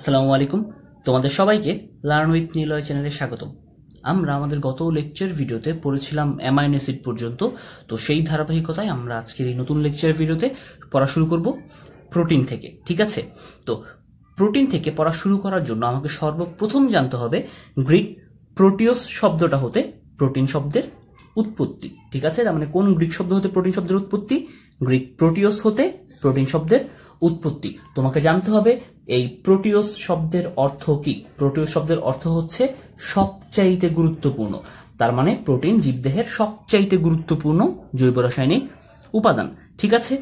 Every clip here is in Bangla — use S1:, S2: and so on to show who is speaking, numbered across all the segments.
S1: আসসালামু আলাইকুম। তোমাদের সবাইকে লার্ন উইথ নিলয় চ্যানেলে স্বাগতম। আমরা আমাদের গত লেকচার ভিডিওতে পড়েছিলাম অ্যামাইনো অ্যাসিড পর্যন্ত। তো সেই ধারাবাহিকতায় আমরা আজকের এই নতুন লেকচার ভিডিওতে পড়া শুরু করব প্রোটিন থেকে, ঠিক আছে? তো প্রোটিন থেকে পড়া শুরু করার জন্য আমাকে সর্বপ্রথম জানতে হবে গ্রিক প্রোটিওস শব্দটা হতে প্রোটিন শব্দের উৎপত্তি, ঠিক আছে? তার মানে কোন গ্রিক শব্দ হতে প্রোটিন শব্দের উৎপত্তি? গ্রিক প্রোটিওস হতে প্রোটিন শব্দের উৎপত্তি। তোমাকে জানতে হবে, এই প্রোটিওস শব্দের অর্থ কি? প্রোটিওস শব্দের অর্থ হচ্ছে সবচাইতে গুরুত্বপূর্ণ। তার মানে প্রোটিন জীবদেহের সবচাইতে গুরুত্বপূর্ণ জৈব রাসায়নিক উপাদান। ঠিক আছে?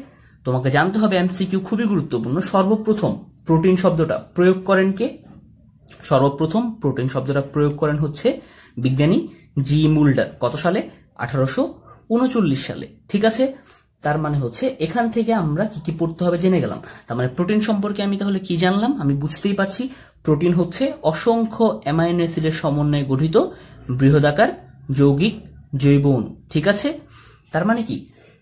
S1: তোমাকে জানতে হবে এমসিকিউ খুবই গুরুত্বপূর্ণ। সর্বপ্রথম প্রোটিন শব্দটা প্রয়োগ করেন কে? সর্বপ্রথম প্রোটিন শব্দটা প্রয়োগ করেন হচ্ছে বিজ্ঞানী জি মুল্ডার। কত সালে? আঠারোশো উনচল্লিশ সালে। ঠিক আছে? তার মানে হচ্ছে এখান থেকে আমরা কি কি পড়তে হবে জেনে গেলাম। তার মানে প্রোটিন সম্পর্কে আমি তাহলে কি জানলাম? আমি বুঝতেই পারছি। প্রোটিন হচ্ছে অসংখ্য অ্যামাইনো অ্যাসিডের সমন্বয়ে গঠিত বৃহদাকার যৌগিক জৈব অণু, ঠিক আছে? তার মানে কি?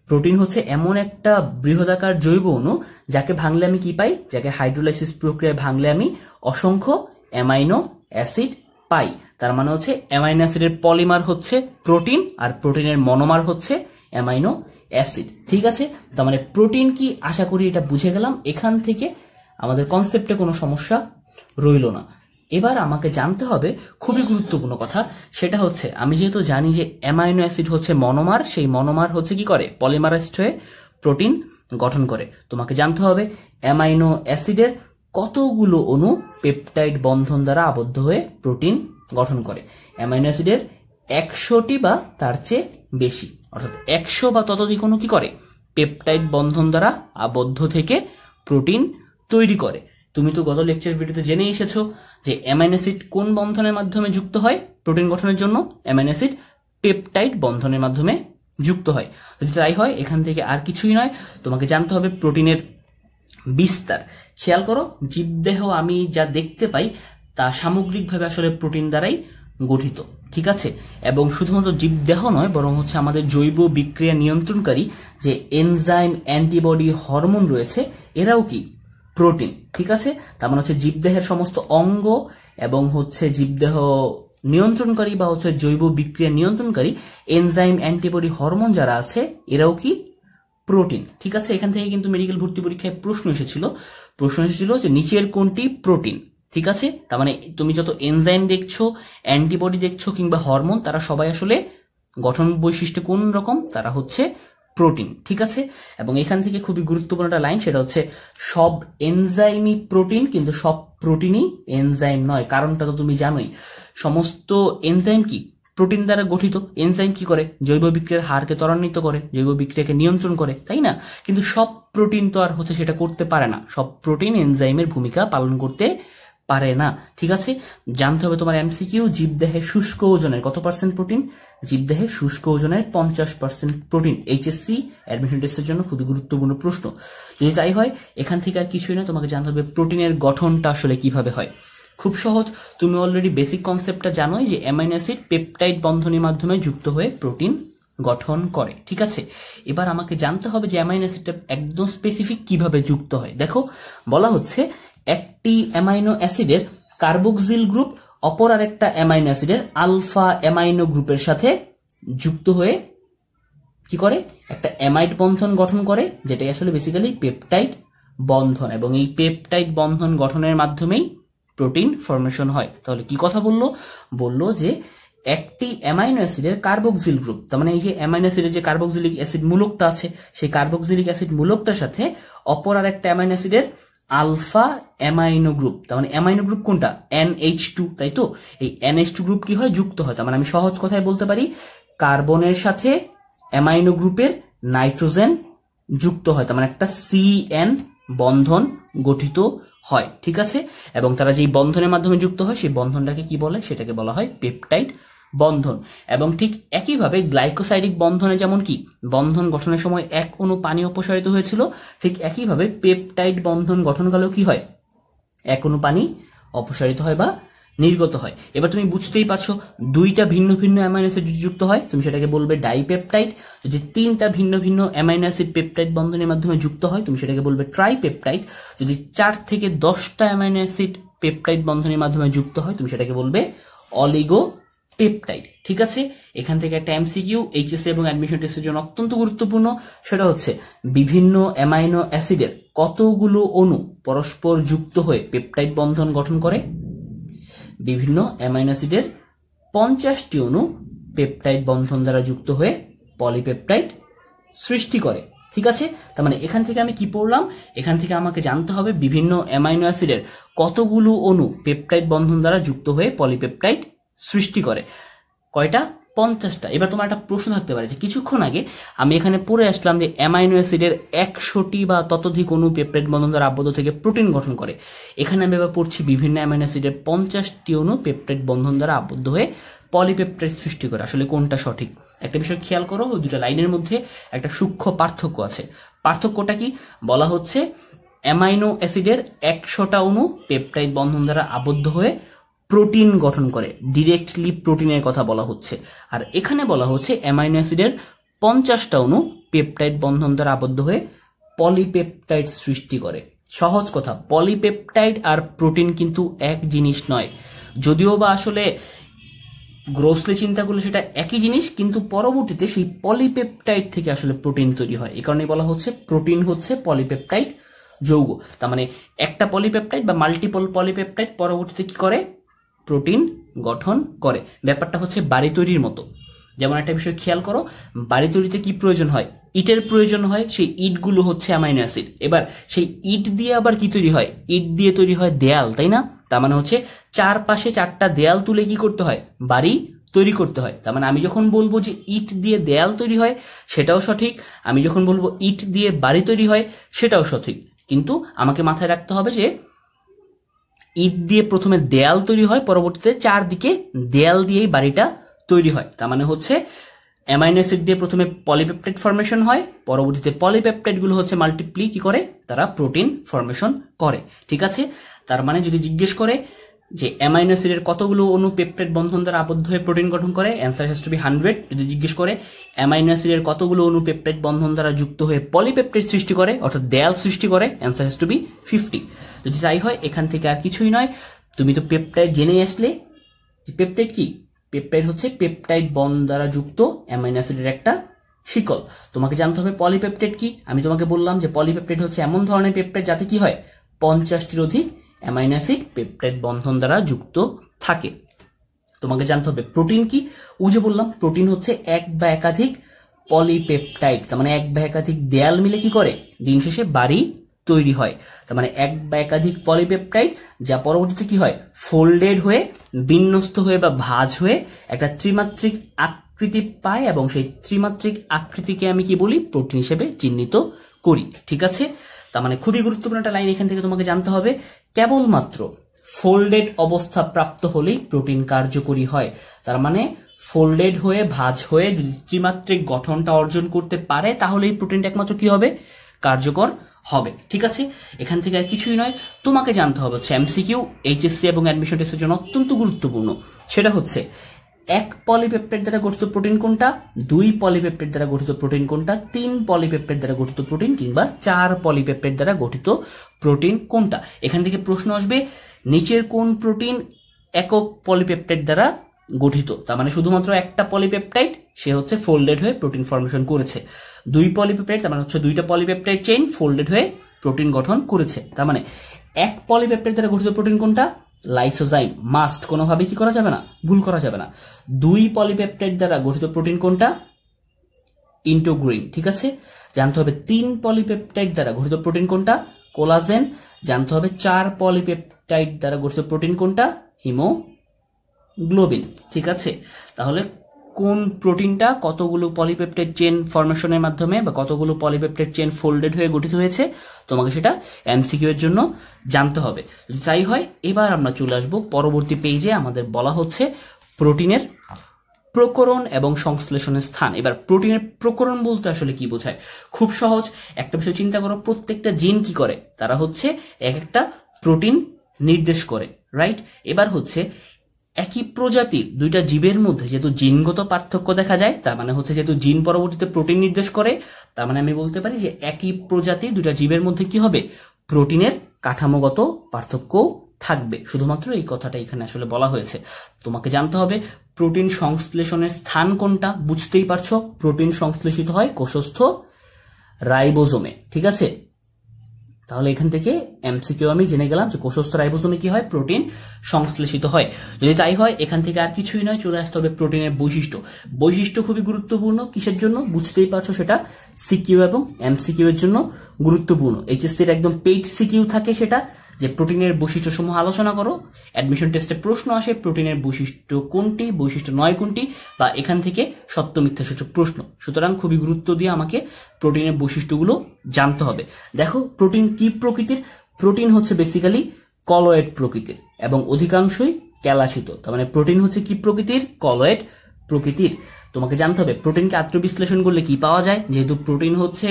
S1: প্রোটিন হচ্ছে এমন একটা বৃহদাকার জৈব অণু যাকে ভাঙলে আমি কি পাই? যাকে হাইড্রোলাইসিস প্রক্রিয়ায় ভাঙলে আমি অসংখ্য অ্যামাইনো অ্যাসিড পাই। তার মানে হচ্ছে অ্যামাইনো অ্যাসিডের পলিমার হচ্ছে প্রোটিন আর প্রোটিনের মনোমার হচ্ছে অ্যামাইনো অ্যাসিড ঠিক আছে? তার মানে প্রোটিন কি? আশা করি এটা বুঝে গেলাম। এখান থেকে আমাদের কনসেপ্টে কোনো সমস্যা রইল না। এবার আমাকে জানতে হবে খুবই গুরুত্বপূর্ণ কথা, সেটা হচ্ছে, আমি যেহেতু জানি যে অ্যামাইনো অ্যাসিড হচ্ছে মনোমার সেই মনোমার হচ্ছে কি করে? পলিমারাইজড হয়ে প্রোটিন গঠন করে। তোমাকে জানতে হবে অ্যামাইনো অ্যাসিডের কতগুলো অণু পেপটাইড বন্ধন দ্বারা আবদ্ধ হয়ে প্রোটিন গঠন করে? অ্যামাইনো অ্যাসিডের একশোটি বা তার চেয়ে বেশি। অর্থাৎ একশো বা ততোধিক অণু কি করে? পেপটাইড বন্ধন দ্বারা আবদ্ধ থেকে প্রোটিন তৈরি করে। তুমি তো গত লেকচার ভিডিওতে জেনে এসেছ যে অ্যামাইনো অ্যাসিড কোন বন্ধনের মাধ্যমে যুক্ত হয়? প্রোটিন গঠনের জন্য অ্যামাইনো অ্যাসিড পেপটাইড বন্ধনের মাধ্যমে যুক্ত হয়। যদি তাই হয়, এখান থেকে আর কিছুই নয়। তোমাকে জানতে হবে প্রোটিনের বিস্তার। খেয়াল করো, জীবদেহ আমি যা দেখতে পাই তা সামগ্রিকভাবে আসলে প্রোটিন দ্বারাই গঠিত। ঠিক আছে? এবং শুধুমাত্র জীবদেহ নয়, বরং হচ্ছে আমাদের জৈব বিক্রিয়া নিয়ন্ত্রণকারী যে এনজাইম অ্যান্টিবডি হরমোন রয়েছে, এরাও কি? প্রোটিন ঠিক আছে? তার মানে হচ্ছে জীবদেহের সমস্ত অঙ্গ এবং হচ্ছে জীবদেহ নিয়ন্ত্রণকারী বা হচ্ছে জৈব বিক্রিয়া নিয়ন্ত্রণকারী এনজাইম অ্যান্টিবডি হরমোন যারা আছে, এরাও কি? প্রোটিন ঠিক আছে? এখান থেকে কিন্তু মেডিকেল ভর্তি পরীক্ষায় প্রশ্ন এসেছিল। প্রশ্ন এসেছিল যে নিচের কোনটি প্রোটিন ঠিক আছে? তার মানে তুমি যত এনজাইম দেখছ অ্যান্টিবডি দেখছ কিংবা হরমোন তারা সবাই আসলে গঠন বৈশিষ্ট্য কোন রকম, তারা হচ্ছে প্রোটিন ঠিক আছে? এবং এখান থেকে খুবই গুরুত্বপূর্ণ একটা লাইন সেটা হচ্ছে সব এনজাইমই প্রোটিন কিন্তু সব প্রোটিনই এনজাইম নয়। কারণটা তো তুমি জানোই। সমস্ত এনজাইম কি? প্রোটিন দ্বারা গঠিত। এনজাইম কি করে? জৈব বিক্রিয়ার হারকে ত্বরান্বিত করে, জৈব বিক্রিয়াকে নিয়ন্ত্রণ করে, তাই না? কিন্তু সব প্রোটিন তো আর হচ্ছে সেটা করতে পারে না। সব প্রোটিন এনজাইমের ভূমিকা পালন করতে পারে না, ঠিক আছে? জানতে হবে তোমার এমসিকিউ জীবদেহে শুষ্ক ওজনের কত পার্সেন্ট প্রোটিন জীবদেহে শুষ্ক ওজনের পঞ্চাশ পার্সেন্ট প্রোটিন এইচএসসি অ্যাডমিশন টেস্টের জন্য খুবই গুরুত্বপূর্ণ প্রশ্ন। যদি তাই হয়, এখান থেকে আর কিছুই না, তোমাকে জানতে হবে প্রোটিনের গঠনটা আসলে কীভাবে হয়। খুব সহজ, তুমি অলরেডি বেসিক কনসেপ্টটা জানোই যে অ্যামাইনো অ্যাসিড পেপটাইড বন্ধনের মাধ্যমে যুক্ত হয়ে প্রোটিন গঠন করে, ঠিক আছে? এবার আমাকে জানতে হবে যে অ্যামাইনো অ্যাসিডটা একদম স্পেসিফিক কীভাবে যুক্ত হয়। দেখো, বলা হচ্ছে একটি অ্যামাইনো অ্যাসিডের কার্বক্সিল গ্রুপ, অপর আরেকটা অ্যামাইনো অ্যাসিডের আলফা অ্যামাইনো গ্রুপের সাথে যুক্ত হয়ে কি করে? একটা অ্যামাইড বন্ধন গঠন করে, যেটাই আসলে বেসিক্যালি পেপটাইড বন্ধন। এবং এই পেপটাইড বন্ধন গঠনের মাধ্যমেই প্রোটিন ফর্মেশন হয়। তাহলে কি কথা বলল? বলল যে একটি অ্যামাইনো অ্যাসিডের কার্বক্সিল গ্রুপ, তার মানে এই যে অ্যামাইনো অ্যাসিডের যে কার্বক্সিলিক অ্যাসিড মূলকটা আছে, সেই কার্বক্সিলিক অ্যাসিড মূলকটার সাথে অপর আর একটা অ্যামাইনো অ্যাসিডের আলফা অ্যামাইনো গ্রুপ, তার মানে অ্যামাইনো গ্রুপ কোনটা? এন এইচ টু, তাই তো? এই এন এইচ টু গ্রুপ কি হয়? যুক্ত হয়, তার মানে আমি সহজ কথায় বলতে পারি, কার্বনের সাথে অ্যামাইনো গ্রুপের নাইট্রোজেন যুক্ত হয়, তার মানে একটা সি এন বন্ধন গঠিত হয়, ঠিক আছে? এবং তারা যেই বন্ধনের মাধ্যমে যুক্ত হয়, সেই বন্ধনটাকে কি বলে? সেটাকে বলা হয় পেপটাইড বন্ধন। এবং ঠিক একইভাবে গ্লাইকোসাইডিক বন্ধনে যেমন কি, বন্ধন গঠনের সময় এক অণু পানি অপসারিত হয়েছিল, ঠিক একইভাবে পেপটাইড বন্ধন গঠনকালেও কি হয়? এক অণু পানি অপসারিত হয় বা নির্গত হয়। এবার তুমি বুঝতেই পারছ, দুইটা ভিন্ন ভিন্ন অ্যামাইনো অ্যাসিড যদি যুক্ত হয়, তুমি সেটাকে বলবে ডাইপেপটাইড। যদি তিনটা ভিন্ন ভিন্ন অ্যামাইনো অ্যাসিড পেপটাইড বন্ধনের মাধ্যমে যুক্ত হয়, তুমি সেটাকে বলবে ট্রাইপেপটাইড। যদি চার থেকে দশটা অ্যামাইনো অ্যাসিড পেপটাইড বন্ধনের মাধ্যমে যুক্ত হয়, তুমি সেটাকে বলবে অলিগো পেপটাইড ঠিক আছে? এখান থেকে একটা এমসিকিউ এইচএসসি এবং অ্যাডমিশন টেস্টের জন্য অত্যন্ত গুরুত্বপূর্ণ। সেটা হচ্ছে বিভিন্ন অ্যামাইনো অ্যাসিডের কতগুলো অণু পরস্পর যুক্ত হয়ে পেপটাইড বন্ধন গঠন করে? বিভিন্ন অ্যামাইনো অ্যাসিডের পঞ্চাশটি অণু পেপটাইড বন্ধন দ্বারা যুক্ত হয়ে পলিপেপটাইড সৃষ্টি করে, ঠিক আছে? তার মানে এখান থেকে আমি কি পড়লাম? এখান থেকে আমাকে জানতে হবে বিভিন্ন অ্যামাইনো অ্যাসিডের কতগুলো অণু পেপটাইড বন্ধন দ্বারা যুক্ত হয়ে পলিপেপটাইড সৃষ্টি করে। কয়টা? পঞ্চাশটা। এবার তোমার একটা প্রশ্ন থাকতে পারে যে কিছুক্ষণ আগে আমি এখানে পড়ে আসলাম যে অ্যামাইনো অ্যাসিডের একশোটি বা ততোধিক অণু পেপটাইড বন্ধন দ্বারা আবদ্ধ থেকে প্রোটিন গঠন করে। এখানে আমি এবার পড়ছি বিভিন্ন অ্যামাইনো অ্যাসিডের পঞ্চাশটি অণু পেপটাইড বন্ধন দ্বারা আবদ্ধ হয়ে পলিপেপটাইড সৃষ্টি করে। আসলে কোনটা সঠিক? একটা বিষয় খেয়াল করো, ওই দুটা লাইনের মধ্যে একটা সূক্ষ্ম পার্থক্য আছে। পার্থক্যটা কি? বলা হচ্ছে অ্যামাইনো অ্যাসিডের একশোটা অণু পেপটাইড বন্ধন দ্বারা আবদ্ধ হয়ে প্রোটিন গঠন করে ডিরেক্টলি প্রোটিনের কথা বলা হচ্ছে। আর এখানে বলা হচ্ছে অ্যামাইনো অ্যাসিডের পঞ্চাশটা অণু পেপটাইড বন্ধন দ্বারা আবদ্ধ হয়ে পলিপেপটাইড সৃষ্টি করে। সহজ কথা পলিপেপটাইড আর প্রোটিন কিন্তু এক জিনিস নয়। যদিও বা আসলে গ্রোসলি চিন্তা করলে সেটা একই জিনিস, কিন্তু পরবর্তীতে সেই পলিপেপটাইড থেকে আসলে প্রোটিন তৈরি হয়। এ কারণে বলা হচ্ছে প্রোটিন হচ্ছে পলিপেপটাইড যৌগ। তার মানে একটা পলিপেপটাইড বা মাল্টিপল পলিপেপটাইড পরবর্তীতে কি করে? প্রোটিন গঠন করে। ব্যাপারটা হচ্ছে বাড়ি তৈরির মতো। যেমন একটা বিষয় খেয়াল করো, বাড়ি তৈরিতে কি প্রয়োজন হয়? ইটের প্রয়োজন হয়, সেই ইটগুলো হচ্ছে অ্যামাইনো অ্যাসিড। এবার সেই ইট দিয়ে আবার কি তৈরি হয়? ইট দিয়ে তৈরি হয় দেয়াল, তাই না? তার মানে হচ্ছে চারপাশে চারটা দেয়াল তুলে কি করতে হয়? বাড়ি তৈরি করতে হয়। তার মানে আমি যখন বলব যে ইট দিয়ে দেয়াল তৈরি হয়, সেটাও সঠিক। আমি যখন বলব ইট দিয়ে বাড়ি তৈরি হয়, সেটাও সঠিক। কিন্তু আমাকে মাথায় রাখতে হবে যে ইট দিয়ে প্রথমে দেয়াল তৈরি হয়, পরবর্তীতে চারদিকে দেয়াল দিয়েই বাড়িটা তৈরি হয়। তার মানে হচ্ছে অ্যামাইনো অ্যাসিড দিয়ে প্রথমে পলিপেপটাইড ফর্মেশন হয়, পরবর্তীতে পলিপেপটাইডগুলো হচ্ছে মাল্টিপ্লি কি করে? তারা প্রোটিন ফর্মেশন করে। ঠিক আছে? তার মানে যদি জিজ্ঞেস করে যে অ্যামাইনো অ্যাসিডের কতগুলো অণু পেপটাইড বন্ধন দ্বারা আবদ্ধ হয়ে প্রোটিন গঠন করে? Answer has to be hundred যদি জিজ্ঞেস করে অ্যামাইনো অ্যাসিডের কতগুলো অণু পেপটাইড বন্ধন দ্বারা যুক্ত হয়ে পলিপেপটাইড সৃষ্টি করে, অর্থাৎ দেয়াল সৃষ্টি করে? Answer has to be fifty যদি তাই হয়, এখান থেকে আর কিছুই নয়। তুমি তো পেপটাইড জেনে আসলে। পেপটাইড কি? পেপটাইড হচ্ছে পেপটাইড বন্ড দ্বারা যুক্ত অ্যামাইনো অ্যাসিডের একটা শিকল। তোমাকে জানতে হবে পলিপেপটাইড কি? আমি তোমাকে বললাম যে পলিপেপটাইড হচ্ছে এমন ধরনের পেপটাইড যাতে কি হয়? পঞ্চাশটির অধিক অ্যামাইনো অ্যাসিড পেপটাইড বন্ধন দ্বারা যুক্ত থাকে। তোমাকে জানতে হবে, প্রোটিন কি? ও যে বললাম, প্রোটিন হচ্ছে এক বা একাধিক পলিপেপটাইড। তার মানে এক বা একাধিক দেয়াল মিলে কি করে? দিন শেষে বাড়ি তৈরি হয়। তার মানে এক বা একাধিক পলিপেপটাইড, যা পরবর্তীতে কি হয়? ফোল্ডেড হয়ে, বিন্যস্ত হয়ে বা ভাঁজ হয়ে একটা ত্রিমাত্রিক আকৃতি পায় এবং সেই ত্রিমাত্রিক আকৃতিকে আমি কি বলি? প্রোটিন হিসেবে চিহ্নিত করি। ঠিক আছে? তার মানে খুবই গুরুত্বপূর্ণ একটা লাইন এখান থেকে তোমাকে জানতে হবে। কেবলমাত্র ফোল্ডেড অবস্থা প্রাপ্ত হলেই প্রোটিন কার্যকরী হয়। তার মানে ফোল্ডেড হয়ে, ভাজ হয়ে যদি ত্রিমাত্রিক গঠনটা অর্জন করতে পারে তাহলে এই প্রোটিনটা একমাত্র কি হবে? কার্যকর হবে। ঠিক আছে? এখান থেকে আর কিছুই নয়। তোমাকে জানতে হবে হচ্ছে এমসিকিউ এইচএসসি এবং অ্যাডমিশন টেস্টের জন্য অত্যন্ত গুরুত্বপূর্ণ। সেটা হচ্ছে এক পলিপেপটাইড দ্বারা গঠিত প্রোটিন কোনটা? দুই পলিপেপটাইড দ্বারা গঠিত প্রোটিন কোনটা? তিন পলিপেপটাইড দ্বারা গঠিত প্রোটিন কিংবা চার পলিপেপটাইড দ্বারা গঠিত প্রোটিন কোনটা? এখান থেকে প্রশ্ন আসবে, নিচের কোন প্রোটিন একক পলিপেপটাইড দ্বারা গঠিত? তার মানে শুধুমাত্র একটা পলিপেপটাইড, সে হচ্ছে ফোল্ডেড হয়ে প্রোটিন ফর্মেশন করেছে। দুই পলিপেপটাইড, তার মানে হচ্ছে দুইটা পলিপেপটাইড চেইন ফোল্ডেড হয়ে প্রোটিন গঠন করেছে। তার মানে এক পলিপেপটাইড দ্বারা গঠিত প্রোটিন কোনটা? লাইসোজাইম মাস্ট কোনোভাবে কি করা যাবে না? ভুল করা যাবে না। দুই পলিপেপটাইড দ্বারা গঠিত প্রোটিন কোনটা? ইন্টোগ্রিন ঠিক আছে? জানতে হবে তিন পলিপেপটাইড দ্বারা গঠিত প্রোটিন কোনটা? কোলাজেন জানতে হবে চার পলিপেপটাইড দ্বারা গঠিত প্রোটিন কোনটা? হিমোগ্লোবিন ঠিক আছে? তাহলে কোন প্রোটিনটা কতগুলো পলিপেপটাইড চেন ফরমেশনের মাধ্যমে বা কতগুলো পলিপেপটাইড চেন ফোল্ডেড হয়ে গঠিত হয়েছে, তোমাকে সেটা এমসিকিউ এর জন্য জানতে হবে। যদি তাই হয়, এবার আমরা চলে আসব পরবর্তী পেজে আমাদের বলা হচ্ছে প্রোটিনের প্রকরণ এবং সংশ্লেষণের স্থান। এবার প্রোটিনের প্রকরণ বলতে আসলে কি বোঝায়? খুব সহজ। একটা বিষয় চিন্তা করো, প্রত্যেকটা জিন কি করে? তারা হচ্ছে এক একটা প্রোটিন নির্দেশ করে রাইট এবার হচ্ছে একই প্রজাতির দুইটা জীবের মধ্যে যেহেতু জিনগত পার্থক্য দেখা যায়, তার মানে হচ্ছে যেহেতু জিন পরবর্তীতে প্রোটিন নির্দেশ করে, তার মানে আমি বলতে পারি যে একই প্রজাতির দুইটা জীবের মধ্যে কি হবে? প্রোটিনের কাঠামোগত পার্থক্য থাকবে। শুধুমাত্র এই কথাটা এখানে আসলে বলা হয়েছে। তোমাকে জানতে হবে, প্রোটিন সংশ্লেষণের স্থান কোনটা? বুঝতেই পারছ, প্রোটিন সংশ্লেষিত হয় কোষস্থ রাইবোজোমে, ঠিক আছে? তাহলে এখান থেকে এমসিকিউ আমি জেনে গেলাম যে কোষস্থ রাইবোসোমে কি হয়? প্রোটিন সংশ্লেষিত হয়। যদি তাই হয়, এখান থেকে আর কিছুই নয়, চলে আসতে হবে প্রোটিনের বৈশিষ্ট্য। বৈশিষ্ট্য খুবই গুরুত্বপূর্ণ। কিসের জন্য? বুঝতেই পারছ সেটা সিকিউ এবং এমসিকিউ এর জন্য গুরুত্বপূর্ণ। এইচএসসির একদম পেইড সিকিউ থাকে সেটা। যে প্রোটিনের বৈশিষ্ট্য সমূহ আলোচনা করো অ্যাডমিশন টেস্টে প্রশ্ন আসে, প্রোটিনের বৈশিষ্ট্য কোনটি, বৈশিষ্ট্য নয় কোনটি, বা এখান থেকে সত্য, মিথ্যা সূচক প্রশ্ন। সুতরাং খুবই গুরুত্ব দিয়ে আমাকে প্রোটিনের বৈশিষ্ট্যগুলো জানতে হবে। দেখো, প্রোটিন কি প্রকৃতির? প্রোটিন হচ্ছে বেসিক্যালি কলয়েড প্রকৃতির, এবং অধিকাংশই ক্যালাসিত। তার মানে প্রোটিন হচ্ছে কি প্রকৃতির? কলয়েড প্রকৃতির। তোমাকে জানতে হবে, প্রোটিনকে আত্মবিশ্লেষণ করলে কি পাওয়া যায়? যেহেতু প্রোটিন হচ্ছে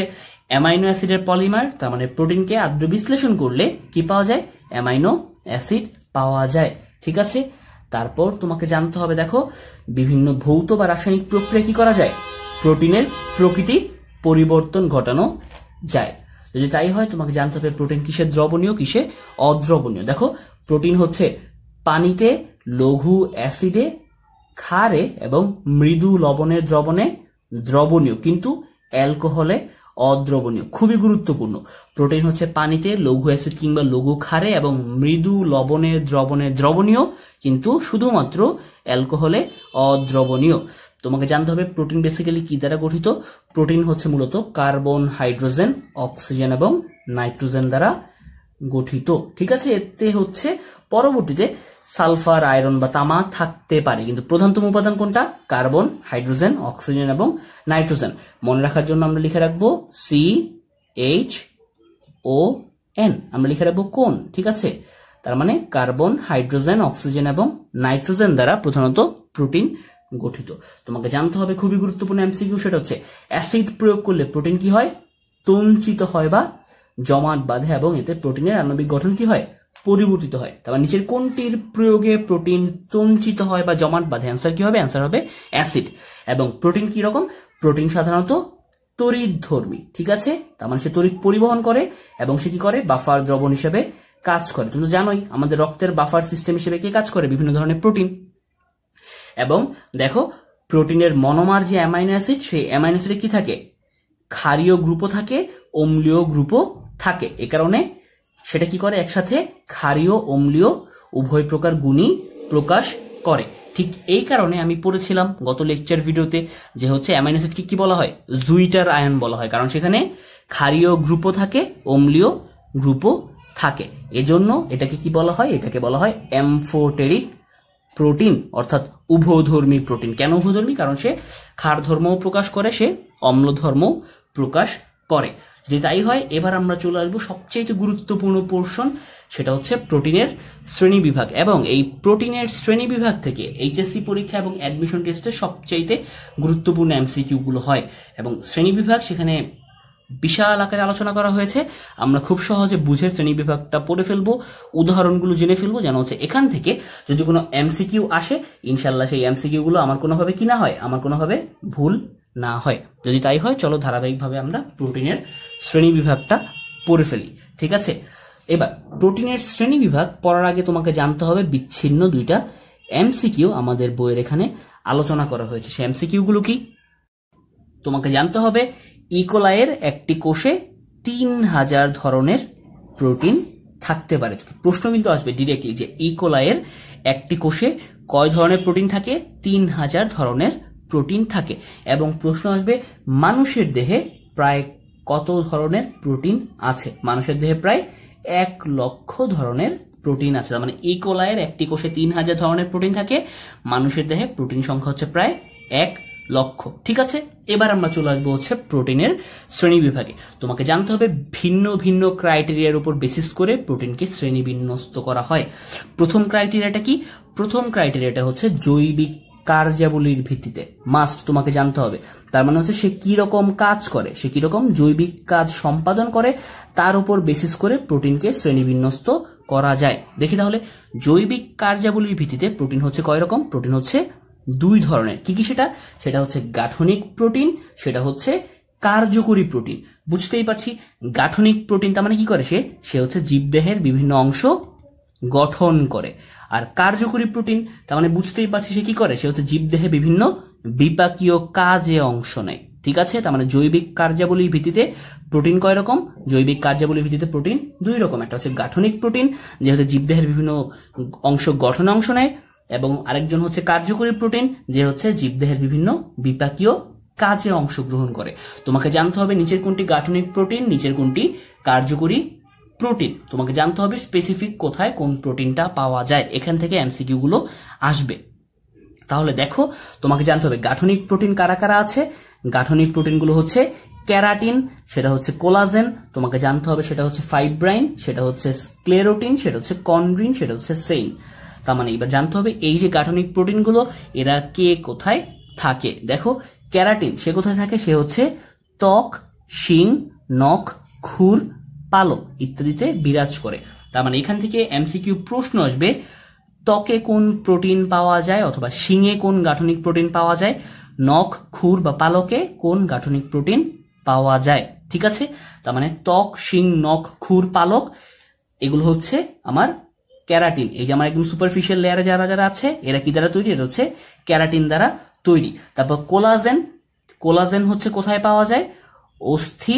S1: অ্যামাইনো অ্যাসিডের পলিমার, তার মানে প্রোটিনকে আদ্র বিশ্লেষণ করলে কি পাওয়া যায়? অ্যামাইনো অ্যাসিড পাওয়া যায়। ঠিক আছে? তারপর তোমাকে জানতে হবে, দেখো, বিভিন্ন ভৌত বা রাসায়নিক প্রক্রিয়া কি করা যায়? প্রোটিনের প্রকৃতি পরিবর্তন ঘটানো যায়। যদি তাই হয়, তোমাকে জানতে হবে প্রোটিন কিসে দ্রবণীয় কিসে অদ্রবণীয়। দেখো, প্রোটিন হচ্ছে পানিতে লঘু অ্যাসিডে ক্ষারে এবং মৃদু লবণের দ্রবণে দ্রবণীয়। কিন্তু অ্যালকোহলে অদ্রবণীয়, খুবই গুরুত্বপূর্ণ। প্রোটিন হচ্ছে পানিতে লঘু অ্যাসিড কিংবা লঘু ক্ষারে এবং মৃদু লবণের দ্রবণে দ্রবণীয়, কিন্তু শুধুমাত্র অ্যালকোহলে অদ্রবণীয়। তোমাকে জানতে হবে প্রোটিন বেসিক্যালি কি দ্বারা গঠিত? প্রোটিন হচ্ছে মূলত কার্বন, হাইড্রোজেন, অক্সিজেন এবং নাইট্রোজেন দ্বারা গঠিত। ঠিক আছে? এতে হচ্ছে পরবর্তীতে সালফার, আয়রন বা তামা থাকতে পারে। কিন্তু প্রধানতম উপাদান কোনটা? কার্বন, হাইড্রোজেন, অক্সিজেন এবং নাইট্রোজেন। মনে রাখার জন্য আমরা লিখে রাখব সি এইচ ও এন আমরা লিখে রাখব কোন? ঠিক আছে? তার মানে কার্বন, হাইড্রোজেন, অক্সিজেন এবং নাইট্রোজেন দ্বারা প্রধানত প্রোটিন গঠিত। তোমাকে জানতে হবে খুবই গুরুত্বপূর্ণ এমসিকিউ সেটা হচ্ছে অ্যাসিড প্রয়োগ করলে প্রোটিন কি হয়? তঞ্চিত হয় বা জমাট বাঁধে এবং এতে প্রোটিনের আণবিক গঠন কি হয়? পরিবর্তিত হয়। তারপর নিচের কোনটির প্রয়োগে প্রোটিন তঞ্চিত হয় বা জমাট বাঁধে? অ্যান্সার কি হবে? অ্যান্সার হবে অ্যাসিড এবং প্রোটিন কি রকম? প্রোটিন সাধারণত তড়িৎ ধর্মী ঠিক আছে? তার মানে সে তড়িৎ পরিবহন করে এবং সে কি করে? বাফার দ্রবণ হিসেবে কাজ করে। তুমি তো জানোই, আমাদের রক্তের বাফার সিস্টেম হিসেবে কে কাজ করে? বিভিন্ন ধরনের প্রোটিন এবং দেখো প্রোটিনের মনোমার যে অ্যামাইনো অ্যাসিড সেই অ্যামাইনো অ্যাসিডে কি থাকে? ক্ষারীয় গ্রুপও থাকে, অম্লীয় গ্রুপও থাকে। এ কারণে সেটা কি করে? একসাথে ক্ষারীয়, অম্লীয়, উভয় প্রকার গুণই প্রকাশ করে। ঠিক এই কারণে আমি পড়েছিলাম গত লেকচার ভিডিওতে যে হচ্ছে অ্যামাইনো অ্যাসিডকে কি বলা হয়? জুইটার আয়ন বলা হয়। কারণ সেখানে ক্ষারীয় গ্রুপও থাকে, অম্লীয় গ্রুপও থাকে। এজন্য এটাকে কি বলা হয়? এটাকে বলা হয় অ্যামফোটেরিক প্রোটিন, অর্থাৎ উভধর্মী প্রোটিন। কেন উভধর্মী? কারণ সে ক্ষার ধর্মও প্রকাশ করে, সে অম্ল ধর্ম প্রকাশ করে। যদি তাই হয়, এবার আমরা চলে আসব সবচেয়ে গুরুত্বপূর্ণ পোর্শন সেটা হচ্ছে প্রোটিনের শ্রেণি বিভাগ। এবং এই প্রোটিনের শ্রেণি বিভাগ থেকে এইচএসসি পরীক্ষা এবং অ্যাডমিশন টেস্টে সবচাইতে গুরুত্বপূর্ণ এমসিকিউ গুলো হয়। এবং শ্রেণি বিভাগ, সেখানে বিশাল আকারে আলোচনা করা হয়েছে। আমরা খুব সহজে বুঝে শ্রেণি বিভাগটা পড়ে ফেলব, উদাহরণগুলো জেনে ফেলব, যেন হচ্ছে এখান থেকে যদি কোনো এমসিকিউ আসে ইনশাল্লাহ সেই এমসিকিউ গুলো আমার কোনোভাবে কিনা হয়, আমার কোনোভাবে ভুল না হয়। যদি তাই হয়, চলো ধারাবাহিকভাবে আমরা প্রোটিনের শ্রেণি বিভাগটা পড়ে ফেলি, ঠিক আছে? এবার, প্রোটিনের শ্রেণি বিভাগ পড়ার আগে তোমাকে জানতে হবে বিচ্ছিন্ন দুইটা এমসিকিউ আমাদের বইয়ের এখানে আলোচনা করা হয়েছে। সেই এমসিকিউ গুলো কি? তোমাকে জানতে হবে ইকোলাইয়ের একটি কোষে তিন হাজার ধরনের প্রোটিন থাকতে পারে। প্রশ্ন কিন্তু আসবে ডিরেক্টলি যে ইকোলাইয়ের একটি কোষে কয় ধরনের প্রোটিন থাকে? তিন হাজার ধরনের প্রোটিন থাকে। এবং প্রশ্ন আসবে মানুষের দেহে প্রায় কত ধরনের প্রোটিন আছে? মানুষের দেহে প্রায় এক লক্ষ ধরনের প্রোটিন আছে। তার মানে ইকোলাইয়ের একটি কোষে তিন হাজার ধরনের প্রোটিন থাকে। মানুষের দেহে প্রোটিন সংখ্যা হচ্ছে প্রায় এক লক্ষ। ঠিক আছে? এবার আমরা চলে আসব হচ্ছে প্রোটিনের শ্রেণি বিভাগে। তোমাকে জানতে হবে ভিন্ন ভিন্ন ক্রাইটেরিয়ার উপর বেসিস করে প্রোটিনকে শ্রেণি বিন্যস্ত করা হয়। প্রথম ক্রাইটেরিয়াটা কি? প্রথম ক্রাইটেরিয়াটা হচ্ছে জৈবিক কার্যাবলীর ভিত্তিতে। মাস্ট তোমাকে জানতে হবে। তার মানে হচ্ছে সে কি রকম কাজ করে, সে কি রকম জৈবিক কাজ সম্পাদন করে, তার উপর বেসিস করে প্রোটিনকে শ্রেণীবিন্যস্ত করা যায়। দেখি তাহলে, জৈবিক কার্যাবলীর ভিত্তিতে প্রোটিন হচ্ছে কয় রকম? প্রোটিন হচ্ছে দুই ধরনের। কি কি সেটা? সেটা হচ্ছে গাঠনিক প্রোটিন, সেটা হচ্ছে কার্যকরী প্রোটিন। বুঝতেই পারছি? গাঠনিক প্রোটিন তার মানে কি করে সে? সে হচ্ছে জীবদেহের বিভিন্ন অংশ গঠন করে। আর কার্যকরী প্রোটিন, তার মানে বুঝতেই পারছি সে কি করে, সে হচ্ছে জীবদেহে বিভিন্ন বিপাকীয় কাজে অংশ নেয়। ঠিক আছে? তার মানে জৈবিক কার্যাবলীর ভিত্তিতে প্রোটিন কয় রকম? জৈবিক কার্যাবলীর ভিত্তিতে প্রোটিন দুই রকম। একটা হচ্ছে গাঠনিক প্রোটিন, যে হচ্ছে জীবদেহের বিভিন্ন অংশ গঠনে অংশ নেয়, এবং আরেকজন হচ্ছে কার্যকরী প্রোটিন, যে হচ্ছে জীবদেহের বিভিন্ন বিপাকীয় কাজে অংশগ্রহণ করে। তোমাকে জানতে হবে নিচের কোনটি গাঠনিক প্রোটিন, নিচের কোনটি কার্যকরী প্রোটিন। তোমাকে জানতে হবে স্পেসিফিক কোথায় কোন প্রোটিনটা পাওয়া যায়। এখান থেকে এমসিকিউ গুলো আসবে। তাহলে দেখো, তোমাকে জানতে হবে গাঠনিক প্রোটিন কারা কারা আছে? গাঠনিক প্রোটিনগুলো হচ্ছে ক্যারাটিন, সেটা হচ্ছে কোলাজেন, তোমাকে জানতে হবে সেটা হচ্ছে ফাইব্রাইন, সেটা হচ্ছে স্ক্লেরোটিন সেটা হচ্ছে কন্ড্রিন, সেটা হচ্ছে সেইন। তার মানে এবার জানতে হবে এই যে গাঠনিক প্রোটিনগুলো এরা কে কোথায় থাকে? দেখো, ক্যারাটিন সে কোথায় থাকে? সে হচ্ছে ত্বক, শিং, নখ, খুর পালক ইত্যাদিতে বিরাজ করে। তার মানে এখান থেকে এমসিকিউ প্রশ্ন আসবে, ত্বকে কোন প্রোটিন পাওয়া যায় অথবা শিঙে কোন গাঠনিক প্রোটিন পাওয়া যায়, নখ, খুর বা পালকে কোন গাঠনিক প্রোটিন পাওয়া যায়, ঠিক আছে? তার মানে ত্বক, শিং, নখ, খুর, পালক, এগুলো হচ্ছে আমার ক্যারাটিন। এই যে আমার একদম সুপারফিশিয়াল লেয়ারে যারা যারা আছে, এরা কি দ্বারা তৈরি? এটা হচ্ছে ক্যারাটিন দ্বারা তৈরি। তারপর কোলাজেন কোলাজেন হচ্ছে কোথায় পাওয়া যায়? অস্থি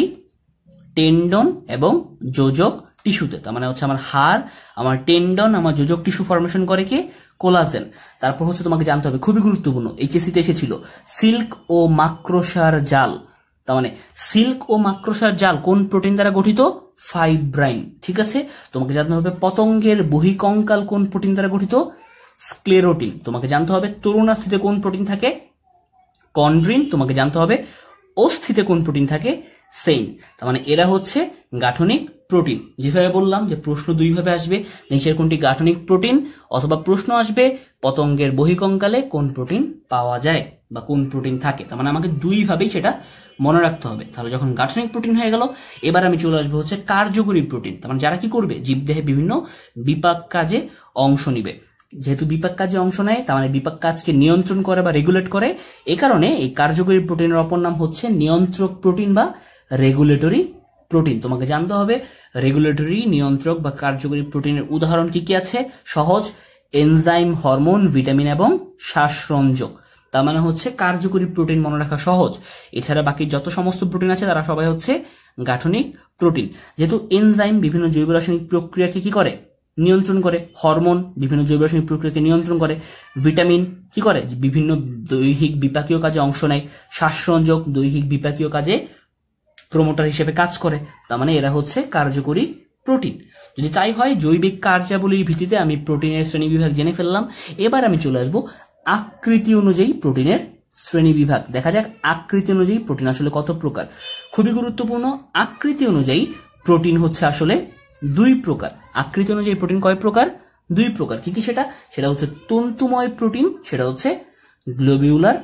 S1: টেন্ডন এবং যোজক টিস্যুতে তার মানে হচ্ছে আমার হাড়, আমার টেন্ডন আমার যোজক টিস্যু ফর্মেশন করে কি? কোলাজেন তারপর হচ্ছে তোমাকে জানতে হবে, খুবই গুরুত্বপূর্ণ এইচএসিতে এসেছিল সিল্ক ও মাক্রোসার জাল। তার মানে সিল্ক ও মাক্রোসার জাল কোন প্রোটিন দ্বারা গঠিত? ফাইব্রাইন ঠিক আছে? তোমাকে জানতে হবে পতঙ্গের বহিকঙ্কাল কোন প্রোটিন দ্বারা গঠিত? স্ক্লেরোটিন তোমাকে জানতে হবে তরুণাস্থিতে কোন প্রোটিন থাকে? কন্ড্রিন তোমাকে জানতে হবে অস্থিতে কোন প্রোটিন থাকে? সেইন তার মানে এরা হচ্ছে গাঠনিক প্রোটিন যেভাবে বললাম যে প্রশ্ন দুইভাবে আসবে, নিচের কোনটি গাঠনিক প্রোটিন অথবা প্রশ্ন আসবে পতঙ্গের বহিকঙ্কালে কোন প্রোটিন পাওয়া যায় বা কোন প্রোটিন থাকে। তার মানে আমাকে দুইভাবেই সেটা মনে রাখতে হবে। তাহলে যখন গাঠনিক প্রোটিন হয়ে গেল, এবার আমি চলে আসব হচ্ছে কার্যকরী প্রোটিন তার মানে যারা কি করবে? জীবদেহে বিভিন্ন বিপাক কাজে অংশ নিবে। যেহেতু বিপাক কাজে অংশ নেয়, তার মানে বিপাক কাজকে নিয়ন্ত্রণ করে বা রেগুলেট করে। এ কারণে এই কার্যকরী প্রোটিনের অপর নাম হচ্ছে নিয়ন্ত্রক প্রোটিন বা রেগুলেটরি প্রোটিন তোমাকে জানতে হবে রেগুলেটরি নিয়ন্ত্রক বা কার্যকরী প্রোটিনের উদাহরণ কি কি আছে? সহজ এনজাইম হরমোন ভিটামিন এবং শ্বাসরঞ্জক। তার মানে হচ্ছে কার্যকরী প্রোটিন মনে রাখা সহজ। এছাড়া বাকি যত সমস্ত প্রোটিন আছে, তারা সবাই হচ্ছে গাঠনিক প্রোটিন। যেহেতু এনজাইম বিভিন্ন জৈব রাসায়নিক প্রক্রিয়াকে কি করে? নিয়ন্ত্রণ করে। হরমোন বিভিন্ন জৈব রাসায়নিক প্রক্রিয়াকে নিয়ন্ত্রণ করে। ভিটামিন কি করে? বিভিন্ন দৈহিক বিপাকীয় কাজে অংশ নেয়। শ্বাসরঞ্জক দৈহিক বিপাকীয় কাজে প্রমোটার হিসেবে কাজ করে, তার মানে এরা হচ্ছে কার্যকরী প্রোটিন যদি তাই হয়, জৈবিক কার্যাবলীর ভিত্তিতে আমি প্রোটিনের শ্রেণীবিভাগ জেনে ফেললাম। এবার আমি চলে আসব আকৃতি অনুযায়ী প্রোটিনের শ্রেণি বিভাগ। দেখা যাক আকৃতি অনুযায়ী প্রোটিন আসলে কত প্রকার। খুবই গুরুত্বপূর্ণ, আকৃতি অনুযায়ী প্রোটিন হচ্ছে আসলে দুই প্রকার। আকৃতি অনুযায়ী প্রোটিন কয় প্রকার? দুই প্রকার। কি কি সেটা? সেটা হচ্ছে তন্তুময় প্রোটিন সেটা হচ্ছে গ্লোবিউলার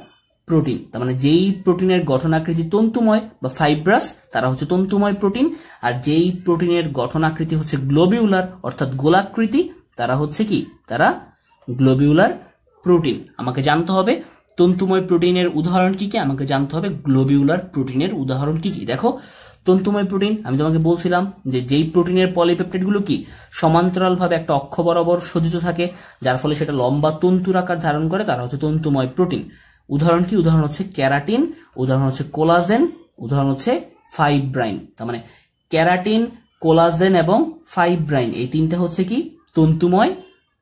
S1: প্রোটিন তার মানে যেই প্রোটিনের গঠন আকৃতি তন্তুময় বা ফাইব্রাস তারা হচ্ছে তন্তুময় প্রোটিন আর যেই প্রোটিনের গঠন আকৃতি হচ্ছে গ্লোবিউলার অর্থাৎ গোলাকৃতি, তারা হচ্ছে কি? তারা গ্লোবিউলার প্রোটিন আমাকে জানতে হবে, তন্তুময় প্রোটিনের উদাহরণ কি কি? আমাকে জানতে হবে গ্লোবিউলার প্রোটিনের উদাহরণ কি কি? দেখো, তন্তুময় প্রোটিন আমি তোমাকে বলছিলাম যে যেই প্রোটিনের পলিপেপটাইডগুলো কি? সমান্তরালভাবে একটা অক্ষ বরাবর সজ্জিত থাকে, যার ফলে সেটা লম্বা তন্তুর আকার ধারণ করে, তারা হচ্ছে তন্তুময় প্রোটিন উদাহরণ কি? উদাহরণ হচ্ছে ক্যারাটিন, উদাহরণ হচ্ছে কোলাজেন, উদাহরণ হচ্ছে ফাইব্রাইন। তার মানে ক্যারাটিন, কোলাজেন এবং ফাইব্রাইন, এই তিনটা হচ্ছে কি? তন্তুময়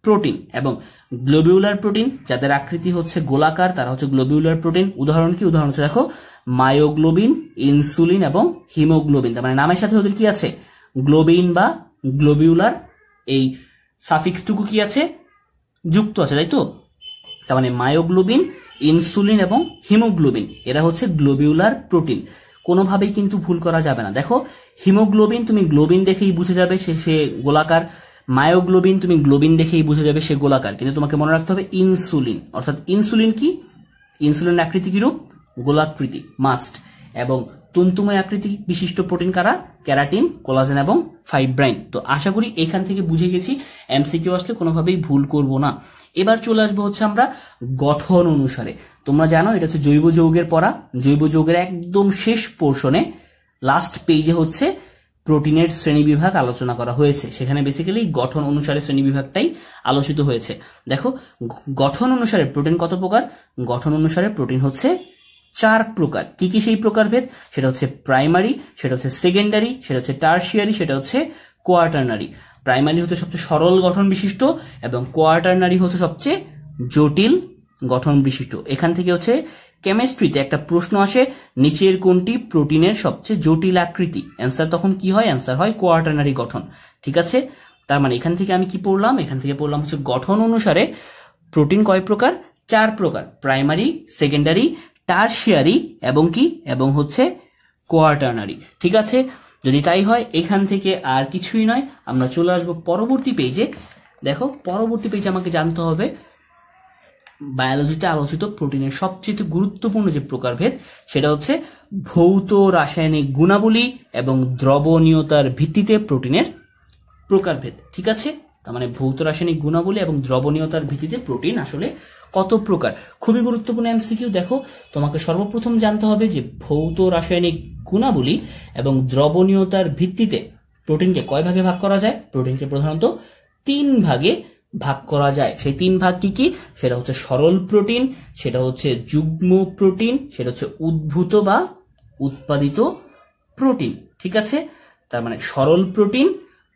S1: প্রোটিন এবং গ্লোবিউলার প্রোটিন যাদের আকৃতি হচ্ছে গোলাকার, তারা হচ্ছে গ্লোবিউলার প্রোটিন উদাহরণ কি? উদাহরণ হচ্ছে দেখো মায়োগ্লোবিন ইনসুলিন এবং হিমোগ্লোবিন তার মানে নামের সাথে ওদের কি আছে? গ্লোবিন বা গ্লোবিউলার এই সাফিক্সটুকু কি আছে? যুক্ত আছে, তাই তো? তার মানে মায়োগ্লোবিন ইনসুলিন এবং হিমোগ্লোবিন, এরা হচ্ছে গ্লোবিউলার প্রোটিন কোনোভাবেই কিন্তু ভুল করা যাবে না। দেখো, হিমোগ্লোবিন তুমি গ্লোবিন দেখেই বুঝে যাবে সে সে গোলাকার। মায়োগ্লোবিন তুমি গ্লোবিন দেখেই বুঝে যাবে সে গোলাকার। কিন্তু তোমাকে মনে রাখতে হবে, ইনসুলিন। অর্থাৎ ইনসুলিন কি? ইনসুলিন আকৃতি কিরূপ? গোলাকৃতি মাস্ট এবং তুমতুময় আকৃতি বিশিষ্ট প্রোটিন কারা? ক্যারাটিন, কোলাজেন এবং ফাইব্রাইন। তো আশা করি এখান থেকে বুঝে গেছি, এমসিকিউ আসলে কোনোভাবেই ভুল করব না। এবার চলে আসব হচ্ছে আমরা গঠন অনুসারে। তোমরা জানো, এটা হচ্ছে জৈব যৌগের পড়া। জৈব যৌগের একদম শেষ পোর্শনে লাস্ট পেজে হচ্ছে প্রোটিনের শ্রেণীবিভাগ আলোচনা করা হয়েছে। সেখানে বেসিক্যালি গঠন অনুসারে শ্রেণীবিভাগটাই আলোচিত হয়েছে। দেখো, গঠন অনুসারে প্রোটিন কত প্রকার? গঠন অনুসারে প্রোটিন হচ্ছে চার প্রকার। কি কি সেই প্রকারভেদ সেটা হচ্ছে প্রাইমারি সেটা হচ্ছে সেকেন্ডারি সেটা হচ্ছে টার্সিয়ারি সেটা হচ্ছে কোয়াটারনারি প্রাইমারি হচ্ছে সবচেয়ে সরল গঠন বিশিষ্ট এবং কোয়াটারনারি হচ্ছে সবচেয়ে জটিল গঠন বিশিষ্ট। এখান থেকে হচ্ছে কেমিস্ট্রিতে একটা প্রশ্ন আসে, নিচের কোনটি প্রোটিনের সবচেয়ে জটিল আকৃতি? অ্যান্সার তখন কি হয়? অ্যান্সার হয় কোয়াটারনারি গঠন। ঠিক আছে? তার মানে এখান থেকে আমি কি পড়লাম? এখান থেকে পড়লাম হচ্ছে গঠন অনুসারে প্রোটিন কয় প্রকার? চার প্রকার। প্রাইমারি সেকেন্ডারি টার্সিয়ারি এবং কি? এবং হচ্ছে কোয়াটারনারি ঠিক আছে? যদি তাই হয়, এখান থেকে আর কিছুই নয়। আমরা চলে আসব পরবর্তী পেজে দেখো, পরবর্তী পেজে আমাকে জানতে হবে বায়োলজিতে আলোচিত প্রোটিনের সবচেয়ে গুরুত্বপূর্ণ যে প্রকারভেদ, সেটা হচ্ছে ভৌত রাসায়নিক গুণাবলী এবং দ্রবণীয়তার ভিত্তিতে প্রোটিনের প্রকারভেদ। ঠিক আছে? তার মানে ভৌত রাসায়নিক গুণাবলী এবং দ্রবণীয়তার ভিত্তিতে প্রোটিন আসলে কত প্রকার? খুবই গুরুত্বপূর্ণ এমসিকিউ দেখো, তোমাকে সর্বপ্রথম জানতে হবে যে ভৌত রাসায়নিক গুণাবলী এবং দ্রবণীয়তার ভিত্তিতে প্রোটিনকে কয় ভাগে ভাগ করা যায়? প্রোটিনকে প্রধানত তিন ভাগে ভাগ করা যায়। সেই তিন ভাগ কি কি? সেটা হচ্ছে সরল প্রোটিন, সেটা হচ্ছে যুগ্ম প্রোটিন, সেটা হচ্ছে উদ্ভূত বা উৎপাদিত প্রোটিন, ঠিক আছে? তার মানে সরল প্রোটিন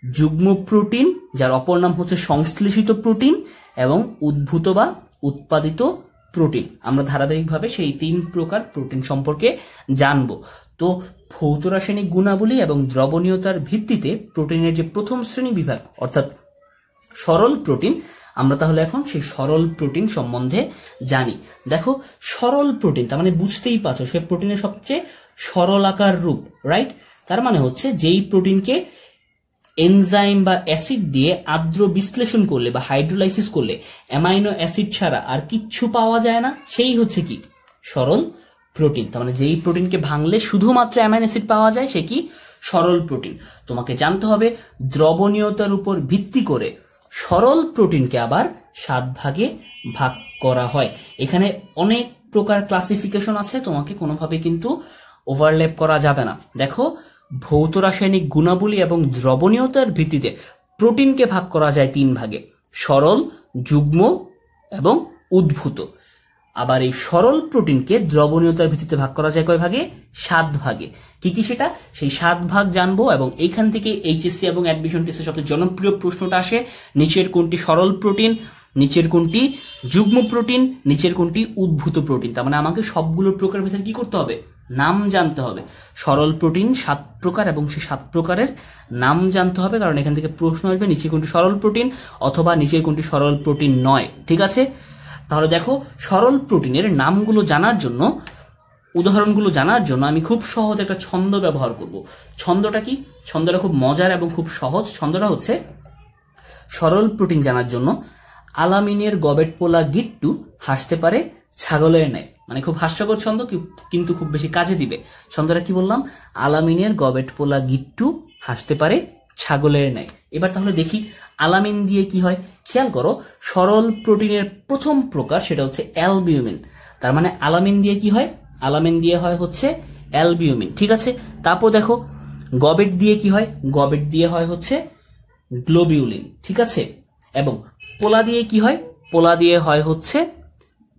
S1: যুগ্ম প্রোটিন, যার অপর নাম হচ্ছে সংশ্লেষিত প্রোটিন এবং উদ্ভূত বা উৎপাদিত প্রোটিন। আমরা ধারাবাহিকভাবে সেই তিন প্রকার প্রোটিন সম্পর্কে জানব। তো ভৌত রাসায়নিক গুণাবলী এবং দ্রবণীয়তার ভিত্তিতে প্রোটিনের যে প্রথম শ্রেণি বিভাগ, অর্থাৎ সরল প্রোটিন, আমরা তাহলে এখন সেই সরল প্রোটিন সম্বন্ধে জানি। দেখো, সরল প্রোটিন, তার মানে বুঝতেই পারছ, সে প্রোটিনের সবচেয়ে সরল আকার রূপ রাইট তার মানে হচ্ছে যেই প্রোটিনকে এনজাইম বা অ্যাসিড দিয়ে আর্দ্র বিশ্লেষণ করলে বা হাইড্রোলাইসিস করলে অ্যামাইনো অ্যাসিড ছাড়া আর কিচ্ছু পাওয়া যায় না। সেই হচ্ছে কি? সরল প্রোটিন তার মানে যেই প্রোটিনকে ভাঙলে শুধুমাত্র অ্যামাইনো অ্যাসিড পাওয়া যায়, সে কি? সরল প্রোটিন তোমাকে জানতে হবে, দ্রবণীয়তার উপর ভিত্তি করে সরল প্রোটিনকে আবার সাত ভাগে ভাগ করা হয়। এখানে অনেক প্রকার ক্লাসিফিকেশন আছে, তোমাকে কোনোভাবে কিন্তু ওভারল্যাপ করা যাবে না। দেখো ভৌত রাসায়নিক গুণাবলী এবং দ্রবণীয়তার ভিত্তিতে প্রোটিনকে ভাগ করা যায় তিন ভাগে, সরল, যুগ্ম এবং উদ্ভূত। আবার এই সরল প্রোটিনকে দ্রবণীয়তার ভিত্তিতে ভাগ করা যায় কয় ভাগে? সাত ভাগে। কি কি সেটা? সেই সাত ভাগ জানব এবং এইখান থেকে এইচএসসি এবং অ্যাডমিশন টেস্টের সবচেয়ে জনপ্রিয় প্রশ্নটা আসে, নিচের কোনটি সরল প্রোটিন, নিচের কোনটি যুগ্ম প্রোটিন, নিচের কোনটি উদ্ভূত প্রোটিন? তার মানে আমাকে সবগুলো প্রকার ভিতরে কি করতে হবে? নাম জানতে হবে। সরল প্রোটিন সাত প্রকার এবং সেই সাত প্রকারের নাম জানতে হবে, কারণ এখান থেকে প্রশ্ন আসবে নিচে কোনটি সরল প্রোটিন অথবা নিচের কোনটি সরল প্রোটিন নয়। ঠিক আছে? তাহলে দেখো, সরল প্রোটিনের নামগুলো জানার জন্য, উদাহরণগুলো জানার জন্য আমি খুব সহজ একটা ছন্দ ব্যবহার করব। ছন্দটা কি? ছন্দটা খুব মজার এবং খুব সহজ। ছন্দটা হচ্ছে, সরল প্রোটিন জানার জন্য আলামিনের গবেট পোলা গিট্টু হাসতে পারে ছাগলের ন্যায়। মানে খুব হাস্যকর ছন্দ কিন্তু খুব বেশি কাজে দিবে। ছন্দটা কি বললাম? আলামিনের গবেট পোলা গিট্টু হাসতে পারে ছাগলের ন্যায়। এবার তাহলে দেখি আলামিন দিয়ে কি হয়। খেয়াল করো, সরল প্রোটিনের প্রথম প্রকার সেটা হচ্ছে অ্যালবিউমিন। তার মানে আলামিন দিয়ে কি হয়? আলামিন দিয়ে হয় হচ্ছে অ্যালবিউমিন। ঠিক আছে? তারপর দেখো, গবেট দিয়ে কি হয়? গবেট দিয়ে হয় হচ্ছে গ্লোবিউলিন। ঠিক আছে? এবং পোলা দিয়ে কি হয়? পোলা দিয়ে হয় হচ্ছে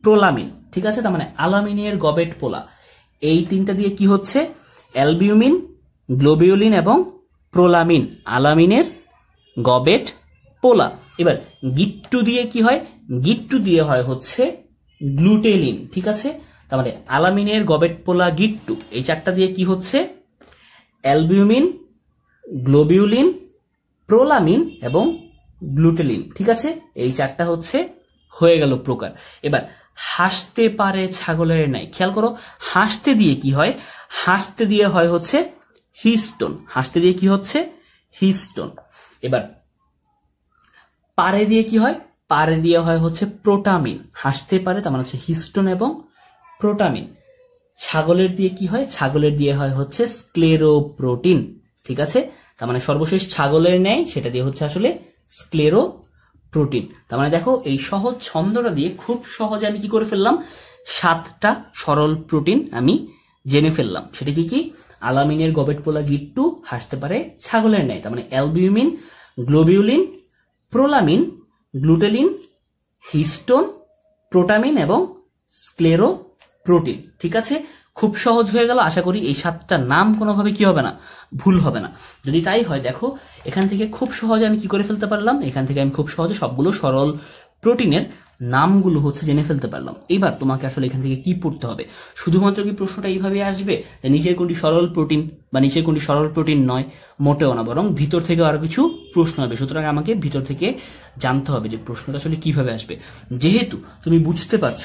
S1: প্রোলামিন, ঠিক আছে? তার মানে আলামিনের গবেট পোলা। এই তিনটা দিয়ে কি হচ্ছে? অ্যালবিউমিন, গ্লোবিউলিন এবং প্রোলামিন, আলামিনের গবেট পোলা। এবার গিট্টু দিয়ে কি হয়? গিট্টু দিয়ে হয় হচ্ছে গ্লুটেলিন ঠিক আছে? তার মানে আলামিনের গবেট পোলা গিট্টু। এই চারটা দিয়ে কি হচ্ছে? অ্যালবিউমিন, গ্লোবিউলিন, প্রোলামিন এবং গ্লুটেলিন ঠিক আছে? এই চারটা হচ্ছে হয়ে গেল প্রকার। এবার হাসতে পারে ছাগলের নাই খেয়াল করো, হাসতে দিয়ে কি হয়? হাসতে দিয়ে হয় হচ্ছে হিস্টোন হাসতে দিয়ে কি হচ্ছে? হিস্টোন এবার, পারে দিয়ে কি হয়? পারে দিয়ে হয় হচ্ছে প্রোটামিন হাসতে পারে, তার মানে হচ্ছে হিস্টোন এবং প্রোটামিন ছাগলের দিয়ে কি হয়? ছাগলের দিয়ে হয় হচ্ছে স্ক্লেরোপ্রোটিন ঠিক আছে? তার মানে সর্বশেষ ছাগলের ন্যায়, সেটা দিয়ে হচ্ছে আসলে স্ক্লেরো প্রোটিন তার মানে দেখো, এই সহজ ছন্দটা দিয়ে খুব সহজে আমি কি করে ফেললাম? সাতটা সরল প্রোটিন আমি জেনে ফেললাম। সেটা কি কি? আলামিনের গবেট পোলা গিট্টু হাসতে পারে ছাগলের ন্যায়। তার মানে albumin, globulin, prolamin, glutelin, histone, protamine এবং স্ক্লেরো প্রোটিন ঠিক আছে? খুব সহজ হয়ে গেল। আশা করি এই সাতটা নাম কোনোভাবে কি হবে না? ভুল হবে না। যদি তাই হয়, দেখো, এখান থেকে খুব সহজে আমি কি করে ফেলতে পারলাম? এখান থেকে আমি খুব সহজে সবগুলো সরল প্রোটিনের নামগুলো হচ্ছে জেনে ফেলতে পারলাম। এবার তোমাকে আসলে এখান থেকে কি পড়তে হবে? শুধুমাত্র কি প্রশ্নটা এইভাবে আসবে যে নিচের কোনটি সরল প্রোটিন বা নিচের কোনটি সরল প্রোটিন নয়, মোটেও না, বরং ভিতর থেকে আরও কিছু প্রশ্ন হবে সুতরাং আমাকে ভিতর থেকে জানতে হবে যে প্রশ্নটা আসলে কীভাবে আসবে। যেহেতু তুমি বুঝতে পারছ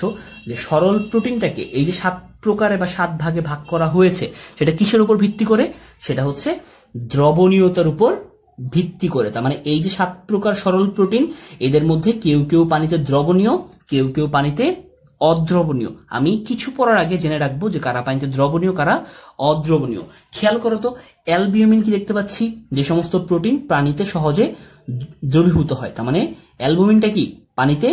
S1: যে সরল প্রোটিনটাকে এই যে সাত প্রকারে বা সাত ভাগে ভাগ করা হয়েছে। সেটা কিসের উপর ভিত্তি করে? সেটা হচ্ছে দ্রবণীয়তার উপর ভিত্তি করে। তার মানে এই যে সাত প্রকার সরল প্রোটিন, এদের মধ্যে কেউ কেউ পানিতে দ্রবণীয়, কেউ কেউ পানিতে অদ্রবণীয়। আমি কিছু পড়ার আগে জেনে রাখব যে কারা পানিতে দ্রবণীয়, কারা অদ্রবণীয়। খেয়াল করো তো অ্যালবিউমিন কি দেখতে পাচ্ছি? যে সমস্ত প্রোটিন পানিতে সহজে দ্রবীভূত হয়। তার মানে অ্যালবুমিনটা কি? পানিতে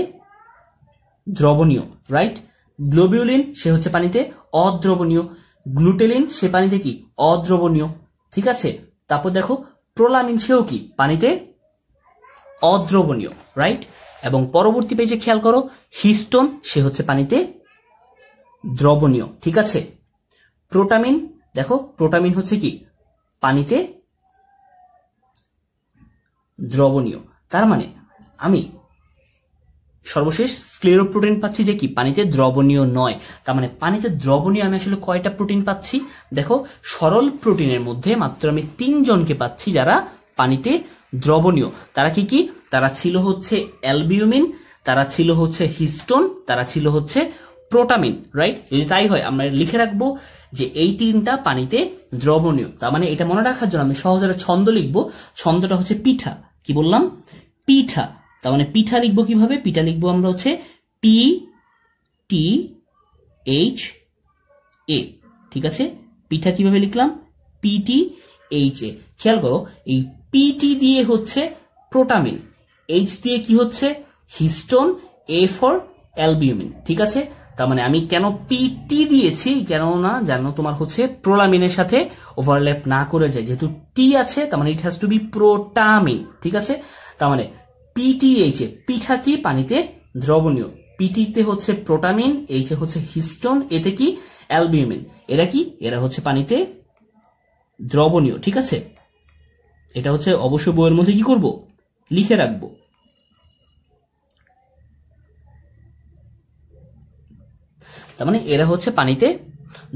S1: দ্রবণীয় রাইট গ্লোবিউলিন সে হচ্ছে পানিতে অদ্রবণীয়। গ্লুটেলিন সে পানিতে কি? অদ্রবণীয়। ঠিক আছে? তারপর দেখো, প্রোলামিন, সেও কি? পানিতে অদ্রবণীয় রাইট এবং পরবর্তী পেজে খেয়াল করো হিস্টোন সে হচ্ছে পানিতে দ্রবণীয়। ঠিক আছে? প্রোটামিন দেখো প্রোটামিন হচ্ছে কি? পানিতে দ্রবণীয়। তার মানে আমি সর্বশেষ স্ক্লেরোপ্রোটিন পাচ্ছি যে কি? পানিতে দ্রবণীয় নয়। তার মানে পানিতে দ্রবণীয় আমি আসলে কয়টা প্রোটিন পাচ্ছি? দেখো, সরল প্রোটিনের মধ্যে মাত্র আমি তিনজনকে পাচ্ছি যারা পানিতে দ্রবণীয়। তারা কি কি? তারা ছিল হচ্ছে অ্যালবিউমিন তারা ছিল হচ্ছে হিস্টোন তারা ছিল হচ্ছে প্রোটামিন রাইট যদি তাই হয়, আমরা লিখে রাখব যে এই তিনটা পানিতে দ্রবণীয়। তার মানে এটা মনে রাখার জন্য আমি সহজে ছন্দ লিখব। ছন্দটা হচ্ছে পিঠা। কি বললাম? পিঠা। তার মানে পিঠা লিখব কীভাবে? পিঠা লিখব আমরা হচ্ছে পি টি এইচ এ ঠিক আছে? পিঠা কীভাবে লিখলাম? পিটি এইচ এ খেয়াল করো, এই পিটি দিয়ে হচ্ছে প্রোটামিন এইচ দিয়ে কি হচ্ছে? হিস্টোন এ ফর অ্যালবিউমিন ঠিক আছে? তার মানে আমি কেন পিটি দিয়েছি? কেন না জানো তোমার হচ্ছে প্রোলামিনের সাথে ওভারল্যাপ না করে যায়। যেহেতু টি আছে, তার মানে it has to be protamine ঠিক আছে? তার মানে পিটিএইচ পিঠা কি পানিতে দ্রবণীয়? পিটিতে হচ্ছে প্রোটামিন এইচে হচ্ছে হিস্টোন এতে কি? অ্যালবিউমিন এরা কি? এরা হচ্ছে পানিতে দ্রবণীয়, ঠিক আছে? এটা হচ্ছে অবশ্যই বইয়ের মধ্যে কি করব? লিখে রাখব। তার মানে এরা হচ্ছে পানিতে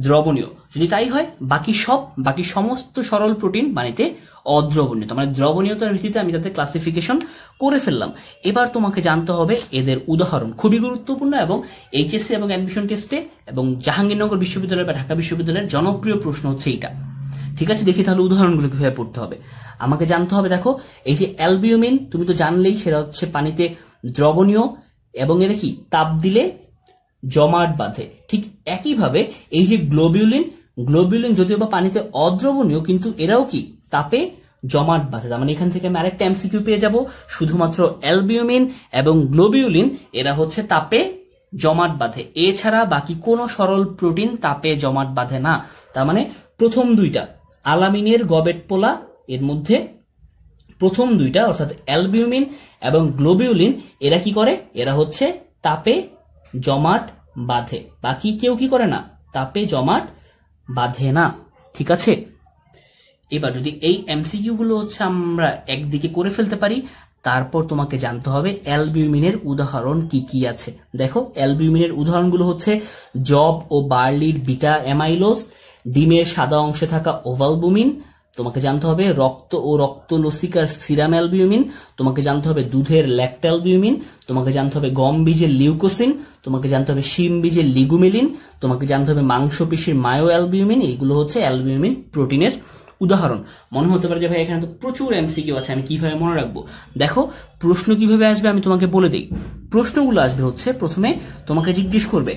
S1: দ্রবণীয়। যদি তাই হয়, বাকি সব, বাকি সমস্ত সরল প্রোটিন পানিতে অদ্রবণীয়। মানে দ্রবণীয়তার ভিত্তিতে আমি তাদের ক্লাসিফিকেশন করে ফেললাম। এবার তোমাকে জানতে হবে এদের উদাহরণ। খুবই গুরুত্বপূর্ণ এবং এইচএসসি এবং অ্যাডমিশন টেস্টে এবং জাহাঙ্গীরনগর বিশ্ববিদ্যালয় বা ঢাকা বিশ্ববিদ্যালয়ের জনপ্রিয় প্রশ্ন হচ্ছে এইটা। ঠিক আছে, দেখি তাহলে উদাহরণগুলো কীভাবে পড়তে হবে। আমাকে জানতে হবে, দেখো, এই যে অ্যালবিউমিন, তুমি তো জানলেই সেটা হচ্ছে পানিতে দ্রবণীয় এবং এরা কি? তাপ দিলে জমাট বাঁধে। ঠিক একইভাবে এই যে গ্লোবিউলিন গ্লোবিউলিন যদিও বা পানিতে অদ্রবণীয়, কিন্তু এরাও কি? তাপে জমাট বাঁধে। তার মানে এখান থেকে আমি আরেকটা এমসিকিউ পেয়ে যাব। শুধুমাত্র অ্যালবিউমিন এবং গ্লোবিউলিন, এরা হচ্ছে তাপে জমাট বাঁধে। এছাড়া বাকি কোনো সরল প্রোটিন তাপে জমাট বাঁধে না। তার মানে প্রথম দুইটা আলামিনের গবেট পোলা, এর মধ্যে প্রথম দুইটা, অর্থাৎ অ্যালবিউমিন এবং গ্লোবিউলিন, এরা কি করে? এরা হচ্ছে তাপে জমাট বাঁধে। বাকি কেউ কি করে না? তাপে জমাট বাঁধে না। ঠিক আছে? এবার যদি এই এমসিকিউ গুলো হচ্ছে আমরা একদিকে করে ফেলতে পারি, তারপর তোমাকে জানতে হবে অ্যালবিউমিনের উদাহরণ কি কি আছে। দেখো, অ্যালবিউমিনের উদাহরণগুলো হচ্ছে জব ও বার্লির বিটা অ্যামাইলোস ডিমের সাদা অংশে থাকা ওভালবুমিন তোমাকে জানতে হবে রক্ত ও রক্তলসিকার সিরাম অ্যালবিউমিন, তোমাকে জানতে হবে দুধের ল্যাকটালবিউমিন, তোমাকে জানতে হবে গম বীজের লিউকোসিন, তোমাকে জানতে হবে শিম বীজের লিগুমিলিন, তোমাকে জানতে হবে মাংসপেশির মায়ো অ্যালবিউমিন এইগুলো হচ্ছে অ্যালবিউমিন প্রোটিনের উদাহরণ। মনে হতে পারে যে ভাই এখানে তো প্রচুর এমসিকিউ আছে, আমি কীভাবে মনে রাখব? দেখো, প্রশ্ন কীভাবে আসবে আমি তোমাকে বলে দিই। প্রশ্নগুলো আসবে হচ্ছে, প্রথমে তোমাকে জিজ্ঞেস করবে,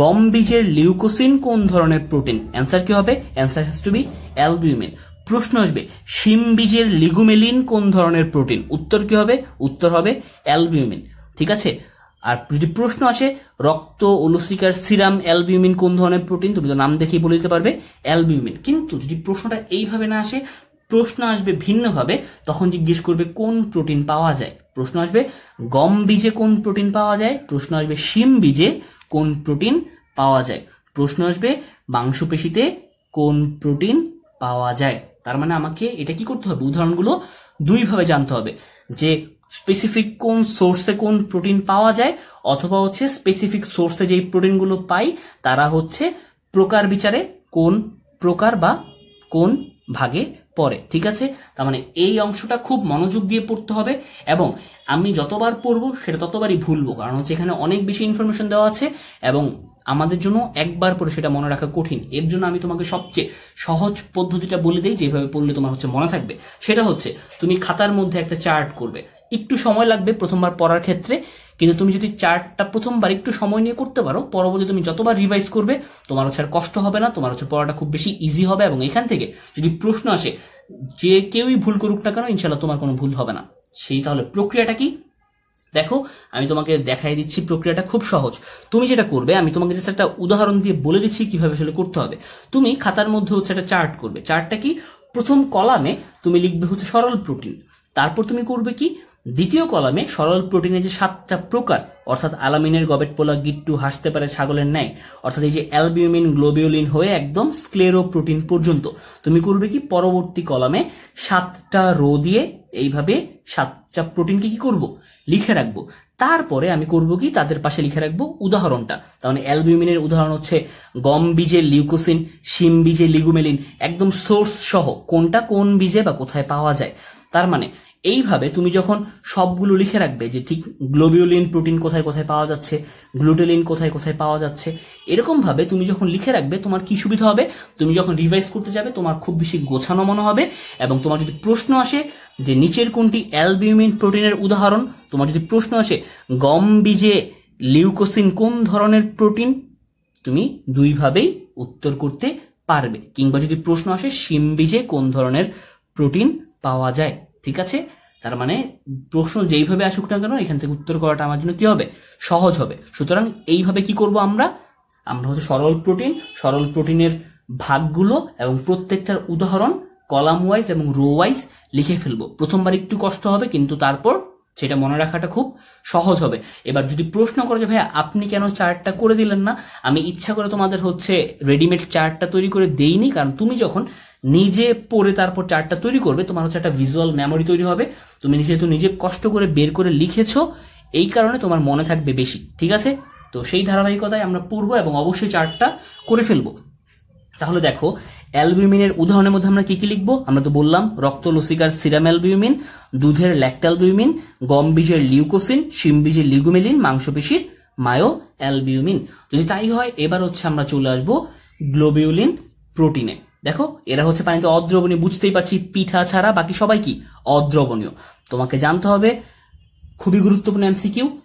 S1: গম বীজের লিউকোসিন কোন ধরনের প্রোটিন? অ্যান্সার কি হবে? Answer has to be albumin. প্রশ্ন আসবে, শিম বীজের লিগুমেলিন কোন ধরনের প্রোটিন? উত্তর কি হবে? উত্তর হবে অ্যালবিউমিন। ঠিক আছে? আর যদি প্রশ্ন আসে, রক্ত ওলসিকার সিরাম, অ্যালবিউমিন কোন ধরনের প্রোটিন? তুমি তো নাম দেখেই বলে দিতে পারবে, অ্যালবিউমিন। কিন্তু যদি প্রশ্নটা এইভাবে না আসে, প্রশ্ন আসবে ভিন্নভাবে, তখন জিজ্ঞেস করবে কোন প্রোটিন পাওয়া যায়? প্রশ্ন আসবে, গম বীজে কোন প্রোটিন পাওয়া যায়? প্রশ্ন আসবে, শিম বীজে কোন প্রোটিন পাওয়া যায়? প্রশ্ন আসবে, মাংসপেশিতে কোন প্রোটিন পাওয়া যায়? তার মানে আমাকে এটা কি করতে হবে? উদাহরণগুলো দুইভাবে জানতে হবে। যে স্পেসিফিক কোন সোর্সে কোন প্রোটিন পাওয়া যায়, অথবা হচ্ছে স্পেসিফিক সোর্সে যেই প্রোটিনগুলো পাই, তারা হচ্ছে প্রকার বিচারে কোন প্রকার বা কোন ভাগে পড়ে ঠিক আছে? তার মানে এই অংশটা খুব মনোযোগ দিয়ে পড়তে হবে এবং আমি যতবার পড়ব সেটা ততবারই ভুলবো, কারণ হচ্ছে এখানে অনেক বেশি ইনফরমেশন দেওয়া আছে এবং আমাদের জন্য একবার পরে সেটা মনে রাখা কঠিন। এর জন্য আমি তোমাকে সবচেয়ে সহজ পদ্ধতিটা বলে দিই, যেভাবে পড়লে তোমার হচ্ছে মনে থাকবে। সেটা হচ্ছে, তুমি খাতার মধ্যে একটা চার্ট করবে। একটু সময় লাগবে প্রথমবার পড়ার ক্ষেত্রে। কিন্তু তুমি যদি চার্টটা প্রথমবার একটু সময় নিয়ে করতে পারো, পরবর্তী তুমি যতবার রিভাইজ করবে, তোমার হচ্ছে আর কষ্ট হবে না, তোমার হচ্ছে পড়াটা খুব বেশি ইজি হবে এবং এখান থেকে যদি প্রশ্ন আসে, যে কেউই ভুল করুক না কেন ইনশাল্লাহ তোমার কোনো ভুল হবে না। সেই তাহলে প্রক্রিয়াটা কি? দেখো, আমি তোমাকে দেখাই দিচ্ছি প্রক্রিয়াটা খুব সহজ। তুমি যেটা করবে, আমি তোমাকে জাস্ট একটা উদাহরণ দিয়ে বলে দিচ্ছি কীভাবে আসলে করতে হবে। তুমি খাতার মধ্যে হচ্ছে একটা চার্ট করবে। চার্টটা কি? প্রথম কলামে তুমি লিখবে হচ্ছে সরল প্রোটিন তারপর তুমি করবে কি? দ্বিতীয় কলামে সরল প্রোটিনের যে সাতটা প্রকার, অর্থাৎ আলামিনের গবেট পোলা গিট্টু হাসতে পারে ছাগলের ন্যায়, অর্থাৎ এই যে অ্যালবিউমিন, গ্লোবিউলিন হয়ে একদম স্ক্লেরো প্রোটিন পর্যন্ত। তুমি করবে কি? পরবর্তী কলামে সাতটা রো দিয়ে এইভাবে সাতটা প্রোটিনকে কি করব? লিখে রাখব। তারপরে আমি করব কি? তাদের পাশে লিখে রাখব উদাহরণটা। তার মানে অ্যালবিউমিনের উদাহরণ হচ্ছে গম বীজে লিউকোসিন, শিম বীজে লিগুমেলিন, একদম সোর্স সহ কোনটা কোন বীজে বা কোথায় পাওয়া যায়। তার মানে এইভাবে তুমি যখন সবগুলো লিখে রাখবে যে ঠিক গ্লোবিওলিন প্রোটিন কোথায় কোথায় পাওয়া যাচ্ছে গ্লুটেলিন কোথায় কোথায় পাওয়া যাচ্ছে এরকম ভাবে তুমি যখন লিখে রাখবে তোমার কি সুবিধা হবে? তুমি যখন রিভাইজ করতে যাবে তোমার খুব বেশি গোছানো মনে হবে এবং তোমার যদি প্রশ্ন আসে যে নিচের কোনটি অ্যালবিউমিন প্রোটিনের উদাহরণ, তোমার যদি প্রশ্ন আসে গম বীজে লিউকোসিন কোন ধরনের প্রোটিন তুমি দুইভাবেই উত্তর করতে পারবে। কিংবা যদি প্রশ্ন আসে শিম বীজে কোন ধরনের প্রোটিন পাওয়া যায়। ঠিক আছে? তার মানে প্রশ্ন যেইভাবে আসুক না কেন, এখান থেকে উত্তর করাটা আমার জন্য কি হবে? সহজ হবে। সুতরাং এইভাবে কি করব আমরা? আমরা হচ্ছে সরল প্রোটিন। সরল প্রোটিনের ভাগগুলো এবং প্রত্যেকটার উদাহরণ কলাম ওয়াইজ এবং রো ওয়াইজ লিখে ফেলব। প্রথমবার একটু কষ্ট হবে, কিন্তু তারপর সেটা মনে রাখাটা খুব সহজ হবে। এবার যদি প্রশ্ন করে যে, ভাইয়া, আপনি কেন চার্টটা করে দিলেন না? আমি ইচ্ছা করে তোমাদের হচ্ছে রেডিমেড চার্টটা তৈরি করে দেইনি, কারণ তুমি যখন নিজে পড়ে তারপর চার্টটা তৈরি করবে, তোমার হচ্ছে একটা ভিজুয়াল মেমোরি তৈরি হবে। তুমি যেহেতু নিজে কষ্ট করে বের করে লিখেছো, এই কারণে তোমার মনে থাকবে বেশি, ঠিক আছে? তো সেই ধারাবাহিকতায় আমরা পূর্ব এবং অবশ্যই চার্টটা করে ফেলব। তাহলে দেখো অ্যালবিউমিনের উদাহরণের মধ্যে আমরা কি কি লিখব? আমরা তো বললাম রক্ত লসিকার সিরাম অ্যালবিউমিন দুধের ল্যাক্টালবিউমিন গম বীজের লিউকোসিন শিম বীজের লিগুমেলিন মাংসপেশির মায়ো অ্যালবিউমিন যদি তাই হয়, এবার হচ্ছে আমরা চলে আসব গ্লোবিউলিন প্রোটিনে দেখো, এরা হচ্ছে পানিতে অদ্রবণীয়, বুঝতেই পারছি, পিঠা ছাড়া বাকি সবাই কি? অদ্রবণীয়। তোমাকে জানতে হবে, খুবই গুরুত্বপূর্ণ এমসিকিউ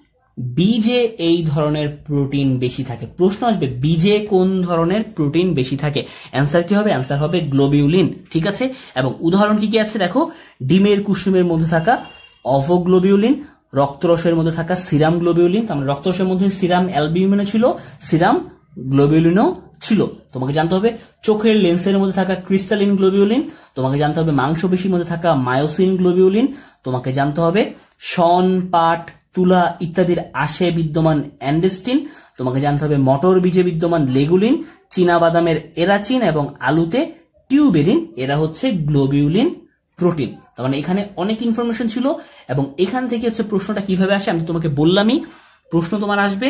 S1: বীজে এই ধরনের প্রোটিন বেশি থাকে। প্রশ্ন আসবে, বীজে কোন ধরনের প্রোটিন বেশি থাকে? অ্যান্সার কি হবে? অ্যান্সার হবে গ্লোবিউলিন ঠিক আছে? এবং উদাহরণ কি কি আছে? দেখো, ডিমের, কুসুমের মধ্যে থাকা অভোগ্লোবিউলিন, রক্তরসের মধ্যে থাকা সিরাম গ্লোবিউলিন তার মানে রক্তরসের মধ্যে সিরাম অ্যালবিউমিনও ছিল, সিরাম গ্লোবিউলিনও ছিল। তোমাকে জানতে হবে, চোখের লেন্সের মধ্যে থাকা ক্রিস্টালিন গ্লোবিউলিন তোমাকে জানতে হবে মাংসপেশির মধ্যে থাকা মায়োসিন গ্লোবিউলিন তোমাকে জানতে হবে শন, পাট, তুলা ইত্যাদির আশে বিদ্যমান অ্যান্ডেস্টিন, তোমাকে জানতে হবে মটর বীজে বিদ্যমান লেগুলিন চীনা বাদামের এরাচিন এবং আলুতে টিউবেরিন, এরা হচ্ছে গ্লোবিউলিন প্রোটিন তার মানে এখানে অনেক ইনফরমেশন ছিল এবং এখান থেকে হচ্ছে প্রশ্নটা কীভাবে আসে আমি তোমাকে বললামই। প্রশ্ন তোমার আসবে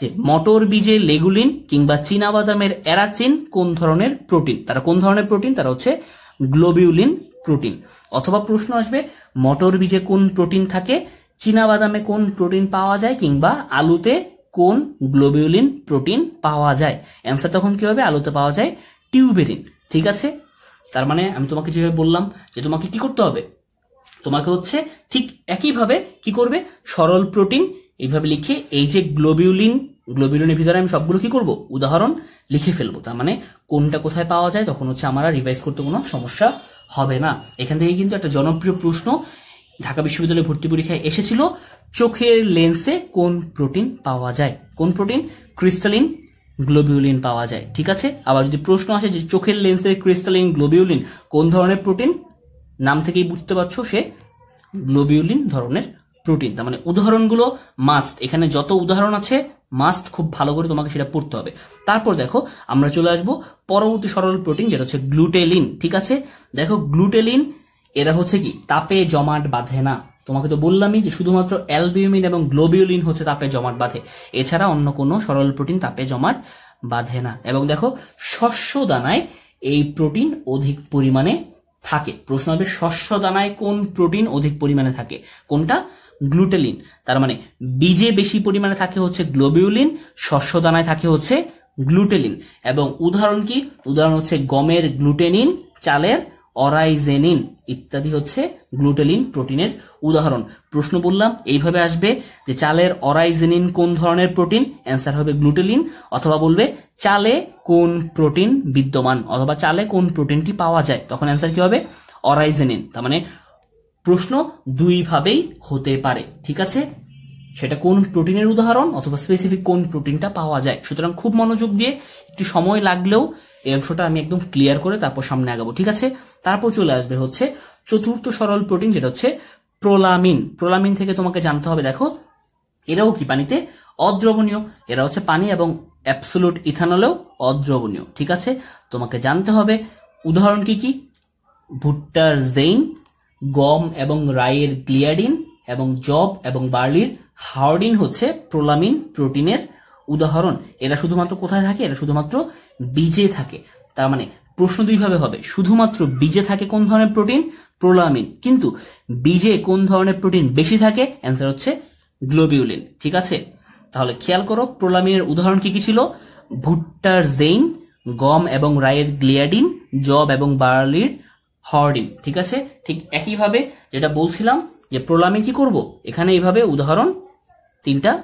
S1: যে মটর বীজে লেগুলিন কিংবা বাদামের এরাচিন কোন ধরনের প্রোটিন? তারা কোন ধরনের প্রোটিন? তারা হচ্ছে গ্লোবিউলিন প্রোটিন। অথবা প্রশ্ন আসবে, মটর বীজে কোন প্রোটিন থাকে? বাদামে কোন প্রোটিন পাওয়া যায় কিংবা আলুতে কোন গ্লোবিউলিন প্রোটিন পাওয়া যায়? অ্যান্সার তখন কি হবে? আলুতে পাওয়া যায় টিউবেরিন। ঠিক আছে? তার মানে আমি তোমাকে যেভাবে বললাম যে তোমাকে কি করতে হবে? তোমাকে হচ্ছে ঠিক একইভাবে কি করবে? সরল প্রোটিন এইভাবে লিখে এই যে গ্লোবিউলিন গ্লোবিউলিনের ভিতরে আমি সবগুলো কি করব? উদাহরণ লিখে ফেলব। তার মানে কোনটা কোথায় পাওয়া যায়, তখন হচ্ছে আমার রিভাইজ করতে কোনো সমস্যা হবে না। এখান থেকে কিন্তু একটা জনপ্রিয় প্রশ্ন ঢাকা বিশ্ববিদ্যালয়ে ভর্তি পরীক্ষায় এসেছিল, চোখের লেন্সে কোন প্রোটিন পাওয়া যায়? কোন প্রোটিন ক্রিস্টালিন গ্লোবিউলিন পাওয়া যায়। ঠিক আছে? আবার যদি প্রশ্ন আসে যে চোখের লেন্সের ক্রিস্টালিন গ্লোবিউলিন কোন ধরনের প্রোটিন নাম থেকেই বুঝতে পারছ সে গ্লোবিউলিন ধরনের প্রোটিন তার মানে উদাহরণগুলো মাস্ট এখানে যত উদাহরণ আছে মাস্ট খুব ভালো করে তোমাকে সেটা পড়তে হবে। তারপর দেখো, আমরা চলে আসব পরবর্তী সরল প্রোটিন যেটা হচ্ছে গ্লুটেলিন ঠিক আছে? দেখো গ্লুটেলিন এরা হচ্ছে কি? তাপে জমাট বাঁধে না। তোমাকে তো বললামই যে শুধুমাত্র অ্যালবিউমিন এবং গ্লোবিউলিন হচ্ছে তাপে জমাট বাঁধে। এছাড়া অন্য কোনো সরল প্রোটিন তাপে জমাট বাঁধে না। এবং দেখো, শস্য দানায় এই প্রোটিন অধিক পরিমাণে থাকে। প্রশ্ন হবে, শস্য দানায় কোন প্রোটিন অধিক পরিমাণে থাকে? কোনটা? গ্লুটেলিন। তার মানে বীজে বেশি পরিমাণে থাকে হচ্ছে গ্লোবিউলিন শস্য দানায় থাকে হচ্ছে গ্লুটেলিন। এবং উদাহরণ কি? উদাহরণ হচ্ছে গমের গ্লুটেনিন, চালের অরাইজেনিন ইত্যাদি হচ্ছে গ্লুটেলিন প্রোটিনের উদাহরণ। প্রশ্ন বললাম, এইভাবে আসবে যে চালের অরাইজেনিন কোন ধরনের প্রোটিন? অ্যান্সার হবে গ্লুটেলিন, অথবা বলবে চালে কোন প্রোটিন বিদ্যমান? অথবা চালে কোন প্রোটিনটি পাওয়া যায়? তখন অ্যান্সার কি হবে? অরাইজেনিন। তার মানে প্রশ্ন দুইভাবেই হতে পারে, ঠিক আছে? সেটা কোন প্রোটিনের উদাহরণ অথবা স্পেসিফিক কোন প্রোটিনটা পাওয়া যায়? সুতরাং খুব মনোযোগ দিয়ে একটু সময় লাগলেও এই অংশটা আমি একদম ক্লিয়ার করে তারপর সামনে আগাবো, ঠিক আছে? তারপর চলে আসবে হচ্ছে চতুর্থ সরল প্রোটিন, যেটা হচ্ছে প্রোলামিন। প্রোলামিন থেকে তোমাকে জানতে হবে, দেখো, এরাও কি পানিতে? অদ্রবণীয়। এরা হচ্ছে পানি এবং অ্যাবসোলুট ইথানলেও অদ্রবণীয়, ঠিক আছে? তোমাকে জানতে হবে, উদাহরণ কি কি? ভুট্টার জেইন গম এবং রায়ের গ্লিয়াডিন এবং জব এবং বার্লির হাওডিন হচ্ছে প্রোলামিন প্রোটিনের উদাহরণ। এরা শুধুমাত্র কোথায় থাকে? এরা শুধুমাত্র বীজে থাকে। তার মানে প্রশ্ন দুইভাবে হবে। শুধুমাত্র বীজে থাকে কোন ধরনের প্রোটিন? প্রোলামিন। কিন্তু বীজে কোন ধরনের প্রোটিন বেশি থাকে? অ্যান্সার হচ্ছে গ্লোবিউলিন। ঠিক আছে? তাহলে খেয়াল করো, প্রোলামিনের উদাহরণ কি কি ছিল? ভুট্টার জেইন, গম এবং রায়ের গ্লিয়াডিন জব এবং বার্লির হর্ডিন ঠিক আছে? ঠিক একইভাবে যেটা বলছিলাম যে প্রোলামিন কি করব? এখানে এইভাবে উদাহরণ তিনটা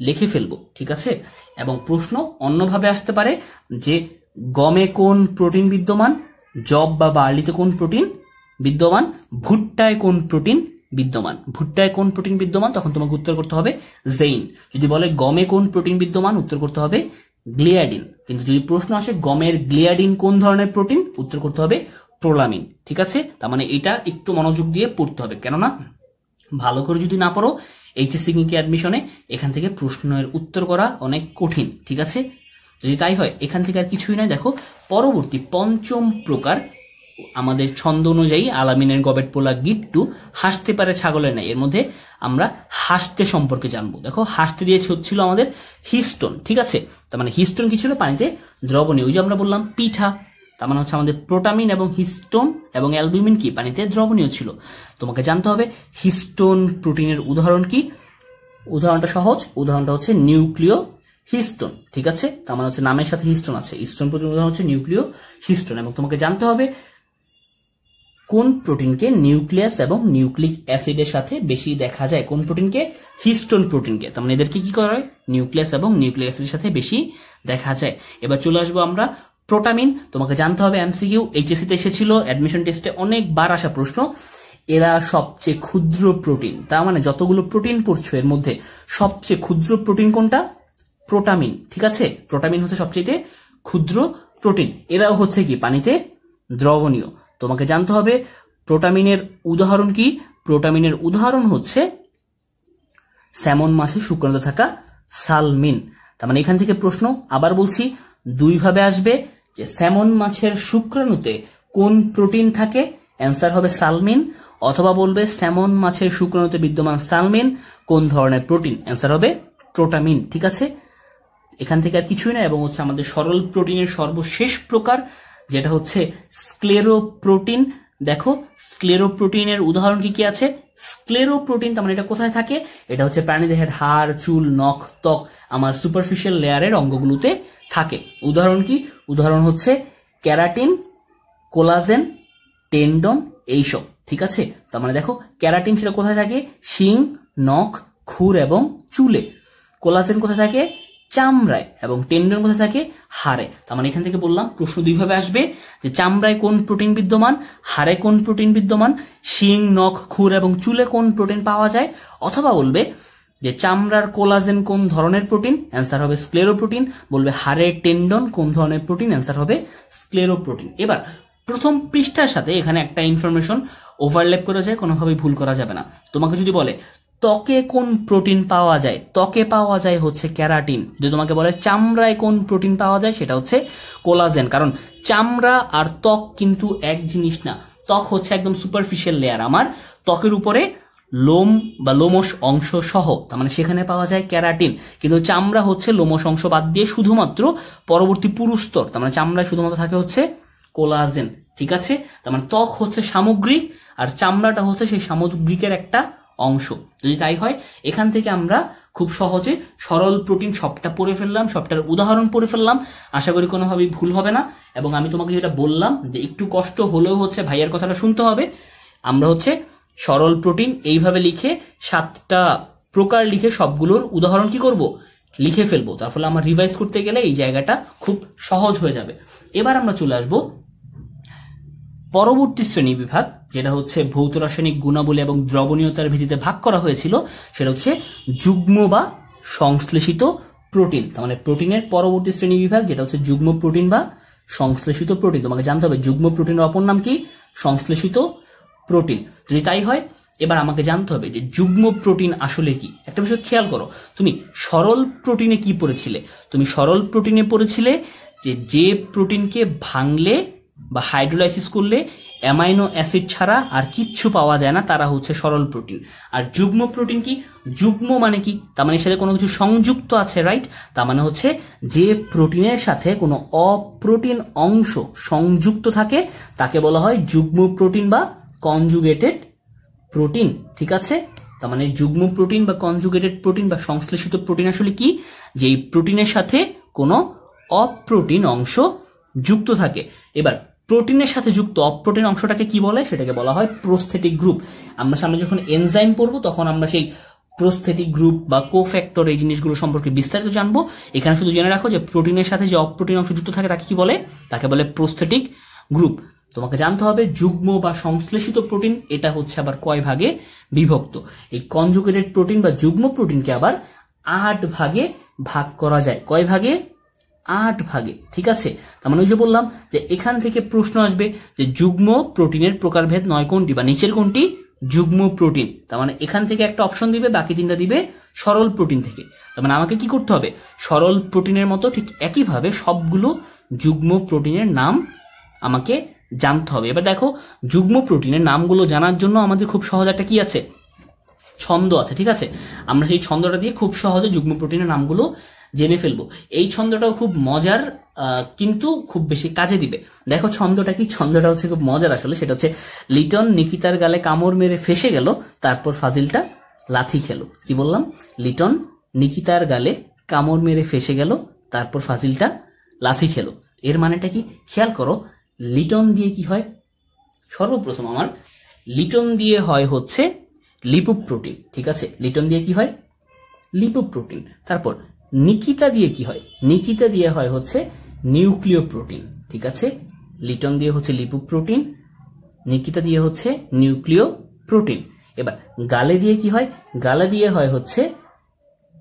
S1: লিখে ফেলব, ঠিক আছে? এবং প্রশ্ন অন্যভাবে আসতে পারে যে গমে কোন প্রোটিন বিদ্যমান? জব বা বার্লিতে কোন প্রোটিন বিদ্যমান? ভুট্টায় কোন প্রোটিন বিদ্যমান? ভুট্টায় কোন প্রোটিন বিদ্যমান? তখন তোমাকে উত্তর করতে হবে জেইন। যদি বলে গমে কোন প্রোটিন বিদ্যমান, উত্তর করতে হবে গ্লিয়াডিন। কিন্তু যদি প্রশ্ন আসে গমের গ্লিয়াডিন কোন ধরনের প্রোটিন? উত্তর করতে হবে প্রোলামিন, ঠিক আছে? তার মানে এটা একটু মনোযোগ দিয়ে পড়তে হবে। কেননা, ভালো করে যদি না পড়ো এইচএসসি কি অ্যাডমিশনে এখান থেকে প্রশ্নের উত্তর করা অনেক কঠিন, ঠিক আছে? যদি তাই হয়, এখান থেকে আর কিছুই নয়। দেখো, পরবর্তী পঞ্চম প্রকার আমাদের ছন্দ অনুযায়ী আলামিনের গবেট পোলা গিট্টু হাসতে পারে ছাগলের নাই এর মধ্যে আমরা হাসতে সম্পর্কে জানব। দেখো, হাসতে দিয়েছে হচ্ছিল আমাদের হিস্টোন ঠিক আছে? তার মানে হিস্টোন কি ছিল? পানিতে দ্রবণীয়, ওই যে আমরা বললাম, পিঠা। তার মানে হচ্ছে আমাদের প্রোটামিন এবং হিস্টোন এবং অ্যালবুমিন কি? পানিতে দ্রবণীয় ছিল। তোমাকে জানতে হবে, হিস্টোন প্রোটিনের উদাহরণ কি? উদাহরণটা সহজ, উদাহরণটা হচ্ছে নিউক্লিয় হিস্টোন, ঠিক আছে? তার মানে হচ্ছে নামের সাথে হিস্টোন আছে। হিস্টোন প্রোটিন উদাহরণ হচ্ছে নিউক্লিয় হিস্টোন এবং তোমাকে জানতে হবে, কোন প্রোটিনকে নিউক্লিয়াস এবং নিউক্লিক অ্যাসিডের সাথে বেশি দেখা যায়? কোন প্রোটিনকে? হিস্টোন প্রোটিনকে। তার মানে এদেরকে কি করা হয়? নিউক্লিয়াস এবং নিউক্লিক অ্যাসিডের সাথে বেশি দেখা যায়। এবার চলে আসব আমরা প্রোটামিন তোমাকে জানতে হবে এমসিকিউ এইচএসসিতে এসেছিল অ্যাডমিশন টেস্টে অনেকবার আসা প্রশ্ন। এরা সবচেয়ে ক্ষুদ্র প্রোটিন তার মানে যতগুলো প্রোটিন পড়ছো, এর মধ্যে সবচেয়ে ক্ষুদ্র প্রোটিন কোনটা? প্রোটামিন ঠিক আছে? প্রোটামিন হচ্ছে সবচেয়ে ক্ষুদ্র প্রোটিন এরাও হচ্ছে কি? পানিতে দ্রবণীয়। তোমাকে জানতে হবে প্রোটামিনের উদাহরণ কি? প্রোটামিনের উদাহরণ হচ্ছে স্যামন মাছে শুক্রাণুতে থাকা সালমিন। তার মানে এখান থেকে প্রশ্ন, আবার বলছি, দুইভাবে আসবে। যে স্যামন মাছের শুক্রাণুতে কোন প্রোটিন থাকে? অ্যান্সার হবে সালমিন, অথবা বলবে স্যামন মাছের শুক্রাণুতে বিদ্যমান সালমিন, কোন ধরনের প্রোটিন? অ্যান্সার হবে প্রোটামিন, ঠিক আছে? এখান থেকে আর কিছুই না, এবং হচ্ছে আমাদের সরল প্রোটিনের সর্বশেষ প্রকার, যেটা হচ্ছে স্ক্লেরোপ্রোটিন দেখো স্ক্লেরোপ্রোটিনের উদাহরণ কি কি আছে? স্ক্লেরোপ্রোটিন তার মানে এটা কোথায় থাকে? এটা হচ্ছে প্রাণীদেহের হাড়, চুল, নখ, ত্বক, আমার সুপারফিশিয়াল লেয়ারের অঙ্গগুলোতে থাকে। উদাহরণ কি? উদাহরণ হচ্ছে ক্যারাটিন, কোলাজেন, টেন্ডন, এইসব। ঠিক আছে? তার মানে দেখো, ক্যারাটিন সেটা কোথায় থাকে? শিং, নখ, খুর এবং চুলে। কোলাজেন কোথায় থাকে? চামড়ায় এবং টেন্ডন কোথায় থাকে হাড়ে। তার মানে এখান থেকে বললাম, প্রশ্ন দুইভাবে আসবে, যে চামড়ায় কোন প্রোটিন বিদ্যমান, হাড়ে কোন প্রোটিন বিদ্যমান, শিং, নখ, খুর এবং চুলে কোন প্রোটিন পাওয়া যায়? অথবা বলবে যে চামড়ার কোলাজেন কোন ধরনের প্রোটিন অ্যান্সার হবে স্ক্লেরোপ্রোটিন বলবে হাড়ের টেন্ডন কোন ধরনের প্রোটিন অ্যান্সার হবে স্ক্লেরোপ্রোটিন এবার প্রথম পৃষ্ঠার সাথে এখানে একটা ইনফরমেশন ওভারল্যাপ করে যায়, কোনোভাবেই ভুল করা যাবে না। তোমাকে যদি বলে ত্বকে কোন প্রোটিন পাওয়া যায়? ত্বকে পাওয়া যায় হচ্ছে ক্যারাটিন। যদি তোমাকে বলে চামড়ায় কোন প্রোটিন পাওয়া যায়, সেটা হচ্ছে কোলাজেন। কারণ চামড়া আর ত্বক কিন্তু এক জিনিস না। ত্বক হচ্ছে একদম সুপারফিশিয়াল লেয়ার আমার ত্বকের উপরে লোম বা লোমস অংশ সহ, তার মানে সেখানে পাওয়া যায় ক্যারাটিন। কিন্তু চামড়া হচ্ছে লোমস অংশ বাদ দিয়ে শুধুমাত্র পরবর্তী পুরুস্তর তার মানে চামড়ায় শুধুমাত্র থাকে হচ্ছে কোলাজেন। ঠিক আছে? তার মানে ত্বক হচ্ছে সামগ্রিক আর চামড়াটা হচ্ছে সেই সামগ্রিকের একটা অংশ। যদি তাই হয়, এখান থেকে আমরা খুব সহজে সরল প্রোটিন সবটা পড়ে ফেললাম, সবটার উদাহরণ পড়ে ফেললাম। আশা করি কোনোভাবেই ভুল হবে না। এবং আমি তোমাকে যেটা বললাম যে একটু কষ্ট হলেও হচ্ছে ভাইয়ার কথাটা শুনতে হবে, আমরা হচ্ছে সরল প্রোটিন এইভাবে লিখে সাতটা প্রকার লিখে সবগুলোর উদাহরণ কি করব? লিখে ফেলব। তার ফলে আমার রিভাইজ করতে গেলে এই জায়গাটা খুব সহজ হয়ে যাবে। এবার আমরা চলে আসব পরবর্তী শ্রেণি বিভাগ। যেটা হচ্ছে ভৌত রাসায়নিক গুণাবলী এবং দ্রবণীয়তার ভিত্তিতে ভাগ করা হয়েছিল, সেটা হচ্ছে যুগ্ম বা সংশ্লেষিত প্রোটিন, তার মানে প্রোটিনের পরবর্তী শ্রেণি বিভাগ, যেটা হচ্ছে যুগ্ম প্রোটিন বা সংশ্লেষিত প্রোটিন। তোমাকে জানতে হবে, যুগ্ম প্রোটিনের অপর নাম কি? সংশ্লেষিত প্রোটিন। যদি তাই হয়, এবার আমাকে জানতে হবে যে যুগ্ম প্রোটিন আসলে কি? একটা বিষয় খেয়াল করো, তুমি সরল প্রোটিনে কি পড়েছিলে? তুমি সরল প্রোটিনে পড়েছিলে যে যে প্রোটিনকে ভাঙলে বা হাইড্রোলাইসিস করলে অ্যামাইনো অ্যাসিড ছাড়া আর কিচ্ছু পাওয়া যায় না, তারা হচ্ছে সরল প্রোটিন। আর যুগ্ম প্রোটিন কি? যুগ্ম মানে কি? তার মানে সাথে কোনো কিছু সংযুক্ত আছে রাইট তার মানে হচ্ছে যে প্রোটিনের সাথে কোনো অপ্রোটিন অংশ সংযুক্ত থাকে, তাকে বলা হয় যুগ্ম প্রোটিন বা কনজুগেটেড প্রোটিন, ঠিক আছে? তার মানে যুগ্ম প্রোটিন বা কনজুগেটেড প্রোটিন বা সংশ্লেষিত প্রোটিন আসলে কি? যে এই প্রোটিনের সাথে কোনো অপ্রোটিন অংশ যুক্ত থাকে। এবার প্রোটিনের সাথে যুক্ত অপ্রোটিন অংশটাকে কি বলে? সেটাকে বলা হয় প্রোস্থেটিক গ্রুপ। আমরা সামনে যখন এনজাইম পড়ব, তখন আমরা সেই প্রোস্থেটিক গ্রুপ বা কোফ্যাক্টর এই জিনিসগুলো সম্পর্কে বিস্তারিত জানব। এখানে শুধু জেনে রাখো যে প্রোটিনের সাথে যে অপ্রোটিন অংশ যুক্ত থাকে, তাকে কি বলে? তাকে বলে প্রোস্থেটিক গ্রুপ। তোমাকে জানতে হবে, যুগ্ম বা সংশ্লেষিত প্রোটিন, এটা হচ্ছে আবার কয় ভাগে বিভক্ত? এই কনজুগেটেড প্রোটিন বা যুগ্ম প্রোটিনকে আবার আট ভাগে ভাগ করা যায়। কয় ভাগে? আট ভাগে, ঠিক আছে? তার মানে ওই যে বললাম যে এখান থেকে প্রশ্ন আসবে যে যুগ্ম প্রোটিনের প্রকারভেদ নয় কোনটি বা নিচের কোনটি? যুগ্ম প্রোটিন। তার মানে এখান থেকে একটা অপশন দিবে, বাকি তিনটা দিবে সরল প্রোটিন থেকে। তার মানে আমাকে কি করতে হবে? সরল প্রোটিনের মতো ঠিক একইভাবে সবগুলো যুগ্ম প্রোটিনের নাম আমাকে জানতে হবে। এবার দেখো, যুগ্ম প্রোটিনের নামগুলো জানার জন্য আমাদের খুব সহজ একটা কি আছে? ছন্দ আছে, ঠিক আছে? আমরা সেই ছন্দটা দিয়ে খুব সহজে যুগ্ম প্রোটিনের নামগুলো জেনে ফেলব। এই ছন্দটাও খুব মজার কিন্তু খুব বেশি কাজে দিবে। দেখো ছন্দটা কি? ছন্দটা হচ্ছে খুব মজার আসলে। সেটা হচ্ছে লিটন নিকিতার গালে কামড় মেরে ফেসে গেল, তারপর ফাজিলটা লাথি খেলো। কি বললাম? লিটন নিকিতার গালে কামড় মেরে ফেসে গেল, তারপর ফাজিলটা লাথি খেলো। এর মানেটা কি? খেয়াল করো, লিটন দিয়ে কি হয়? সর্বপ্রথম আমার, লিটন দিয়ে হয় হচ্ছে লিপোপ্রোটিন, ঠিক আছে? লিটন দিয়ে কি হয়? লিপোপ্রোটিন। তারপর নিকিতা দিয়ে কি হয়? নিকিতা দিয়ে হয় হচ্ছে নিউক্লিয় প্রোটিন, ঠিক আছে? লিটন দিয়ে হচ্ছে লিপোপ্রোটিন, নিকিতা দিয়ে হচ্ছে নিউক্লিয় প্রোটিন। এবার, গালে দিয়ে কি হয়? গালে দিয়ে হয় হচ্ছে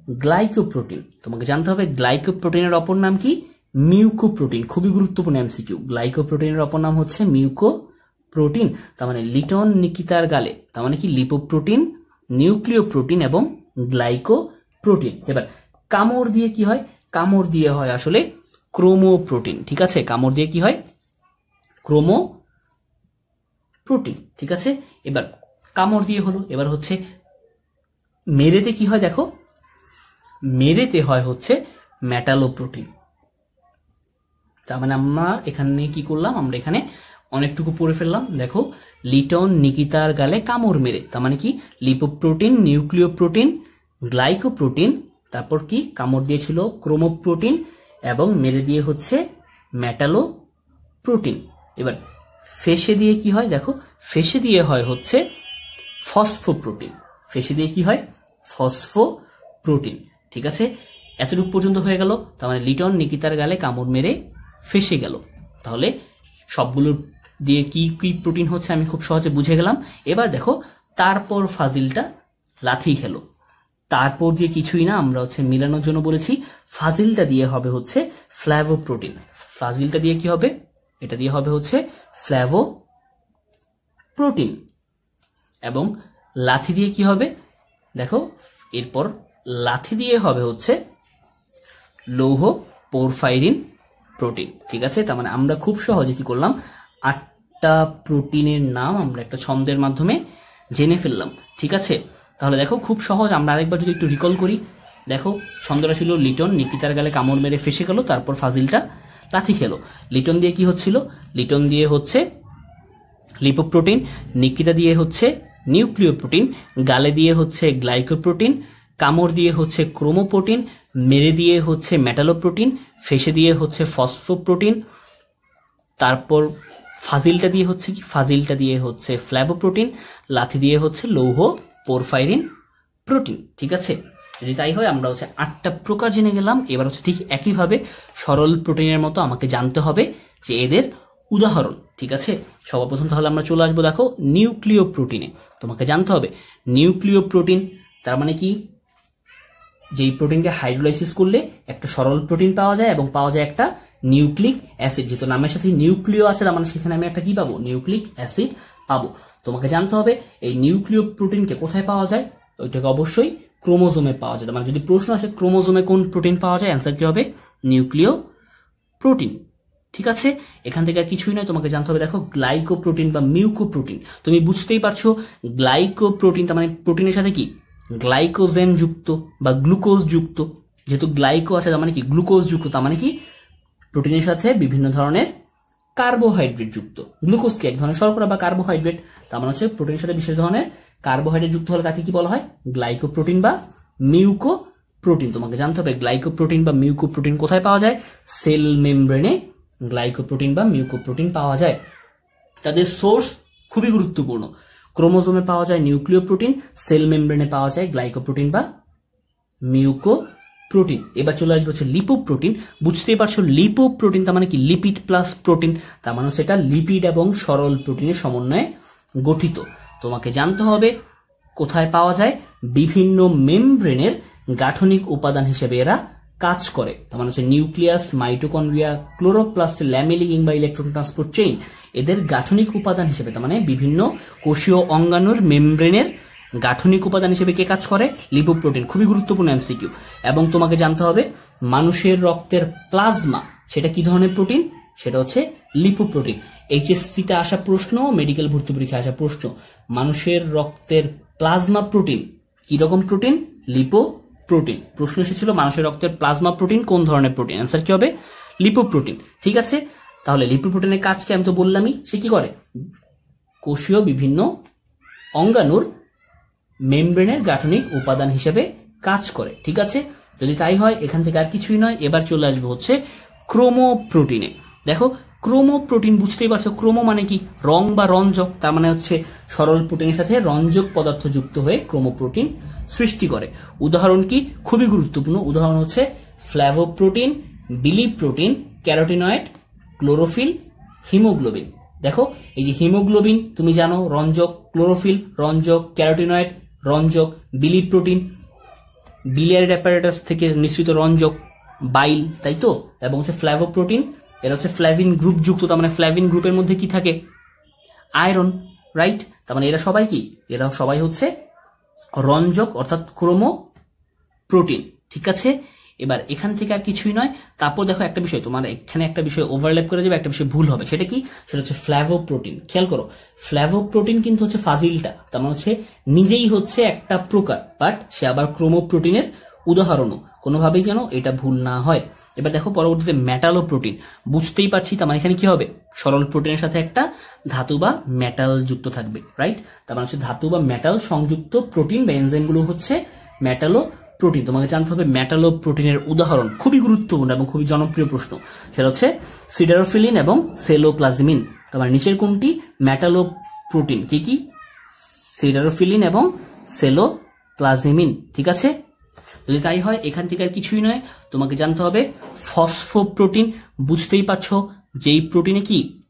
S1: গ্লাইকোপ্রোটিন। তোমাকে জানতে হবে, গ্লাইকোপ্রোটিনের অপর নাম কি? মিউকোপ্রোটিন, খুবই গুরুত্বপূর্ণ এমসিকিউ। গ্লাইকোপ্রোটিনের অপর নাম হচ্ছে মিউকো প্রোটিন তার মানে লিটন নিকিতার গালে, তার মানে কি? লিপোপ্রোটিন, নিউক্লিয় প্রোটিন এবং গ্লাইকো প্রোটিন এবার কামড় দিয়ে কি হয়? কামড় দিয়ে হয় আসলে ক্রোমো প্রোটিন ঠিক আছে? কামড় দিয়ে কি হয়? ক্রোমো প্রোটিন ঠিক আছে? এবার কামড় দিয়ে হলো, এবার হচ্ছে মেরেতে কি হয় দেখো? মেরেতে হয় হচ্ছে ম্যাটালো প্রোটিন তার মানে আমরা এখানে কি করলাম? আমরা এখানে অনেকটুকু পড়ে ফেললাম। দেখো, লিটন নিকিতার গালে কামড় মেরে, তার মানে কি? লিপোপ্রোটিন নিউক্লিয় প্রোটিন গ্লাইকোপ্রোটিন তারপর কি? কামড় দিয়েছিল ক্রোমোপ্রোটিন এবং মেরে দিয়ে হচ্ছে ম্যাটালো প্রোটিন এবার ফেসে দিয়ে কি হয়? দেখো, ফেসে দিয়ে হয় হচ্ছে ফসফোপ্রোটিন। ফেসে দিয়ে কি হয়? ফসফো প্রোটিন ঠিক আছে? এতটুকু পর্যন্ত হয়ে গেল। তার মানে লিটন নিকিতার গালে কামড় মেরে ফেসে গেল। তাহলে সবগুলো দিয়ে কি কি প্রোটিন হচ্ছে আমি খুব সহজে বুঝে গেলাম। এবার দেখো, তারপর ফাজিলটা লাথি খেলো। তারপর দিয়ে কিছুই না, আমরা হচ্ছে মিলানোর জন্য বলেছি, ফাজিলটা দিয়ে হবে হচ্ছে ফ্ল্যাভো প্রোটিন ফাজিলটা দিয়ে কি হবে? এটা দিয়ে হবে হচ্ছে ফ্ল্যাভো প্রোটিন এবং লাথি দিয়ে কি হবে? দেখো, এরপর লাথি দিয়ে হবে হচ্ছে লৌহ পোরফাইরিন প্রোটিন। ঠিক আছে? তার মানে আমরা খুব সহজে কি করলাম? আটটা প্রোটিনের নাম আমরা একটা ছন্দের মাধ্যমে জেনে ফেললাম। ঠিক আছে? তাহলে দেখো, খুব সহজ। আমরা আরেকবার যদি একটু রিকল করি। দেখো, ছন্দটা ছিল লিটন, নিকিতার গালে কামড় মেরে ফেসে গেল, তারপর ফাজিলটা লাথি খেলো। লিটন দিয়ে কি হচ্ছিল? লিটন দিয়ে হচ্ছে লিপোপ্রোটিন, নিকিতা দিয়ে হচ্ছে নিউক্লিয় প্রোটিন গালে দিয়ে হচ্ছে গ্লাইকোপ্রোটিন, কামড় দিয়ে হচ্ছে ক্রোমোপ্রোটিন, মেরে দিয়ে হচ্ছে মেটালোপ্রোটিন, ফেসে দিয়ে হচ্ছে ফসফোপ্রোটিন, তারপর ফাজিলটা দিয়ে হচ্ছে কি? ফাজিলটা দিয়ে হচ্ছে ফ্ল্যাবোপ্রোটিন লাথি দিয়ে হচ্ছে লৌহ পোরফাইরিন প্রোটিন, ঠিক আছে? যদি তাই হয়, আমরা হচ্ছে আটটা প্রকার জেনে গেলাম। এবার হচ্ছে ঠিক একইভাবে সরল প্রোটিনের মতো আমাকে জানতে হবে যে এদের উদাহরণ, ঠিক আছে? সর্বপ্রথম তাহলে আমরা চলে আসব, দেখো নিউক্লিয় প্রোটিনে তোমাকে জানতে হবে নিউক্লিয় প্রোটিন তার মানে কি? যেই প্রোটিনকে হাইড্রোলাইসিস করলে একটা সরল প্রোটিন পাওয়া যায় এবং পাওয়া যায় একটা নিউক্লিক অ্যাসিড। যেহেতু নামের সাথে নিউক্লিয় আছে, তার মানে সেখানে আমি একটা কি পাবো? নিউক্লিক অ্যাসিড পাবো। তোমাকে জানতে হবে, এই নিউক্লিয় প্রোটিনকে কোথায় পাওয়া যায়? ওইটাকে অবশ্যই ক্রোমোজোমে পাওয়া যায়। মানে যদি প্রশ্ন আসে, ক্রোমোজোমে কোন প্রোটিন পাওয়া যায়, অ্যান্সার কি হবে? নিউক্লিয় প্রোটিন ঠিক আছে? এখান থেকে আর কিছুই নয়, তোমাকে জানতে হবে, দেখো, গ্লাইকোপ্রোটিন বা মিউকোপ্রোটিন। তুমি বুঝতেই পারছ, গ্লাইকোপ্রোটিন, তার মানে প্রোটিনের সাথে কি? গ্লাইকোজেন যুক্ত বা গ্লুকোজ যুক্ত যেহেতু গ্লাইকো আছে, তার মানে কি? গ্লুকোজ যুক্ত তার মানে কি? প্রোটিনের সাথে বিভিন্ন ধরনের কার্বোহাইড্রেট যুক্ত। গ্লুকোজ কি এক ধরনের শর্করা বা কার্বোহাইড্রেট। তার মানে হচ্ছে প্রোটিনের সাথে বিশেষ ধরনের কার্বোহাইড্রেট যুক্ত হলে তাকে কি বলা হয়? গ্লাইকোপ্রোটিন বা মিউকো প্রোটিন তোমাকে জানতে হবে গ্লাইকোপ্রোটিন বা মিউকোপ্রোটিন কোথায় পাওয়া যায়? সেল মেমব্রেনে গ্লাইকোপ্রোটিন বা মিউকোপ্রোটিন পাওয়া যায়। তাদের সোর্স খুবই গুরুত্বপূর্ণ। ক্রোমোজোমে পাওয়া যায় নিউক্লিয় প্রোটিন সেল মেমব্রেনে পাওয়া যায় গ্লাইকোপ্রোটিন বা মিউকো প্রোটিন এবার চলে আসবে হচ্ছে লিপোপ্রোটিন বুঝতেই পারছ লিপোপ্রোটিন তার মানে কি? লিপিড প্লাস প্রোটিন তার মানে হচ্ছে এটা লিপিড এবং সরল প্রোটিনের সমন্বয়ে গঠিত। তোমাকে জানতে হবে, কোথায় পাওয়া যায়? বিভিন্ন মেমব্রেনের গাঠনিক উপাদান হিসেবে এরা কাজ করে। তার মানে হচ্ছে নিউক্লিয়াস, মাইটোকন্ড্রিয়া, ক্লোরোপ্লাস্ট, ল্যামেলি কিংবা ইলেকট্রন ট্রান্সপোর্ট চেইন এদের গাঠনিক উপাদান হিসেবে তার মানে বিভিন্ন কোষীয় অঙ্গাণুর মেমব্রেনের গাঠনিক উপাদান হিসেবে কে কাজ করে? লিপোপ্রোটিন, খুবই গুরুত্বপূর্ণ এমসিকিউ এবং তোমাকে জানতে হবে, মানুষের রক্তের প্লাজমা, সেটা কি ধরনের প্রোটিন? সেটা হচ্ছে লিপোপ্রোটিন। এইচএসসিতে আসা প্রশ্ন মেডিকেল ভর্তি পরীক্ষায় আসা প্রশ্ন, মানুষের রক্তের প্লাজমা প্রোটিন রকম প্রোটিন? লিপো প্রোটিন প্রশ্ন এসেছিল, মানুষের রক্তের প্লাজমা প্রোটিন কোন ধরনের প্রোটিন? অ্যান্সার কি হবে? লিপোপ্রোটিন। ঠিক আছে? তাহলে লিপোপ্রোটিনের কাজকে আমি তো বললামই, সে কি করে? কোষীয় বিভিন্ন অঙ্গাণুর মেমব্রেনের গাঠনিক উপাদান হিসেবে কাজ করে, ঠিক আছে? যদি তাই হয়, এখান থেকে আর কিছুই নয়, এবার চলে আসবে হচ্ছে ক্রোমোপ্রোটিনে। দেখো, ক্রোমোপ্রোটিন বুঝতেই পারছ, ক্রোমো মানে কি? রং বা রঞ্জক, তার মানে হচ্ছে সরল প্রোটিনের সাথে রঞ্জক পদার্থ যুক্ত হয়ে ক্রোমোপ্রোটিন সৃষ্টি করে। উদাহরণ কি? খুবই গুরুত্বপূর্ণ। উদাহরণ হচ্ছে ফ্ল্যাভোপ্রোটিন বিলি প্রোটিন ক্যারোটিনয়েড, ক্লোরোফিল, হিমোগ্লোবিন। দেখো, এই যে হিমোগ্লোবিন, তুমি জানো, রঞ্জক, ক্লোরোফিল, রঞ্জক, ক্যারোটিনয়েড রঞ্জক বিলি প্রোটিন বিলিয়ারি অ্যাপারেটাস থেকে নিঃসৃত রঞ্জক, বাইল, তাই তো? এবং হচ্ছে ফ্ল্যাভোপ্রোটিন, এরা হচ্ছে ফ্ল্যাভিন গ্রুপ যুক্ত, তার মানে ফ্ল্যাভিন গ্রুপের মধ্যে কি থাকে? Iron, right? তার মানে এরা সবাই কি? এরা সবাই হচ্ছে রঞ্জক, অর্থাৎ ক্রোমো প্রোটিন ঠিক আছে? এবার এখান থেকে আর কিছুই নয়। তারপর দেখো একটা বিষয়, তোমার এখানে একটা বিষয় ওভারল্যাপ করে যাবে, একটা বিষয় ভুল হবে। সেটা কি? সেটা হচ্ছে ফ্ল্যাভো প্রোটিন খেয়াল করো ফ্ল্যাভো প্রোটিন কিন্তু হচ্ছে ফাজিলটা, তার মানে হচ্ছে নিজেই হচ্ছে একটা প্রকার বাট সে আবার ক্রোমো প্রোটিনের উদাহরণও। কোনোভাবেই যেন এটা ভুল না হয়। এবার দেখো পরবর্তীতে মেটালো প্রোটিন বুঝতেই পারছি, তার মানে এখানে কি হবে? সরল প্রোটিনের সাথে একটা ধাতু বা মেটাল যুক্ত থাকবে রাইট তার মানে হচ্ছে ধাতু বা মেটাল সংযুক্ত প্রোটিন বা এনজাইমগুলো হচ্ছে মেটালো প্রোটিন তোমাকে জানতে হবে মেটালো প্রোটিনের উদাহরণ। খুবই গুরুত্বপূর্ণ এবং খুবই জনপ্রিয় প্রশ্ন। সেটা হচ্ছে সিডারোফিলিন এবং সেলোপ্লাজমিন তোমার নিচের কোনটি? মেটালো প্রোটিন কি কি? সিডারোফিলিন এবং সেলোপ্লাজমিন ঠিক আছে? যদি তাই হয়, এখান থেকে আর কিছুই নয়। তোমাকে জানতে হবে ফসফোপ্রোটিন বুঝতেই পারছ যেই প্রোটিনে কি?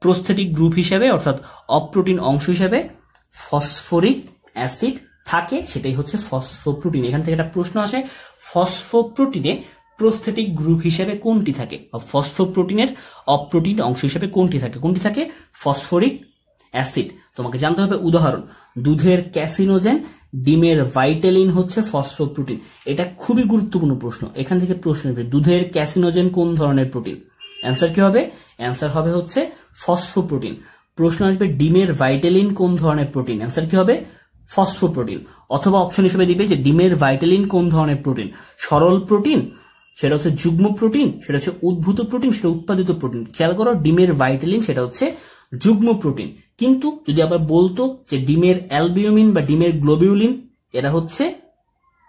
S1: প্রস্থেটিক গ্রুপ হিসেবে, অর্থাৎ অপ্রোটিন অংশ হিসেবে ফসফরিক অ্যাসিড থাকে, সেটাই হচ্ছে ফসফোপ্রোটিন। এখান থেকে একটা প্রশ্ন আসে, ফসফোপ্রোটিনে প্রস্থেটিক গ্রুপ হিসেবে কোনটি থাকে? ফসফোপ্রোটিনের অপ্রোটিন অংশ হিসেবে কোনটি থাকে? কোনটি থাকে? Phosphoric acid. তোমাকে জানতে হবে উদাহরণ, দুধের ক্যাসিনোজেন, ডিমের ভাইটালিন হচ্ছে ফসফোপ্রোটিন। এটা খুবই গুরুত্বপূর্ণ প্রশ্ন। এখান থেকে প্রশ্ন নেবে, দুধের ক্যাসিনোজেন কোন ধরনের প্রোটিন? অ্যান্সার কি হবে? অ্যান্সার হবে হচ্ছে ফসফোপ্রোটিন। প্রশ্ন আসবে, ডিমের ভাইটালিন কোন ধরনের প্রোটিন? অ্যান্সার কি হবে? ফসফোপ্রোটিন অথবা অপশন হিসেবে দিবে যে ডিমের ভাইটালিন কোন ধরনের প্রোটিন সরল প্রোটিন সেটা হচ্ছে যুগ্ম প্রোটিন সেটা হচ্ছে উদ্ভূত প্রোটিন সেটা উৎপাদিত প্রোটিন খেয়াল করো, ডিমের ভাইটালিন সেটা হচ্ছে যুগ্ম প্রোটিন কিন্তু যদি আবার বলতো যে ডিমের অ্যালবিউমিন বা ডিমের গ্লোবিউলিন এরা হচ্ছে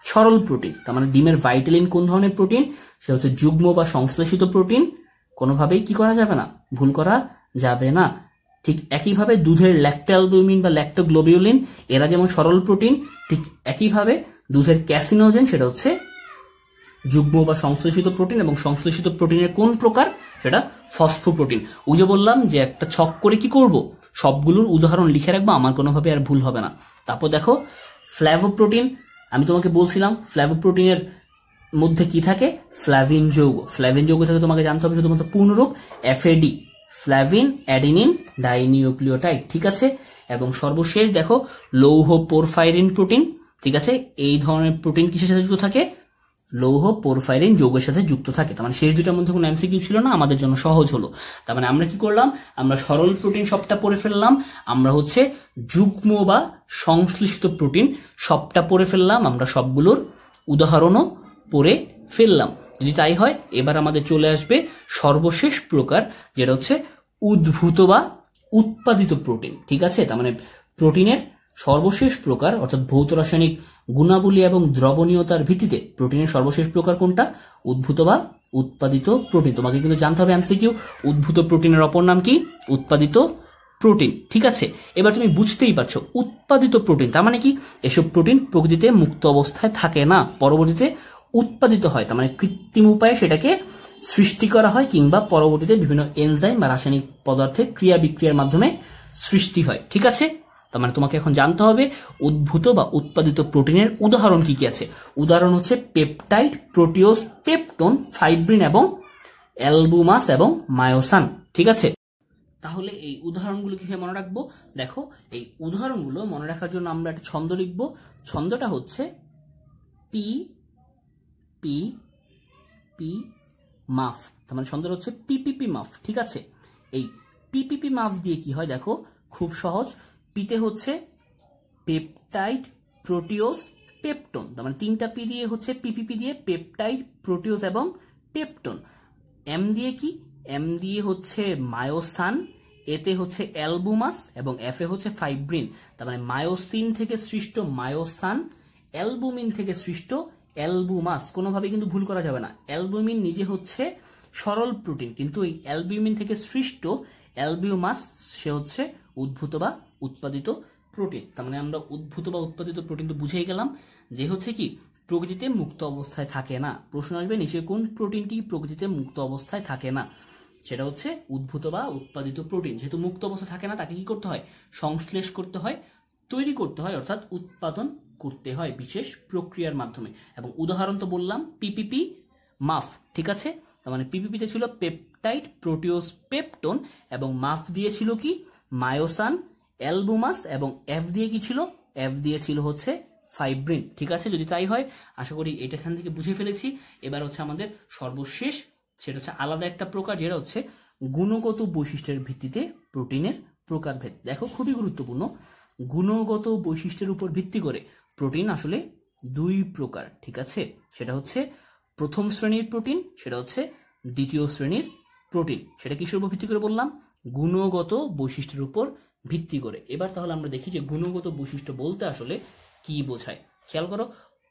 S1: সরল প্রোটিন তার মানে ডিমের ভাইটালিন কোন ধরনের প্রোটিন সে হচ্ছে যুগ্ম বা সংশ্লেষিত প্রোটিন কোনোভাবেই কি করা যাবে না, ভুল করা যাবে না। ঠিক একইভাবে দুধের ল্যাক্টোঅ্যালবিউমিন বা ল্যাক্টোগ্লোবিউলিন এরা যেমন সরল প্রোটিন ঠিক একইভাবে দুধের ক্যাসিনোজেন সেটা হচ্ছে যুগ্ম বা সংশ্লেষিত প্রোটিন এবং সংশ্লেষিত প্রোটিনের কোন প্রকার? সেটা ফসফোপ্রোটিন ওই যে বললাম যে একটা ছক করে কি করব? সবগুলোর উদাহরণ লিখে রাখব, আমার কোনোভাবে আর ভুল হবে না। তারপর দেখো ফ্ল্যাভোপ্রোটিন আমি তোমাকে বলছিলাম ফ্ল্যাভোপ্রোটিনের মধ্যে কি থাকে? ফ্ল্যাভিন যৌগ। ফ্ল্যাভিন যৌগ থেকে তোমাকে জানতে হবে শুধুমাত্র পূর্ণরূপ এফএডি ফ্ল্যাভিন, অ্যাডিনিন, ডাইনিউক্লিওটাইড, ঠিক আছে? এবং সর্বশেষ দেখো, লৌহ পোরফাইরিন প্রোটিন, ঠিক আছে? এই ধরনের প্রোটিন কিসের সাথে যুক্ত থাকে? লৌহ পোরফাইরিন যৌগের সাথে যুক্ত থাকে। তার মানে শেষ দুটার মধ্যে কোনো এমসিকিউ ছিল না, আমাদের জন্য সহজ হলো। তার মানে আমরা কি করলাম? আমরা সরল প্রোটিন সবটা পড়ে ফেললাম, আমরা হচ্ছে যুগ্ম বা সংশ্লিষ্ট প্রোটিন সবটা পড়ে ফেললাম, আমরা সবগুলোর উদাহরণও পড়ে ফেললাম। যদি তাই হয়, এবার আমাদের চলে আসবে সর্বশেষ প্রকার, যেটা হচ্ছে উদ্ভূত বা উৎপাদিত প্রোটিন, ঠিক আছে? তার মানে প্রোটিনের সর্বশেষ প্রকার, অর্থাৎ ভৌত রাসায়নিক গুণাবলী এবং দ্রবণীয়তার ভিত্তিতে প্রোটিনের সর্বশেষ প্রকার কোনটা? উদ্ভূত বা উৎপাদিত প্রোটিন। তোমাকে কিন্তু জানতে হবে এমসিকিউ উদ্ভূত প্রোটিনের অপর নাম কি? উৎপাদিত প্রোটিন, ঠিক আছে? এবার তুমি বুঝতেই পারছ, উৎপাদিত প্রোটিন, তার মানে কি? এসব প্রোটিন প্রকৃতিতে মুক্ত অবস্থায় থাকে না। পরবর্তীতে উৎপাদিত হয়। তার মানে কৃত্রিম উপায়ে সেটাকে সৃষ্টি করা হয় কিংবা পরবর্তীতে বিভিন্ন এনজাইম বা রাসায়নিক পদার্থের ক্রিয়া বিক্রিয়ার মাধ্যমে সৃষ্টি হয়। ঠিক আছে? তার মানে তোমাকে এখন জানতে হবে উদ্ভূত বা উৎপাদিত প্রোটিনের উদাহরণ কি কি আছে। উদাহরণ হচ্ছে পেপটাইড, প্রোটিওস, পেপটোন, ফাইব্রিন এবং অ্যালবুমাস এবং মায়োসান। ঠিক আছে? তাহলে এই উদাহরণগুলো কীভাবে মনে রাখব? দেখো, এই উদাহরণগুলো মনে রাখার জন্য আমরা একটা ছন্দ লিখব। ছন্দটা হচ্ছে পি পি পি মাফ। তার মানে ছন্দটা হচ্ছে পিপিপি মাফ। ঠিক আছে? এই পিপিপি মাফ দিয়ে কি হয় দেখো? খুব সহজ। পিতে হচ্ছে পেপটাইড প্রোটিওস পেপটন। তার মানে তিনটা পি দিয়ে হচ্ছে পিপিপি দিয়ে পেপটাইড প্রোটিওস এবং পেপটন। এম দিয়ে কি? এম দিয়ে হচ্ছে মায়োসান, এতে হচ্ছে অ্যালবুমাস এবং এফ হচ্ছে ফাইব্রিন। তার মানে মায়োসিন থেকে সৃষ্ট মায়োসান, অ্যালবুমিন থেকে সৃষ্ট অ্যালবুমাস কোনোভাবে কিন্তু ভুল করা যাবে না। অ্যালবুমিন নিজে হচ্ছে সরল প্রোটিন, কিন্তু এই অ্যালবিউমিন থেকে সৃষ্ট অ্যালবিউমাস সে হচ্ছে উদ্ভূত বা উৎপাদিত প্রোটিন। তার মানে আমরা উদ্ভূত বা উৎপাদিত প্রোটিন তো বুঝেই গেলাম, যে হচ্ছে কি, প্রকৃতিতে মুক্ত অবস্থায় থাকে না। প্রশ্ন আসবে, নিচে কোন প্রোটিনটি প্রকৃতিতে মুক্ত অবস্থায় থাকে না? সেটা হচ্ছে উদ্ভূত বা উৎপাদিত প্রোটিন। যেহেতু মুক্ত অবস্থা থাকে না, তাকে কি করতে হয়? সংশ্লেষ করতে হয়, তৈরি করতে হয়, অর্থাৎ উৎপাদন করতে হয় বিশেষ প্রক্রিয়ার মাধ্যমে। এবং উদাহরণ তো বললাম পিপিপি মাফ, ঠিক আছে? তার মানে পিপিপিতে ছিল পেপটাইড প্রোটিওস পেপটোন এবং মাফ দিয়েছিল কি? মায়োসান, অ্যালবুমাস এবং এফ দিয়ে কি ছিল? এফ দিয়ে ছিল হচ্ছে ফাইব্রিন, ঠিক আছে? যদি তাই হয়, আশা করি এটা এখান থেকে বুঝে ফেলেছি। এবার হচ্ছে আমাদের সর্বশেষ, সেটা হচ্ছে আলাদা একটা প্রকার, যেটা হচ্ছে গুণগত বৈশিষ্ট্যের ভিত্তিতে প্রোটিনের প্রকারভেদ। দেখো, খুবই গুরুত্বপূর্ণ। গুণগত বৈশিষ্ট্যের উপর ভিত্তি করে প্রোটিন আসলে দুই প্রকার, ঠিক আছে? সেটা হচ্ছে প্রথম শ্রেণির প্রোটিন, সেটা হচ্ছে দ্বিতীয় শ্রেণির প্রোটিন। সেটা কিসের উপর ভিত্তি করে বললাম? গুণগত বৈশিষ্ট্যের উপর ভিত্তি করে। এবার তাহলে আমরা দেখি যে গুণগত বৈশিষ্ট্য বলতে আসলে কি বোঝায়। খেয়াল করো,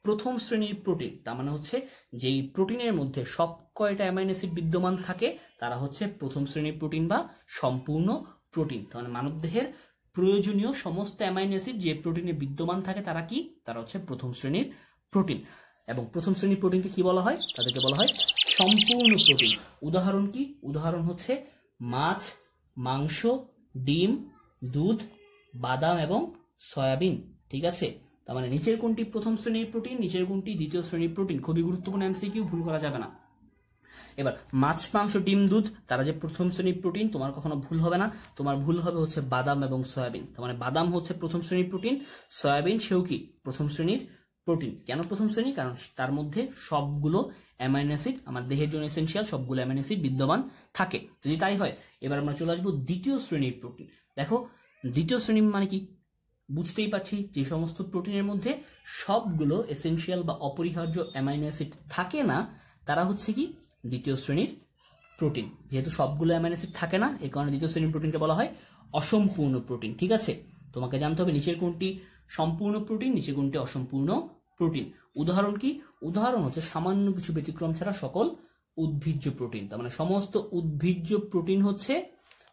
S1: প্রথম শ্রেণির প্রোটিন, তার মানে হচ্ছে যেই প্রোটিনের মধ্যে সব কয়টা অ্যামাইনো অ্যাসিড বিদ্যমান থাকে, তারা হচ্ছে প্রথম শ্রেণির প্রোটিন বা সম্পূর্ণ প্রোটিন। তার মানে মানবদেহের প্রয়োজনীয় সমস্ত অ্যামাইনো অ্যাসিড যে প্রোটিনে বিদ্যমান থাকে, তারা কি? তারা হচ্ছে প্রথম শ্রেণির প্রোটিন। এবং প্রথম শ্রেণির প্রোটিনকে কি বলা হয়? তাদেরকে বলা হয় সম্পূর্ণ প্রোটিন। উদাহরণ কি? উদাহরণ হচ্ছে মাছ, মাংস, ডিম, দুধ, বাদাম এবং সয়াবিন। ঠিক আছে? তার মানে নিচের কোনটি প্রথম শ্রেণির প্রোটিন, নিচের কোনটি দ্বিতীয় শ্রেণির প্রোটিন? খুবই গুরুত্বপূর্ণ এমসিকিউ, ভুল করা যাবে না। এবার মাছ, মাংস, ডিম, দুধ, তারা যে প্রথম শ্রেণির প্রোটিন তোমার কখনো ভুল হবে না। তোমার ভুল হবে হচ্ছে বাদাম এবং সয়াবিন। তার মানে বাদাম হচ্ছে প্রথম শ্রেণির প্রোটিন সয়াবিন সেও কি? প্রথম শ্রেণির প্রোটিন কেন প্রথম শ্রেণি? কারণ তার মধ্যে সবগুলো অ্যামাইনো অ্যাসিড আমার দেহের জন্য এসেন্সিয়াল সবগুলো অ্যামাইনো অ্যাসিড বিদ্যমান থাকে। যদি তাই হয়, এবার আমরা চলে আসব দ্বিতীয় শ্রেণির প্রোটিন দেখো, দ্বিতীয় শ্রেণি মানে কি? বুঝতেই পারছি, যে সমস্ত প্রোটিনের মধ্যে সবগুলো এসেন্সিয়াল বা অপরিহার্য অ্যামাইনো অ্যাসিড থাকে না, তারা হচ্ছে কি? দ্বিতীয় শ্রেণির প্রোটিন। যেহেতু সবগুলো অ্যামাইনো অ্যাসিড থাকে না এই কারণে দ্বিতীয় শ্রেণির প্রোটিনকে বলা হয় অসম্পূর্ণ প্রোটিন, ঠিক আছে? তোমাকে জানতে হবে নিচের কোনটি সম্পূর্ণ প্রোটিন নিচে কোনটি অসম্পূর্ণ প্রোটিন। উদাহরণ কি? উদাহরণ হচ্ছে সামান্য কিছু ব্যতিক্রম ছাড়া সকল উদ্ভিজ্জ প্রোটিন। তার মানে সমস্ত উদ্ভিজ্জ প্রোটিন হচ্ছে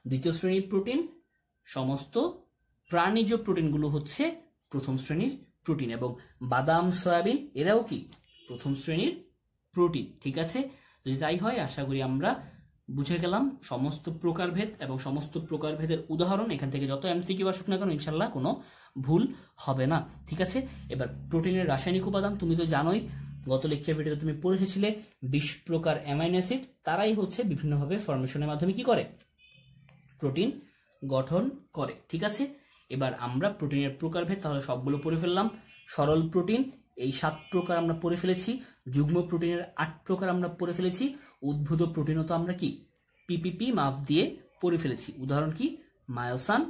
S1: দ্বিতীয় শ্রেণির প্রোটিন, সমস্ত প্রাণীজ প্রোটিনগুলো হচ্ছে প্রথম শ্রেণির প্রোটিন এবং বাদাম, সয়াবিন, এরাও কি? প্রথম শ্রেণির প্রোটিন, ঠিক আছে? যদি তাই হয়, আশা করি আমরা বুঝে গেলাম সমস্ত প্রকারভেদ এবং সমস্ত প্রকারভেদের উদাহরণ। এখান থেকে যত এমসিকিউ আসুক না কেন ইনশাল্লাহ কোনো ভুল হবে না। ঠিক আছে? এবার প্রোটিনের রাসায়নিক উপাদান, তুমি তো জানোই, গত লেকচার ভিডিওতে তুমি পড়ে বিশ প্রকার অ্যামাইনো অ্যাসিড তারাই হচ্ছে বিভিন্নভাবে ফরমেশনের মাধ্যমে কি করে? প্রোটিন গঠন করে। ঠিক আছে? এবার আমরা প্রোটিনের প্রকারভেদ, তাহলে সবগুলো পড়ে ফেললাম। সরল প্রোটিন এই সাত প্রকার আমরা পড়ে ফেলেছি, যুগ্ম প্রোটিনের আট প্রকার আমরা পড়ে ফেলেছি, উদ্ভূত প্রোটিনও তো আমরা কি? পিপিপি মাপ দিয়ে পড়ে ফেলেছি। উদাহরণ কি? মায়োসান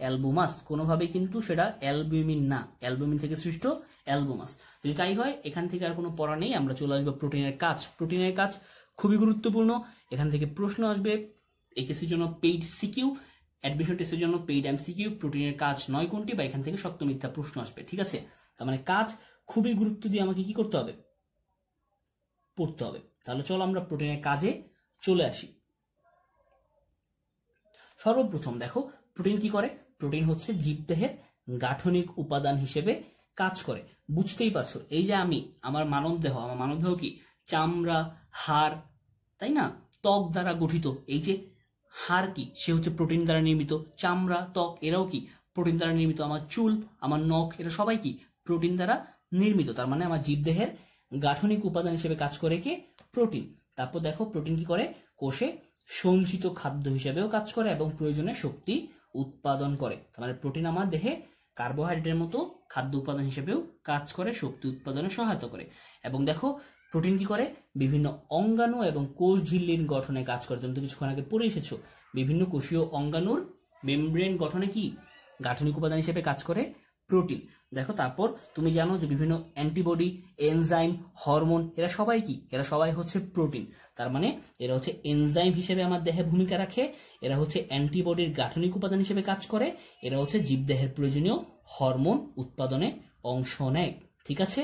S1: অ্যালবুমাস। কোনোভাবেই কিন্তু সেটা অ্যালবুমিন না অ্যালবুমিন থেকে সৃষ্ট অ্যালবুমাস। যদি তাই হয়, এখান থেকে আর কোনো পড়া নেই, আমরা চলে আসব প্রোটিনের কাজ। প্রোটিনের কাজ খুবই গুরুত্বপূর্ণ। এখান থেকে প্রশ্ন আসবে এইচএসির জন্য পেইড সিকিউ অ্যাডমিশন টেস্টের জন্য পেইড এমসিকিউ প্রোটিনের কাজ নয় কোনটি, বা এখান থেকে সত্য মিথ্যা প্রশ্ন আসবে। ঠিক আছে? তার মানে কাজ খুবই গুরুত্ব দিয়ে আমাকে কি করতে হবে? পড়তে হবে। তাহলে চলো আমরা প্রোটিনের কাজে চলে আসি। সর্বপ্রথম দেখো, প্রোটিন কি করে? প্রোটিন হচ্ছে জীবদেহের গাঠনিক উপাদান হিসেবে কাজ করে। বুঝতেই পারছ, এই যে আমি, আমার মানব দেহ আমার মানব দেহ কি? চামড়া, হাড়, তাই না? ত্বক দ্বারা গঠিত। এই যে হাড় কি? সে হচ্ছে প্রোটিন দ্বারা নির্মিত। চামড়া, ত্বক, এরাও কি? প্রোটিন দ্বারা নির্মিত। আমার চুল, আমার নখ, এরা সবাই কি? প্রোটিন দ্বারা নির্মিত। তার মানে আমার জীবদেহের গাঠনিক উপাদান হিসেবে কাজ করে কে? প্রোটিন। তারপর দেখো, প্রোটিন কি করে? কোষে সঞ্চিত খাদ্য হিসেবেও কাজ করে এবং প্রয়োজনে শক্তি উৎপাদন করে। তার মানে প্রোটিন আমার দেহে কার্বোহাইড্রেটের মতো খাদ্য উপাদান হিসেবেও কাজ করে, শক্তি উৎপাদনে সহায়তা করে। এবং দেখো, প্রোটিন কি করে? বিভিন্ন অঙ্গাণু এবং কোষ ঝিল্লির গঠনে কাজ করে। তুমি তো কিছুক্ষণ আগে পড়ে এসেছ, বিভিন্ন কোষীয় অঙ্গাণুর মেমব্রেন গঠনে কি? গাঠনিক উপাদান হিসেবে কাজ করে প্রোটিন দেখো, তারপর তুমি জানো যে বিভিন্ন অ্যান্টিবডি এনজাইম হরমোন এরা সবাই কি? এরা সবাই হচ্ছে প্রোটিন তার মানে এরা হচ্ছে এনজাইম হিসেবে আমার দেহে ভূমিকা রাখে, এরা হচ্ছে অ্যান্টিবডির গাঠনিক উপাদান হিসেবে কাজ করে, এরা হচ্ছে জীবদেহের প্রয়োজনীয় হরমোন উৎপাদনে অংশ নেয়। ঠিক আছে?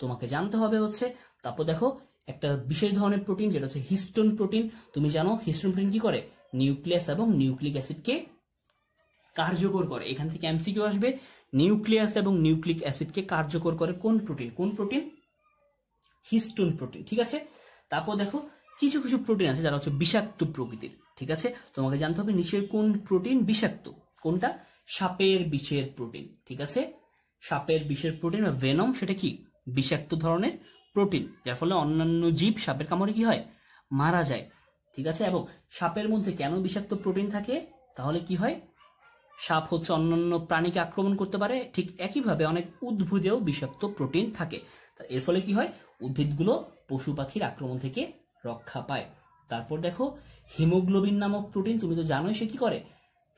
S1: তোমাকে জানতে হবে হচ্ছে, তারপর দেখো, একটা বিশেষ ধরনের প্রোটিন যেটা হচ্ছে হিস্টোন প্রোটিন তুমি জানো হিস্টোন প্রোটিন কি করে? নিউক্লিয়াস এবং নিউক্লিক অ্যাসিডকে কার্যকর করে। এখান থেকে এমসিকিউ আসবে। নিউক্লিয়াস এবং নিউক্লিক অ্যাসিডকে কার্যকর করে কোন প্রোটিন? কোন প্রোটিন? হিস্টোন প্রোটিন, ঠিক আছে? তারপর দেখো, কিছু কিছু প্রোটিন আছে যারা হচ্ছে বিষাক্ত প্রকৃতির, ঠিক আছে? তোমাকে জানতে হবে নিচের কোন প্রোটিন বিষাক্ত? কোনটা? সাপের বিষের প্রোটিন, ঠিক আছে? সাপের বিষের প্রোটিন বা ভেনম, সেটা কি? বিষাক্ত ধরনের প্রোটিন, যার ফলে অন্যান্য জীব সাপের কামড়ে কি হয়? মারা যায়, ঠিক আছে? এবং সাপের মধ্যে কেন বিষাক্ত প্রোটিন থাকে? তাহলে কি হয়? সাপ হচ্ছে অন্যান্য প্রাণীকে আক্রমণ করতে পারে। ঠিক একইভাবে অনেক উদ্ভিদেও বিষাক্ত প্রোটিন থাকে। এর ফলে কি হয়? উদ্ভিদগুলো পশু পাখির আক্রমণ থেকে রক্ষা পায়। তারপর দেখো, হিমোগ্লোবিন নামক প্রোটিন, তুমি তো জানোই সে কি করে?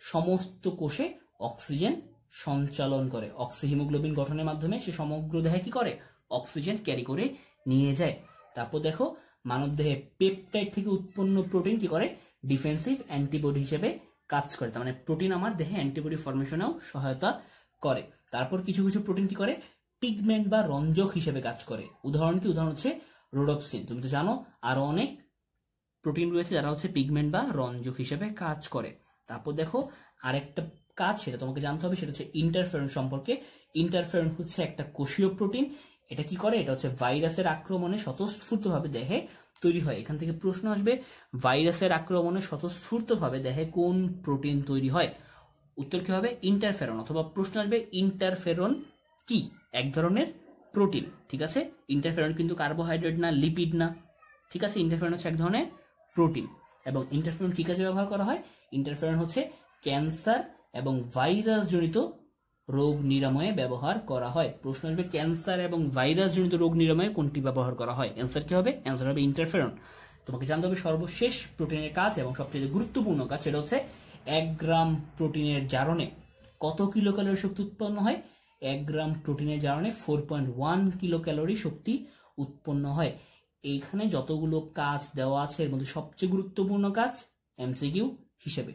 S1: সমস্ত কোষে অক্সিজেন সঞ্চালন করে। অক্সি হিমোগ্লোবিন গঠনের মাধ্যমে সে সমগ্র দেহে কি করে? অক্সিজেন ক্যারি করে নিয়ে যায়। তারপর দেখো মানব দেহে পেপটাইড থেকে উৎপন্ন প্রোটিন কি করে? ডিফেন্সিভ অ্যান্টিবডি হিসেবে কাজ করে, তার মানে প্রোটিন আমার দেহে অ্যান্টিবডি ফর্মেশনেও সহায়তা করে। তারপর কিছু কিছু প্রোটিন কি করে? পিগমেন্ট বা রঞ্জক হিসেবে কাজ করে। উদাহরণ কি? উদাহরণ হচ্ছে রোডপসিন তুমি তো জানো, আরও অনেক প্রোটিন রয়েছে যারা হচ্ছে পিগমেন্ট বা রঞ্জক হিসেবে কাজ করে। তারপর দেখো, আরেকটা কাজ সেটা তোমাকে জানতে হবে, সেটা হচ্ছে ইন্টারফেরন সম্পর্কে। ইন্টারফেরন হচ্ছে একটা কোষীয় প্রোটিন এটা কি করে? এটা হচ্ছে ভাইরাসের আক্রমণে স্বতঃস্ফূর্তভাবে দেহে তৈরি হয়। এখান থেকে প্রশ্ন আসবে, ভাইরাসের আক্রমণে স্বতঃস্ফূর্তভাবে দেহে কোন প্রোটিন তৈরি হয়? উত্তর কি হবে? ইন্টারফেরন, অথবা প্রশ্ন আসবে, ইন্টারফেরন কি? এক ধরনের প্রোটিন, ঠিক আছে? ইন্টারফেরন কিন্তু কার্বোহাইড্রেট না, লিপিড না, ঠিক আছে? ইন্টারফেরন হচ্ছে এক ধরনের প্রোটিন। এবং ইন্টারফেরন কি কাজে ব্যবহার করা হয়? ইন্টারফেরন হচ্ছে ক্যান্সার এবং ভাইরাস জনিত রোগ নিরাময়ে ব্যবহার করা হয়। প্রশ্ন আসবে, ক্যান্সার এবং ভাইরাস জনিত রোগ নিরাময়ে কোনটি ব্যবহার করা হয়? অ্যান্সার কি হবে? অ্যান্সার হবে ইন্টারফেরন তোমাকে জানতে হবে সর্বশেষ প্রোটিনের কাজ এবং সবচেয়ে গুরুত্বপূর্ণ কাজ সেটা হচ্ছে এক গ্রাম প্রোটিনের জারণে কত কিলো ক্যালোরি শক্তি উৎপন্ন হয়? এক গ্রাম প্রোটিনের জারণে four point one kilocalorie শক্তি উৎপন্ন হয়। এইখানে যতগুলো কাজ দেওয়া আছে, এর মধ্যে সবচেয়ে গুরুত্বপূর্ণ কাজ এমসিকিউ হিসেবে।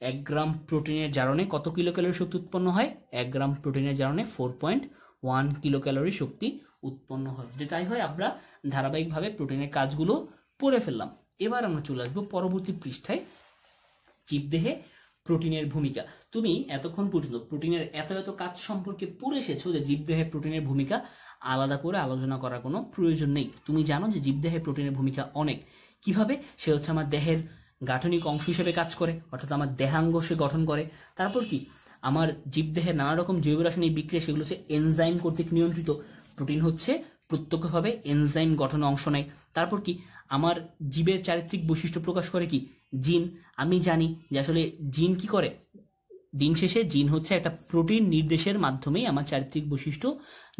S1: এক গ্রাম প্রোটিনের জারণে কত কিলো ক্যালোরি শক্তি উৎপন্ন হয়? এক গ্রাম প্রোটিনের জারণে four point one kilocalorie শক্তি উৎপন্ন হয়। যে তাই হয়, আমরা ধারাবাহিকভাবে প্রোটিনের কাজগুলো পড়ে ফেললাম। এবার আমরা চলে আসব পরবর্তী পৃষ্ঠায় জীবদেহে প্রোটিনের ভূমিকা। তুমি এতক্ষণ পর্যন্ত প্রোটিনের এত এত কাজ সম্পর্কে পড়ে এসেছ যে জীবদেহে প্রোটিনের ভূমিকা আলাদা করে আলোচনা করার কোনো প্রয়োজন নেই। তুমি জানো যে জীবদেহে প্রোটিনের ভূমিকা অনেক। কীভাবে? সে হচ্ছে আমার দেহের গাঠনিক অংশ হিসেবে কাজ করে, অর্থাৎ আমার দেহাঙ্গ সে গঠন করে। তারপর কি? আমার জীবদেহে নানা রকম জৈব রাসায়নিক বিক্রিয়া, সেগুলো হচ্ছে এনজাইম কর্তৃক নিয়ন্ত্রিত। প্রোটিন হচ্ছে প্রত্যক্ষভাবে এনজাইম গঠন অংশ নেয়। তারপর কি? আমার জীবের চারিত্রিক বৈশিষ্ট্য প্রকাশ করে কি? জিন। আমি জানি যে আসলে জিন কি করে? দিন শেষে জিন হচ্ছে একটা প্রোটিন নির্দেশের মাধ্যমেই আমার চারিত্রিক বৈশিষ্ট্য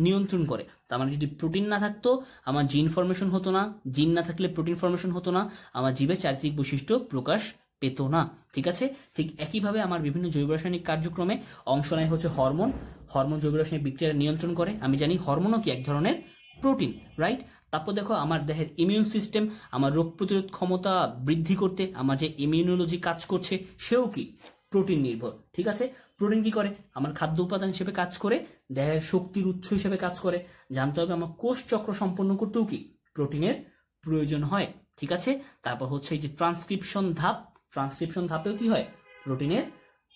S1: নিয়ন্ত্রণ করে। তার মানে যদি প্রোটিন না থাকতো, আমার জিন ফরমেশন হতো না, জিন না থাকলে প্রোটিন ফরমেশন হতো না, আমার জীবের চারিত্রিক বৈশিষ্ট্য প্রকাশ পেত না। ঠিক আছে? ঠিক একইভাবে আমার বিভিন্ন জৈব রাসায়নিক কার্যক্রমে অংশ নেয় হচ্ছে হরমোন। হরমোন জৈব রাসায়নিক বিক্রিয়া নিয়ন্ত্রণ করে। আমি জানি হরমোনও কি এক ধরনের প্রোটিন রাইট তারপর দেখো আমার দেহের ইমিউন সিস্টেম আমার রোগ প্রতিরোধ ক্ষমতা বৃদ্ধি করতে, আমার যে ইমিউনোলজি কাজ করছে, সেও কি? প্রোটিন নির্ভর, ঠিক আছে? প্রোটিন কি করে? আমার খাদ্য উপাদান হিসেবে কাজ করে, দেহের শক্তির উৎস হিসেবে কাজ করে। জানতে হবে আমার কোষ চক্র সম্পন্ন করতেও কি? প্রোটিনের প্রয়োজন হয়, ঠিক আছে? তারপর হচ্ছে এই যে ট্রান্সক্রিপশন ধাপ ট্রান্সক্রিপশন ধাপেও কি হয়? প্রোটিনের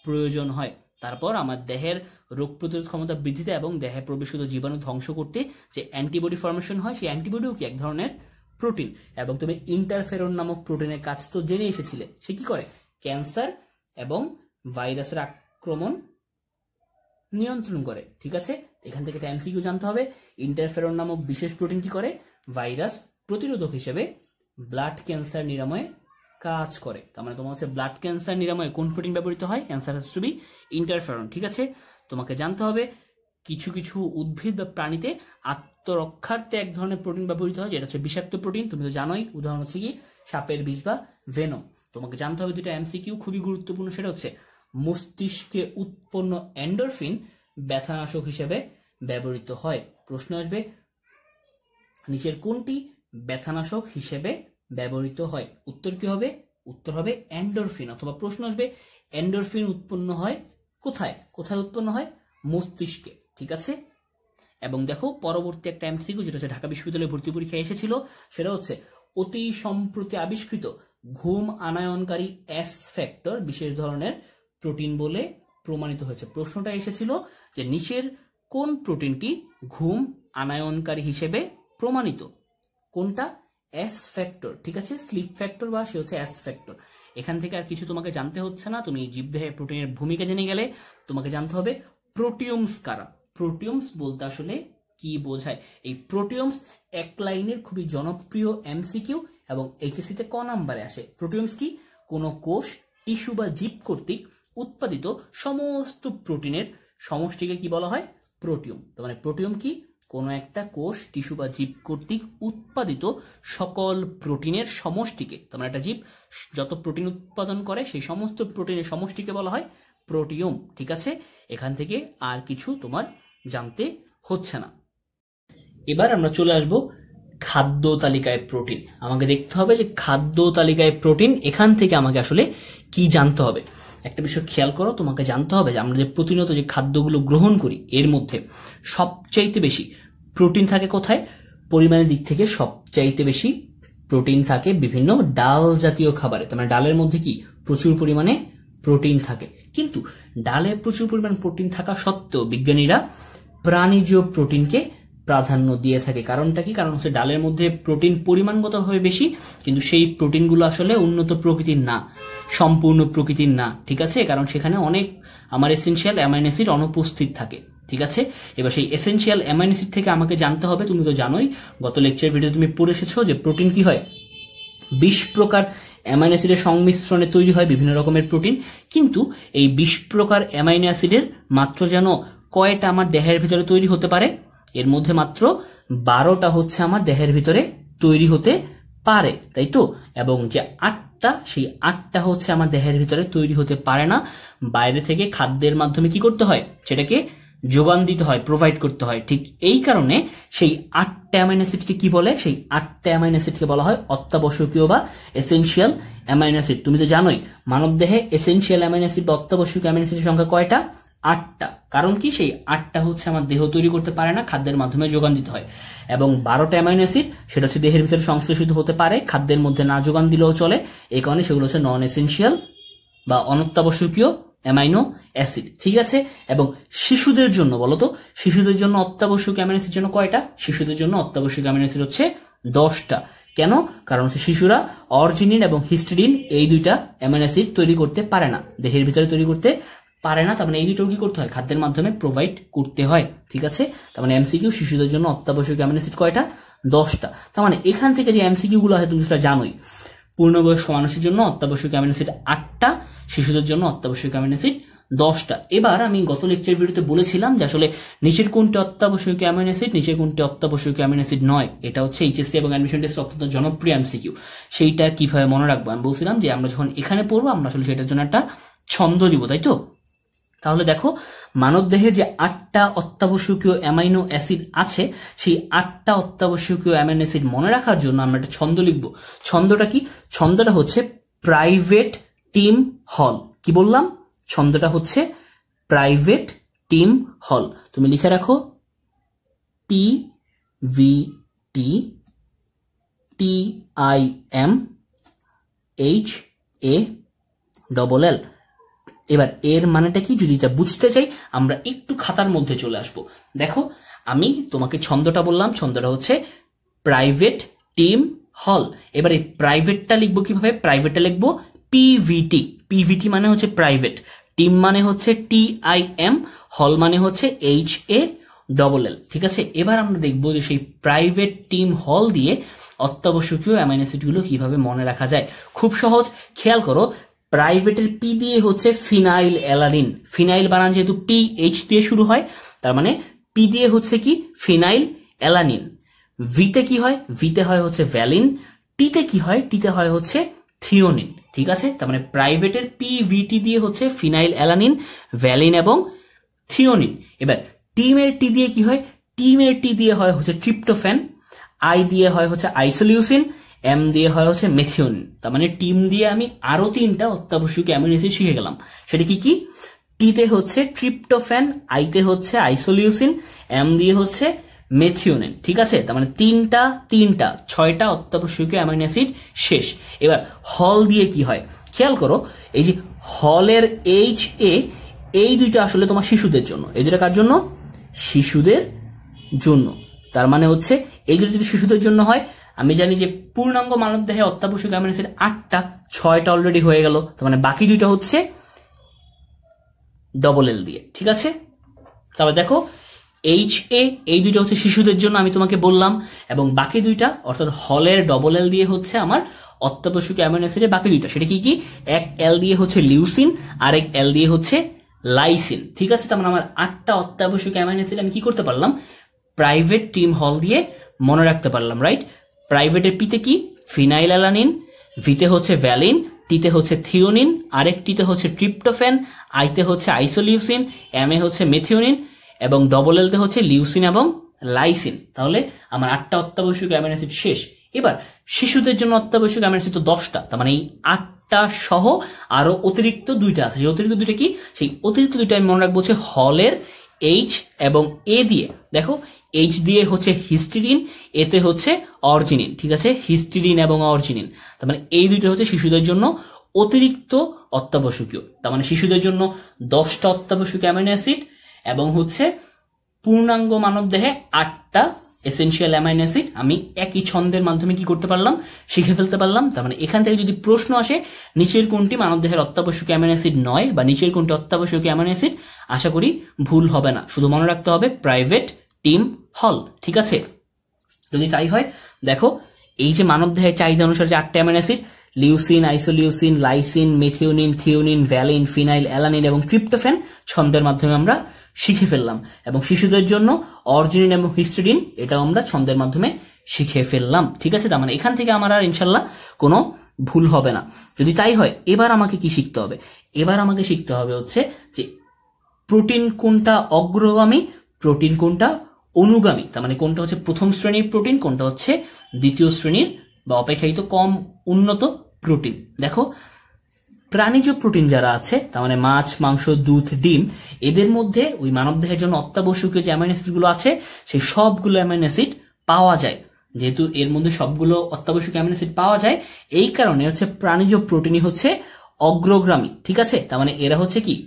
S1: প্রয়োজন হয়। তারপর আমার দেহের রোগ প্রতিরোধ ক্ষমতা বৃদ্ধিতে এবং দেহে প্রবেশিত জীবাণু ধ্বংস করতে যে অ্যান্টিবডি ফর্মেশন হয়, সেই অ্যান্টিবডিও কি এক ধরনের প্রোটিন? এবং তুমি ইন্টারফেরন নামক প্রোটিনের কাজ তো জেনে এসেছিলে, সে কি করে? ক্যান্সার এবং ভাইরাসের আক্রমণ নিয়ন্ত্রণ করে, ঠিক আছে? এখান থেকে একটা এমসিকিউ জানতে হবে। ইন্টারফেরন নামক বিশেষ প্রোটিন কি করে? ভাইরাস প্রতিরোধক হিসেবে ব্লাড ক্যান্সার নিরাময়ে কাজ করে। তার মানে তোমার হচ্ছে ব্লাড ক্যান্সার নিরাময়ে কোন প্রোটিন ব্যবহৃত হয়? অ্যান্সার হচ্ছে টু বি ইন্টারফেরন ঠিক আছে? তোমাকে জানতে হবে, কিছু কিছু উদ্ভিদ বা প্রাণীতে আত্মরক্ষার্থে এক ধরনের প্রোটিন ব্যবহৃত হয়, যেটা হচ্ছে বিষাক্ত প্রোটিন তুমি তো জানোই, উদাহরণ হচ্ছে কি? সাপের বিষ বা ভেনম তোমাকে জানতে হবে দুটো এমসিকিউ খুবই গুরুত্বপূর্ণ, সেটা হচ্ছে মস্তিষ্কে উৎপন্ন এন্ডরফিন ব্যথানাশক হিসেবে ব্যবহৃত হয়। প্রশ্ন আসবে, নিচের কোনটি ব্যথানাশক হিসেবে ব্যবহৃত হয়? উত্তর কি হবে? উত্তর হবে এন্ডরফিন অথবা প্রশ্ন আসবে এন্ডরফিন উৎপন্ন হয় কোথায়? কোথায় উৎপন্ন হয়? মস্তিষ্কে, ঠিক আছে? এবং দেখো, পরবর্তী একটা এমসিকিউ যেটা হচ্ছে ঢাকা বিশ্ববিদ্যালয়ে ভর্তি পরীক্ষায় এসেছিল, সেটা হচ্ছে অতি সম্প্রতি আবিষ্কৃত ঘুম আনায়নকারী এস ফ্যাক্টর বিশেষ ধরনের প্রোটিন বলে প্রমাণিত হয়েছে। প্রশ্নটা এসেছিল যে নিচের কোন প্রোটিনটি ঘুম আনায়নকারী হিসেবে প্রমাণিত? কোনটা? এস ফ্যাক্টর ঠিক আছে? স্লিপ ফ্যাক্টর বা সে হচ্ছে এস ফ্যাক্টর এখান থেকে আর কিছু তোমাকে জানতে হচ্ছে না। তুমি জীবদেহে প্রোটিনের ভূমিকা জেনে গেলে তোমাকে জানতে হবে প্রোটিউমস কারা। প্রোটিউমস বলতে আসলে কি বোঝায়? এই প্রোটিওমস এক লাইনের খুবই জনপ্রিয় এমসিকিউ এবং এইচএসিতে ক নাম্বারে আসে। প্রোটিওমস কি? কোন কোষ, টিস্যু বা জীব কর্তৃক উৎপাদিত সমস্ত প্রোটিনের সমষ্টিকে কি বলা হয়? প্রোটিউম তার মানে প্রোটিওম কি? কোনো একটা কোষ, টিস্যু বা জীব কর্তৃক উৎপাদিত সকল প্রোটিনের সমষ্টিকে, তার মানে একটা জীব, যত প্রোটিন উৎপাদন করে, সেই সমস্ত প্রোটিনের সমষ্টিকে বলা হয় প্রোটিওম ঠিক আছে? এখান থেকে আর কিছু তোমার জানতে হচ্ছে না। এবার আমরা চলে আসব খাদ্য তালিকায় প্রোটিন। আমাকে দেখতে হবে যে খাদ্য তালিকায় প্রোটিন এখান থেকে আমাকে আসলে কি জানতে হবে। একটা বিষয় খেয়াল করো, তোমাকে জানতে হবে যে আমরা যে প্রতিনিয়ত যে খাদ্যগুলো গ্রহণ করি, এর মধ্যে সবচাইতে বেশি প্রোটিন থাকে কোথায়? পরিমাণের দিক থেকে সবচাইতে বেশি প্রোটিন থাকে বিভিন্ন ডাল জাতীয় খাবারে। তার মানে ডালের মধ্যে কি? প্রচুর পরিমাণে প্রোটিন থাকে। কিন্তু ডালে প্রচুর পরিমাণ প্রোটিন থাকা সত্ত্বেও বিজ্ঞানীরা প্রাণীজ প্রোটিনকে প্রাধান্য দিয়ে থাকে। কারণটা কি? কারণ হচ্ছে ডালের মধ্যে প্রোটিন পরিমাণগতভাবে বেশি, কিন্তু সেই প্রোটিনগুলো আসলে উন্নত প্রকৃতির না, সম্পূর্ণ প্রকৃতির না, ঠিক আছে? কারণ সেখানে অনেক আমার এসেনশিয়াল অ্যামাইন অনুপস্থিত থাকে, ঠিক আছে? এবার সেই এসেনশিয়াল অ্যামাইন থেকে আমাকে জানতে হবে, তুমি তো জানোই, গত লেকচার ভিডিও তুমি পড়ে এসেছ যে প্রোটিন কি হয়। বিশ প্রকার অ্যামাইনো অ্যাসিডের সংমিশ্রণে তৈরি হয় বিভিন্ন রকমের প্রোটিন কিন্তু এই বিশ প্রকার অ্যামাইনো অ্যাসিডের মাত্র যেন কয়টা আমার দেহের ভিতরে তৈরি হতে পারে? এর মধ্যে মাত্র বারোটা হচ্ছে আমার দেহের ভিতরে তৈরি হতে পারে, তাই তো? এবং যে আটটা, সেই আটটা হচ্ছে আমার দেহের ভিতরে তৈরি হতে পারে না। বাইরে থেকে খাদ্যের মাধ্যমে কি করতে হয়? সেটাকে যোগান দিতে হয় প্রোভাইড করতে হয়। ঠিক এই কারণে সেই আটটা অ্যামাইন অ্যাসিডকে কি বলে? সেই আটটা অ্যামাইন অ্যাসিডকে বলা হয় অত্যাবশ্যকীয় বা এসেনশিয়াল অ্যামাইন অ্যাসিড তুমি তো জানোই মানব দেহে এসেনশিয়াল অ্যামাইন অ্যাসিড বা অত্যাবশ্যকীয় অ্যামাইন অ্যাসিডের সংখ্যা কয়টা? আটটা। কারণ কি? সেই আটটা হচ্ছে আমার দেহ তৈরি করতে পারে না, খাদ্যের মাধ্যমে যোগান দিতে হয়। এবং বারোটা অ্যামাইনো অ্যাসিড, সেটা হচ্ছে দেহের ভিতরে সংশ্লেষিত হতে পারে, খাদ্যের মধ্যে না যোগান দিলেও চলে। এই কারণে সেগুলো হচ্ছে নন এসেনশিয়াল বা অনত্যাবশ্যকীয় অ্যামাইনো অ্যাসিড। ঠিক আছে? এবং শিশুদের জন্য বলতো শিশুদের জন্য অত্যাবশ্যক অ্যামাইনো অ্যাসিড জন্য কয়টা? শিশুদের জন্য অত্যাবশ্যক অ্যামাইনো অ্যাসিড হচ্ছে দশটা। কেন? কারণ হচ্ছে শিশুরা অরজিনিন এবং হিস্টিডিন, এই দুইটা অ্যামাইনো অ্যাসিড তৈরি করতে পারে না। দেহের ভিতরে তৈরি করতে পারে না, তার মানে এই দুটো কি করতে হয়? খাদ্যের মাধ্যমে প্রোভাইড করতে হয়, ঠিক আছে? তার মানে এমসিকিউ শিশুদের জন্য অত্যাবশ্যক অ্যামাইনো অ্যাসিড কয়টা? দশটা। তার মানে এখান থেকে যে এমসিকিউ গুলো আছে, তুমি সেটা জানোই। পূর্ণবয়স্ক মানুষের জন্য অত্যাবশ্যক অ্যামিনো অ্যাসিড আটটা, শিশুদের জন্য অত্যাবশ্যক অ্যামিনো অ্যাসিড দশটা। এবার আমি গত লেকচার ভিডিওতে বলেছিলাম যে আসলে নিচের কোনটি অত্যাবশ্যকীয় অ্যামিনো অ্যাসিড নিচের কোনটি অত্যাবশ্যকীয় অ্যামিনো অ্যাসিড নয়। এটা হচ্ছে এইচএসসি এবং অ্যাডমিশন টেস্ট অত্যন্ত জনপ্রিয় এমসিকিউ সেইটা কীভাবে মনে রাখব? আমি বলছিলাম যে আমরা যখন এখানে পড়ব, আমরা আসলে সেটার জন্য একটা ছন্দ দিব, তাই তো? তাহলে দেখো, মানবদেহে যে আটটা অত্যাবশ্যকীয় অ্যামাইনো অ্যাসিড আছে, সেই আটটা অত্যাবশ্যকীয় অ্যামাইনো অ্যাসিড মনে রাখার জন্য আমরা একটা ছন্দ লিখব। ছন্দটা কি? ছন্দটা হচ্ছে প্রাইভেট টিম হল। কি বললাম? ছন্দটা হচ্ছে প্রাইভেট টিম হল। তুমি লিখে রাখো P V T T I M H A double L এবার এর মানেটা কি? যদি এটা বুঝতে চাই, আমরা একটু খাতার মধ্যে চলে আসব। দেখো, আমি তোমাকে ছন্দটা বললাম, ছন্দটা হচ্ছে প্রাইভেট টিম হল এবার এই প্রাইভেটটা লিখব কীভাবে? প্রাইভেটটা লিখব পিভিটি পিভিটি মানে হচ্ছে প্রাইভেট টিম মানে হচ্ছে টি আই এম হল মানে হচ্ছে এইচ এ ডবল এল ঠিক আছে? এবার আমরা দেখব যে সেই প্রাইভেট টিম হল দিয়ে অত্যাবশ্যকীয় অ্যামাইনো অ্যাসিডগুলো কীভাবে মনে রাখা যায়। খুব সহজ। খেয়াল করো প্রাইভেটের পি দিয়ে হচ্ছে ফিনাইল অ্যালানিন। ফিনাইল বানান যেহেতু পি এইচ দিয়ে শুরু হয়, তার মানে পি দিয়ে হচ্ছে কি? Phenylalanine. ভিতে কি হয়? ভিতে হয় হচ্ছে ভ্যালিন। টিতে কি হয়? টিতে হয় হচ্ছে থিওনিন ঠিক আছে? তার মানে প্রাইভেটের পি ভিটি দিয়ে হচ্ছে ফিনাইল অ্যালানিন, ভ্যালিন এবং থিওনিন এবার টিমের টি দিয়ে কি হয়? টিমের টি দিয়ে হয় হচ্ছে ট্রিপ্টোফ্যান। আই দিয়ে হয় হচ্ছে আইসোলিউসিন। এম দিয়ে হয় হচ্ছে মেথিওন তার মানে টিম দিয়ে আমি আরও তিনটা অত্যাবশ্যক অ্যামিনো অ্যাসিড শিখে গেলাম। সেটা কি কি? টিতে হচ্ছে ট্রিপ্টোফ্যান আইতে হচ্ছে আইসোলিউসিন এম দিয়ে হচ্ছে মেথিওনেন ঠিক আছে? তার মানে তিনটা তিনটা, ছয়টা অত্যাবশ্যকীয় অ্যামিনো অ্যাসিড শেষ। এবার হল দিয়ে কি হয়? খেয়াল করো, এই যে হলের এইচ এ এই দুইটা আসলে তোমার শিশুদের জন্য। এই দুটা কার জন্য? শিশুদের জন্য। তার মানে হচ্ছে এই দুটো যদি শিশুদের জন্য হয় আমি জানি যে পূর্ণাঙ্গ মানব দেহে অত্যাবশ্যক অ্যামিনো অ্যাসিড আটটা, ছয়টা অলরেডি হয়ে গেল, তার মানে বাকি দুইটা হচ্ছে ডবল এল দিয়ে, ঠিক আছে? তাহলে দেখো এইচ এ এই দুইটা হচ্ছে শিশুদের জন্য আমি তোমাকে বললাম, এবং বাকি দুইটা, অর্থাৎ হলের ডবল এল দিয়ে হচ্ছে আমার অত্যাবশ্যক অ্যামিনো অ্যাসিডের বাকি দুইটা। সেটা কি কি? এক এল দিয়ে হচ্ছে লিউসিন আর এক এল দিয়ে হচ্ছে লাইসিন ঠিক আছে? তার মানে আমার আটটা অত্যাবশ্যক অ্যামিনো অ্যাসিড আমি কি করতে পারলাম? প্রাইভেট টিম হল দিয়ে মনে রাখতে পারলাম রাইট প্রাইভেটের পিতে কি? ফিনাইল অ্যালানিন ভিতে হচ্ছে ভ্যালিন টিতে হচ্ছে থিওনিন আরেকটিতে হচ্ছে ট্রিপ্টোফ্যান আইতে হচ্ছে আইসোলিউসিন এম এ হচ্ছে মেথিওনিন এবং ডবল এলতে হচ্ছে লিউসিন এবং লাইসিন তাহলে আমার আটটা অত্যাবশ্যক অ্যামিনো অ্যাসিড শেষ। এবার, শিশুদের জন্য অত্যাবশ্যক অ্যামিনো অ্যাসিড তো দশটা, তার মানে এই আটটা সহ আরও অতিরিক্ত দুইটা আছে। সেই অতিরিক্ত দুইটা কি? সেই অতিরিক্ত দুইটা আমি মনে রাখব হচ্ছে হলের এইচ এবং এ দিয়ে। দেখো এইচ দিয়ে হচ্ছে হিস্টিডিন এতে হচ্ছে অর্জিনিন ঠিক আছে? হিস্টিডিন এবং অর্জিনিন তার মানে এই দুইটা হচ্ছে শিশুদের জন্য অতিরিক্ত অত্যাবশ্যকীয়। তার মানে শিশুদের জন্য দশটা অত্যাবশ্যকীয় অ্যামিনো অ্যাসিড এবং হচ্ছে পূর্ণাঙ্গ মানব দেহে আটটা এসেনশিয়াল অ্যামাইনো অ্যাসিড আমি একই ছন্দের মাধ্যমে কি করতে পারলাম? শিখে ফেলতে পারলাম। তার মানে এখান থেকে যদি প্রশ্ন আসে, নিচের কোনটি মানবদেহের অত্যাবশ্যকীয় অ্যামাইনো অ্যাসিড নয় বা নিচের কোনটি অত্যাবশ্যকীয় অ্যামাইনো অ্যাসিড আশা করি ভুল হবে না। শুধু মনে রাখতে হবে প্রাইভেট টিম হল, ঠিক আছে? যদি তাই হয়, দেখো, এই যে মানবদেহের চাহিদা অনুসারে যে আটটা amino acid, leucine, isoleucine, lysine methionine threonine valine, phenylalanine এবং ট্রিপ্টোফ্যান ছন্দের মাধ্যমে আমরা শিখে ফেললাম। এবং শিশুদের জন্য অর্জিনিন এবং হিস্টোডিন, এটাও আমরা ছন্দের মাধ্যমে শিখে ফেললাম, ঠিক আছে? তার মানে এখান থেকে আমার আর ইনশাল্লাহ কোনো ভুল হবে না। যদি তাই হয়, এবার আমাকে কি শিখতে হবে? এবার আমাকে শিখতে হবে হচ্ছে যে প্রোটিন কোনটা অগ্রগামী, প্রোটিন কোনটা অনুগামী, তার মানে কোনটা হচ্ছে প্রথম শ্রেণির প্রোটিন, কোনটা হচ্ছে দ্বিতীয় শ্রেণির বা অপেক্ষাকৃত কম উন্নত প্রোটিন। দেখো, প্রাণীজ প্রোটিন যারা আছে, তার মানে মাছ, মাংস, দুধ, ডিম, এদের মধ্যে ওই মানবদেহের জন্য অত্যাবশ্যকীয় যে অ্যামাইনো অ্যাসিডগুলো আছে, সেই সবগুলো অ্যামাইনো অ্যাসিড পাওয়া যায়। যেহেতু এর মধ্যে সবগুলো অত্যাবশ্যকীয় অ্যামাইনো অ্যাসিড পাওয়া যায়, এই কারণে হচ্ছে প্রাণীজ প্রোটিনই হচ্ছে অগ্রগ্রামী ঠিক আছে? তার মানে এরা হচ্ছে কি?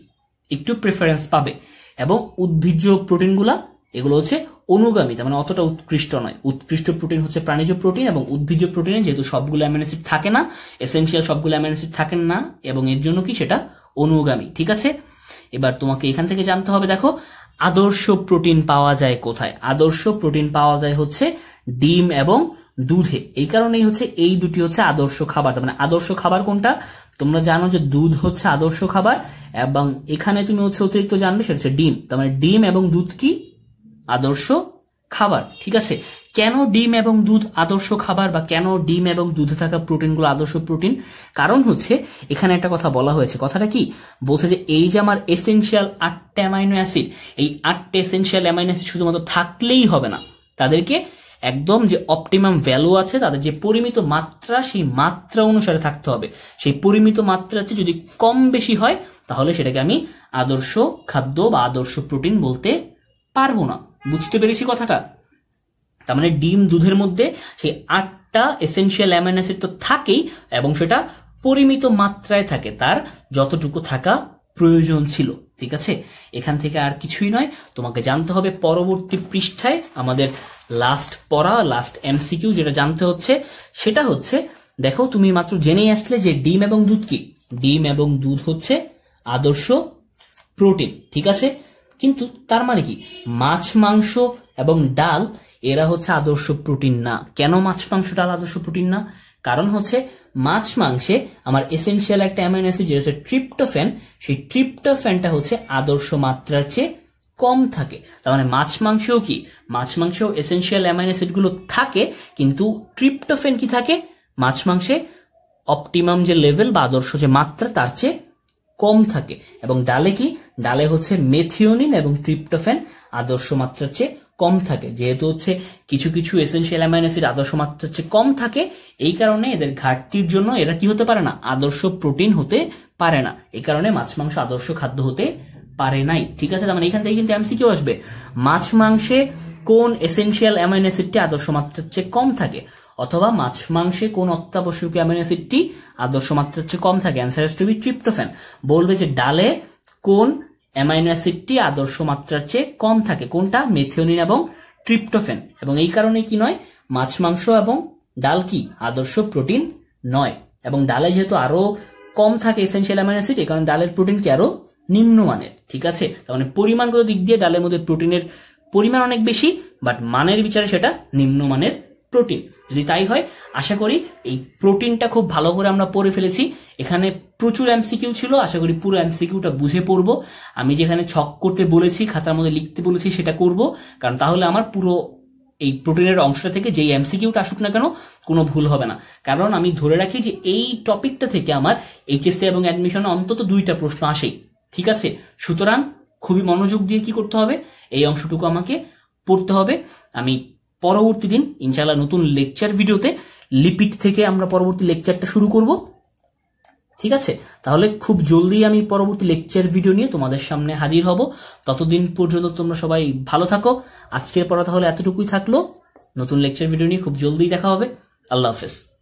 S1: একটু প্রেফারেন্স পাবে। এবং উদ্ভিজ্জ প্রোটিনগুলা এগুলো হচ্ছে অনুগামী মানে অতটা উৎকৃষ্ট নয়। উৎকৃষ্ট প্রোটিন হচ্ছে প্রাণীজ প্রোটিন এবং উদ্ভিজ্জ প্রোটিনে, যেহেতু সবগুলো অ্যামিনো অ্যাসিড থাকে না, এসেনশিয়াল সবগুলো অ্যামিনো অ্যাসিড থাকেন না, এবং এর জন্য কি সেটা অনুগামী, ঠিক আছে? এবার তোমাকে এখান থেকে জানতে হবে, দেখো, আদর্শ প্রোটিন পাওয়া যায় কোথায়? আদর্শ প্রোটিন পাওয়া যায় হচ্ছে ডিম এবং দুধে। এই কারণেই হচ্ছে এই দুটি হচ্ছে আদর্শ খাবার মানে আদর্শ খাবার কোনটা? তোমরা জানো যে দুধ হচ্ছে আদর্শ খাবার, এবং এখানে তুমি হচ্ছে অতিরিক্ত জানবে সেটা হচ্ছে ডিম, তার মানে ডিম এবং দুধ কি? আদর্শ খাবার, ঠিক আছে? কেন ডিম এবং দুধ আদর্শ খাবার বা কেন ডিম এবং দুধে থাকা প্রোটিনগুলো আদর্শ প্রোটিন? কারণ হচ্ছে, এখানে একটা কথা বলা হয়েছে। কথাটা কি? বলছে যে এই যে আমার এসেনশিয়াল আটটা অ্যামাইনো অ্যাসিড এই আটটা এসেনশিয়াল অ্যামাইনো অ্যাসিড শুধুমাত্র থাকলেই হবে না। তাদেরকে একদম যে অপটিমাম ভ্যালু আছে, তাদের যে পরিমিত মাত্রা, সেই মাত্রা অনুসারে থাকতে হবে। সেই পরিমিত মাত্রা আছে যদি কম বেশি হয়, তাহলে সেটাকে আমি আদর্শ খাদ্য বা আদর্শ প্রোটিন বলতে পারব না। বুঝতে পেরেছি কথাটা? তার মানে ডিম দুধের মধ্যে সেই আটটা এসেনশিয়াল অ্যামাইনো অ্যাসিড তো থাকেই এবং সেটা পরিমিত মাত্রায় থাকে। তার যতটুকু থাকা প্রয়োজন ছিল, ঠিক আছে? এখান থেকে আর কিছুই নয়। তোমাকে জানতে হবে পরবর্তী পৃষ্ঠায় আমাদের লাস্ট পড়া লাস্ট এমসিকিউ যেটা জানতে হচ্ছে, সেটা হচ্ছে, দেখো তুমি মাত্র জেনেই আসলে যে ডিম এবং দুধ কি? ডিম এবং দুধ হচ্ছে আদর্শ প্রোটিন, ঠিক আছে? কিন্তু তার মানে কি? মাছ, মাংস এবং ডাল, এরা হচ্ছে আদর্শ প্রোটিন না। কেন মাছ, মাংস, ডাল আদর্শ প্রোটিন না? কারণ হচ্ছে মাছ, মাংসে আমার এসেনশিয়াল একটা অ্যামাইনো অ্যাসিড যেটা হচ্ছে ট্রিপ্টোফ্যান সেই ট্রিপ্টোফ্যানটা হচ্ছে আদর্শ মাত্রার চেয়ে কম থাকে। তার মানে মাছ, মাংসেও কি? মাছ, মাংসেও এসেনশিয়াল অ্যামাইনো অ্যাসিডগুলো থাকে, কিন্তু ট্রিপ্টোফ্যান কি থাকে? মাছ, মাংসে অপটিমাম যে লেভেল বা আদর্শ যে মাত্রা, তার চেয়ে কম থাকে। এবং ডালে কি? ডালে হচ্ছে মেথিওনিন এবং ট্রিপ্টোফ্যান আদর্শ মাত্রার চেয়ে কম থাকে। যেহেতু হচ্ছে কিছু কিছু এসেনশিয়াল অ্যামাইনো অ্যাসিড আদর্শ মাত্রার চেয়ে কম থাকে, এই কারণে এদের ঘাটতির জন্য এরা কি হতে পারে না? আদর্শ প্রোটিন হতে পারে না। এই কারণে মাছ মাংস আদর্শ খাদ্য হতে পারে নাই। ঠিক আছে? তার মানে এখান থেকে কিন্তু এমসিকিউ আসবে। মাছ মাংসে কোন এসেনশিয়াল অ্যামাইনো অ্যাসিডটি আদর্শ মাত্রার চেয়ে কম থাকে? অথবা মাছ মাংসে কোন অত্যাবশ্যকীয় অ্যামিনো অ্যাসিডটি আদর্শ মাত্রার চেয়ে কম থাকে। অ্যান্সার টু বি ট্রিপ্টোফ্যান বলবে যে ডালে কোন অ্যামাইনো অ্যাসিডটি আদর্শ মাত্রার চেয়ে কম থাকে, কোনটা? মেথিওনিন এবং ট্রিপ্টোফ্যান। এবং এই কারণে কি নয়? মাছ, মাংস এবং ডাল কি? আদর্শ প্রোটিন নয়। এবং ডালে যেহেতু আরও কম থাকে এসেনশিয়াল অ্যামাইনো অ্যাসিড, এই কারণে ডালের প্রোটিন কি আরও নিম্নমানের? ঠিক আছে? তার মানে পরিমাণগত দিক দিয়ে ডালের মধ্যে প্রোটিনের পরিমাণ অনেক বেশি বাট মানের বিচারে সেটা নিম্নমানের প্রোটিন যদি তাই হয়, আশা করি এই প্রোটিনটা খুব ভালো করে আমরা পড়ে ফেলেছি। এখানে প্রচুর এমসিকিউ ছিল, আশা করি পুরো এমসিকিউটা বুঝে পড়ব। আমি যেখানে ছক করতে বলেছি, খাতার মধ্যে লিখতে বলেছি, সেটা করব। কারণ তাহলে আমার পুরো এই প্রোটিনের অংশটা থেকে যেই এমসিকিউটা আসুক না কেন, কোনো ভুল হবে না। কারণ আমি ধরে রাখি যে এই টপিকটা থেকে আমার এইচএসসি এবং অ্যাডমিশনে অন্তত দুইটা প্রশ্ন আসেই। ঠিক আছে? সুতরাং খুবই মনোযোগ দিয়ে কি করতে হবে? এই অংশটুকু আমাকে পড়তে হবে। আমি পরবর্তী দিন ইনশাল্লাহ নতুন লেকচার ভিডিওতে লিপিড থেকে আমরা পরবর্তী লেকচারটা শুরু করব। ঠিক আছে? তাহলে খুব জলদি আমি পরবর্তী লেকচার ভিডিও নিয়ে তোমাদের সামনে হাজির হব। ততদিন পর্যন্ত তোমরা সবাই ভালো থাকো। আজকের পড়া তাহলে এতটুকুই থাকল। নতুন লেকচার ভিডিও নিয়ে খুব জলদি দেখা হবে। আল্লাহ হাফেজ।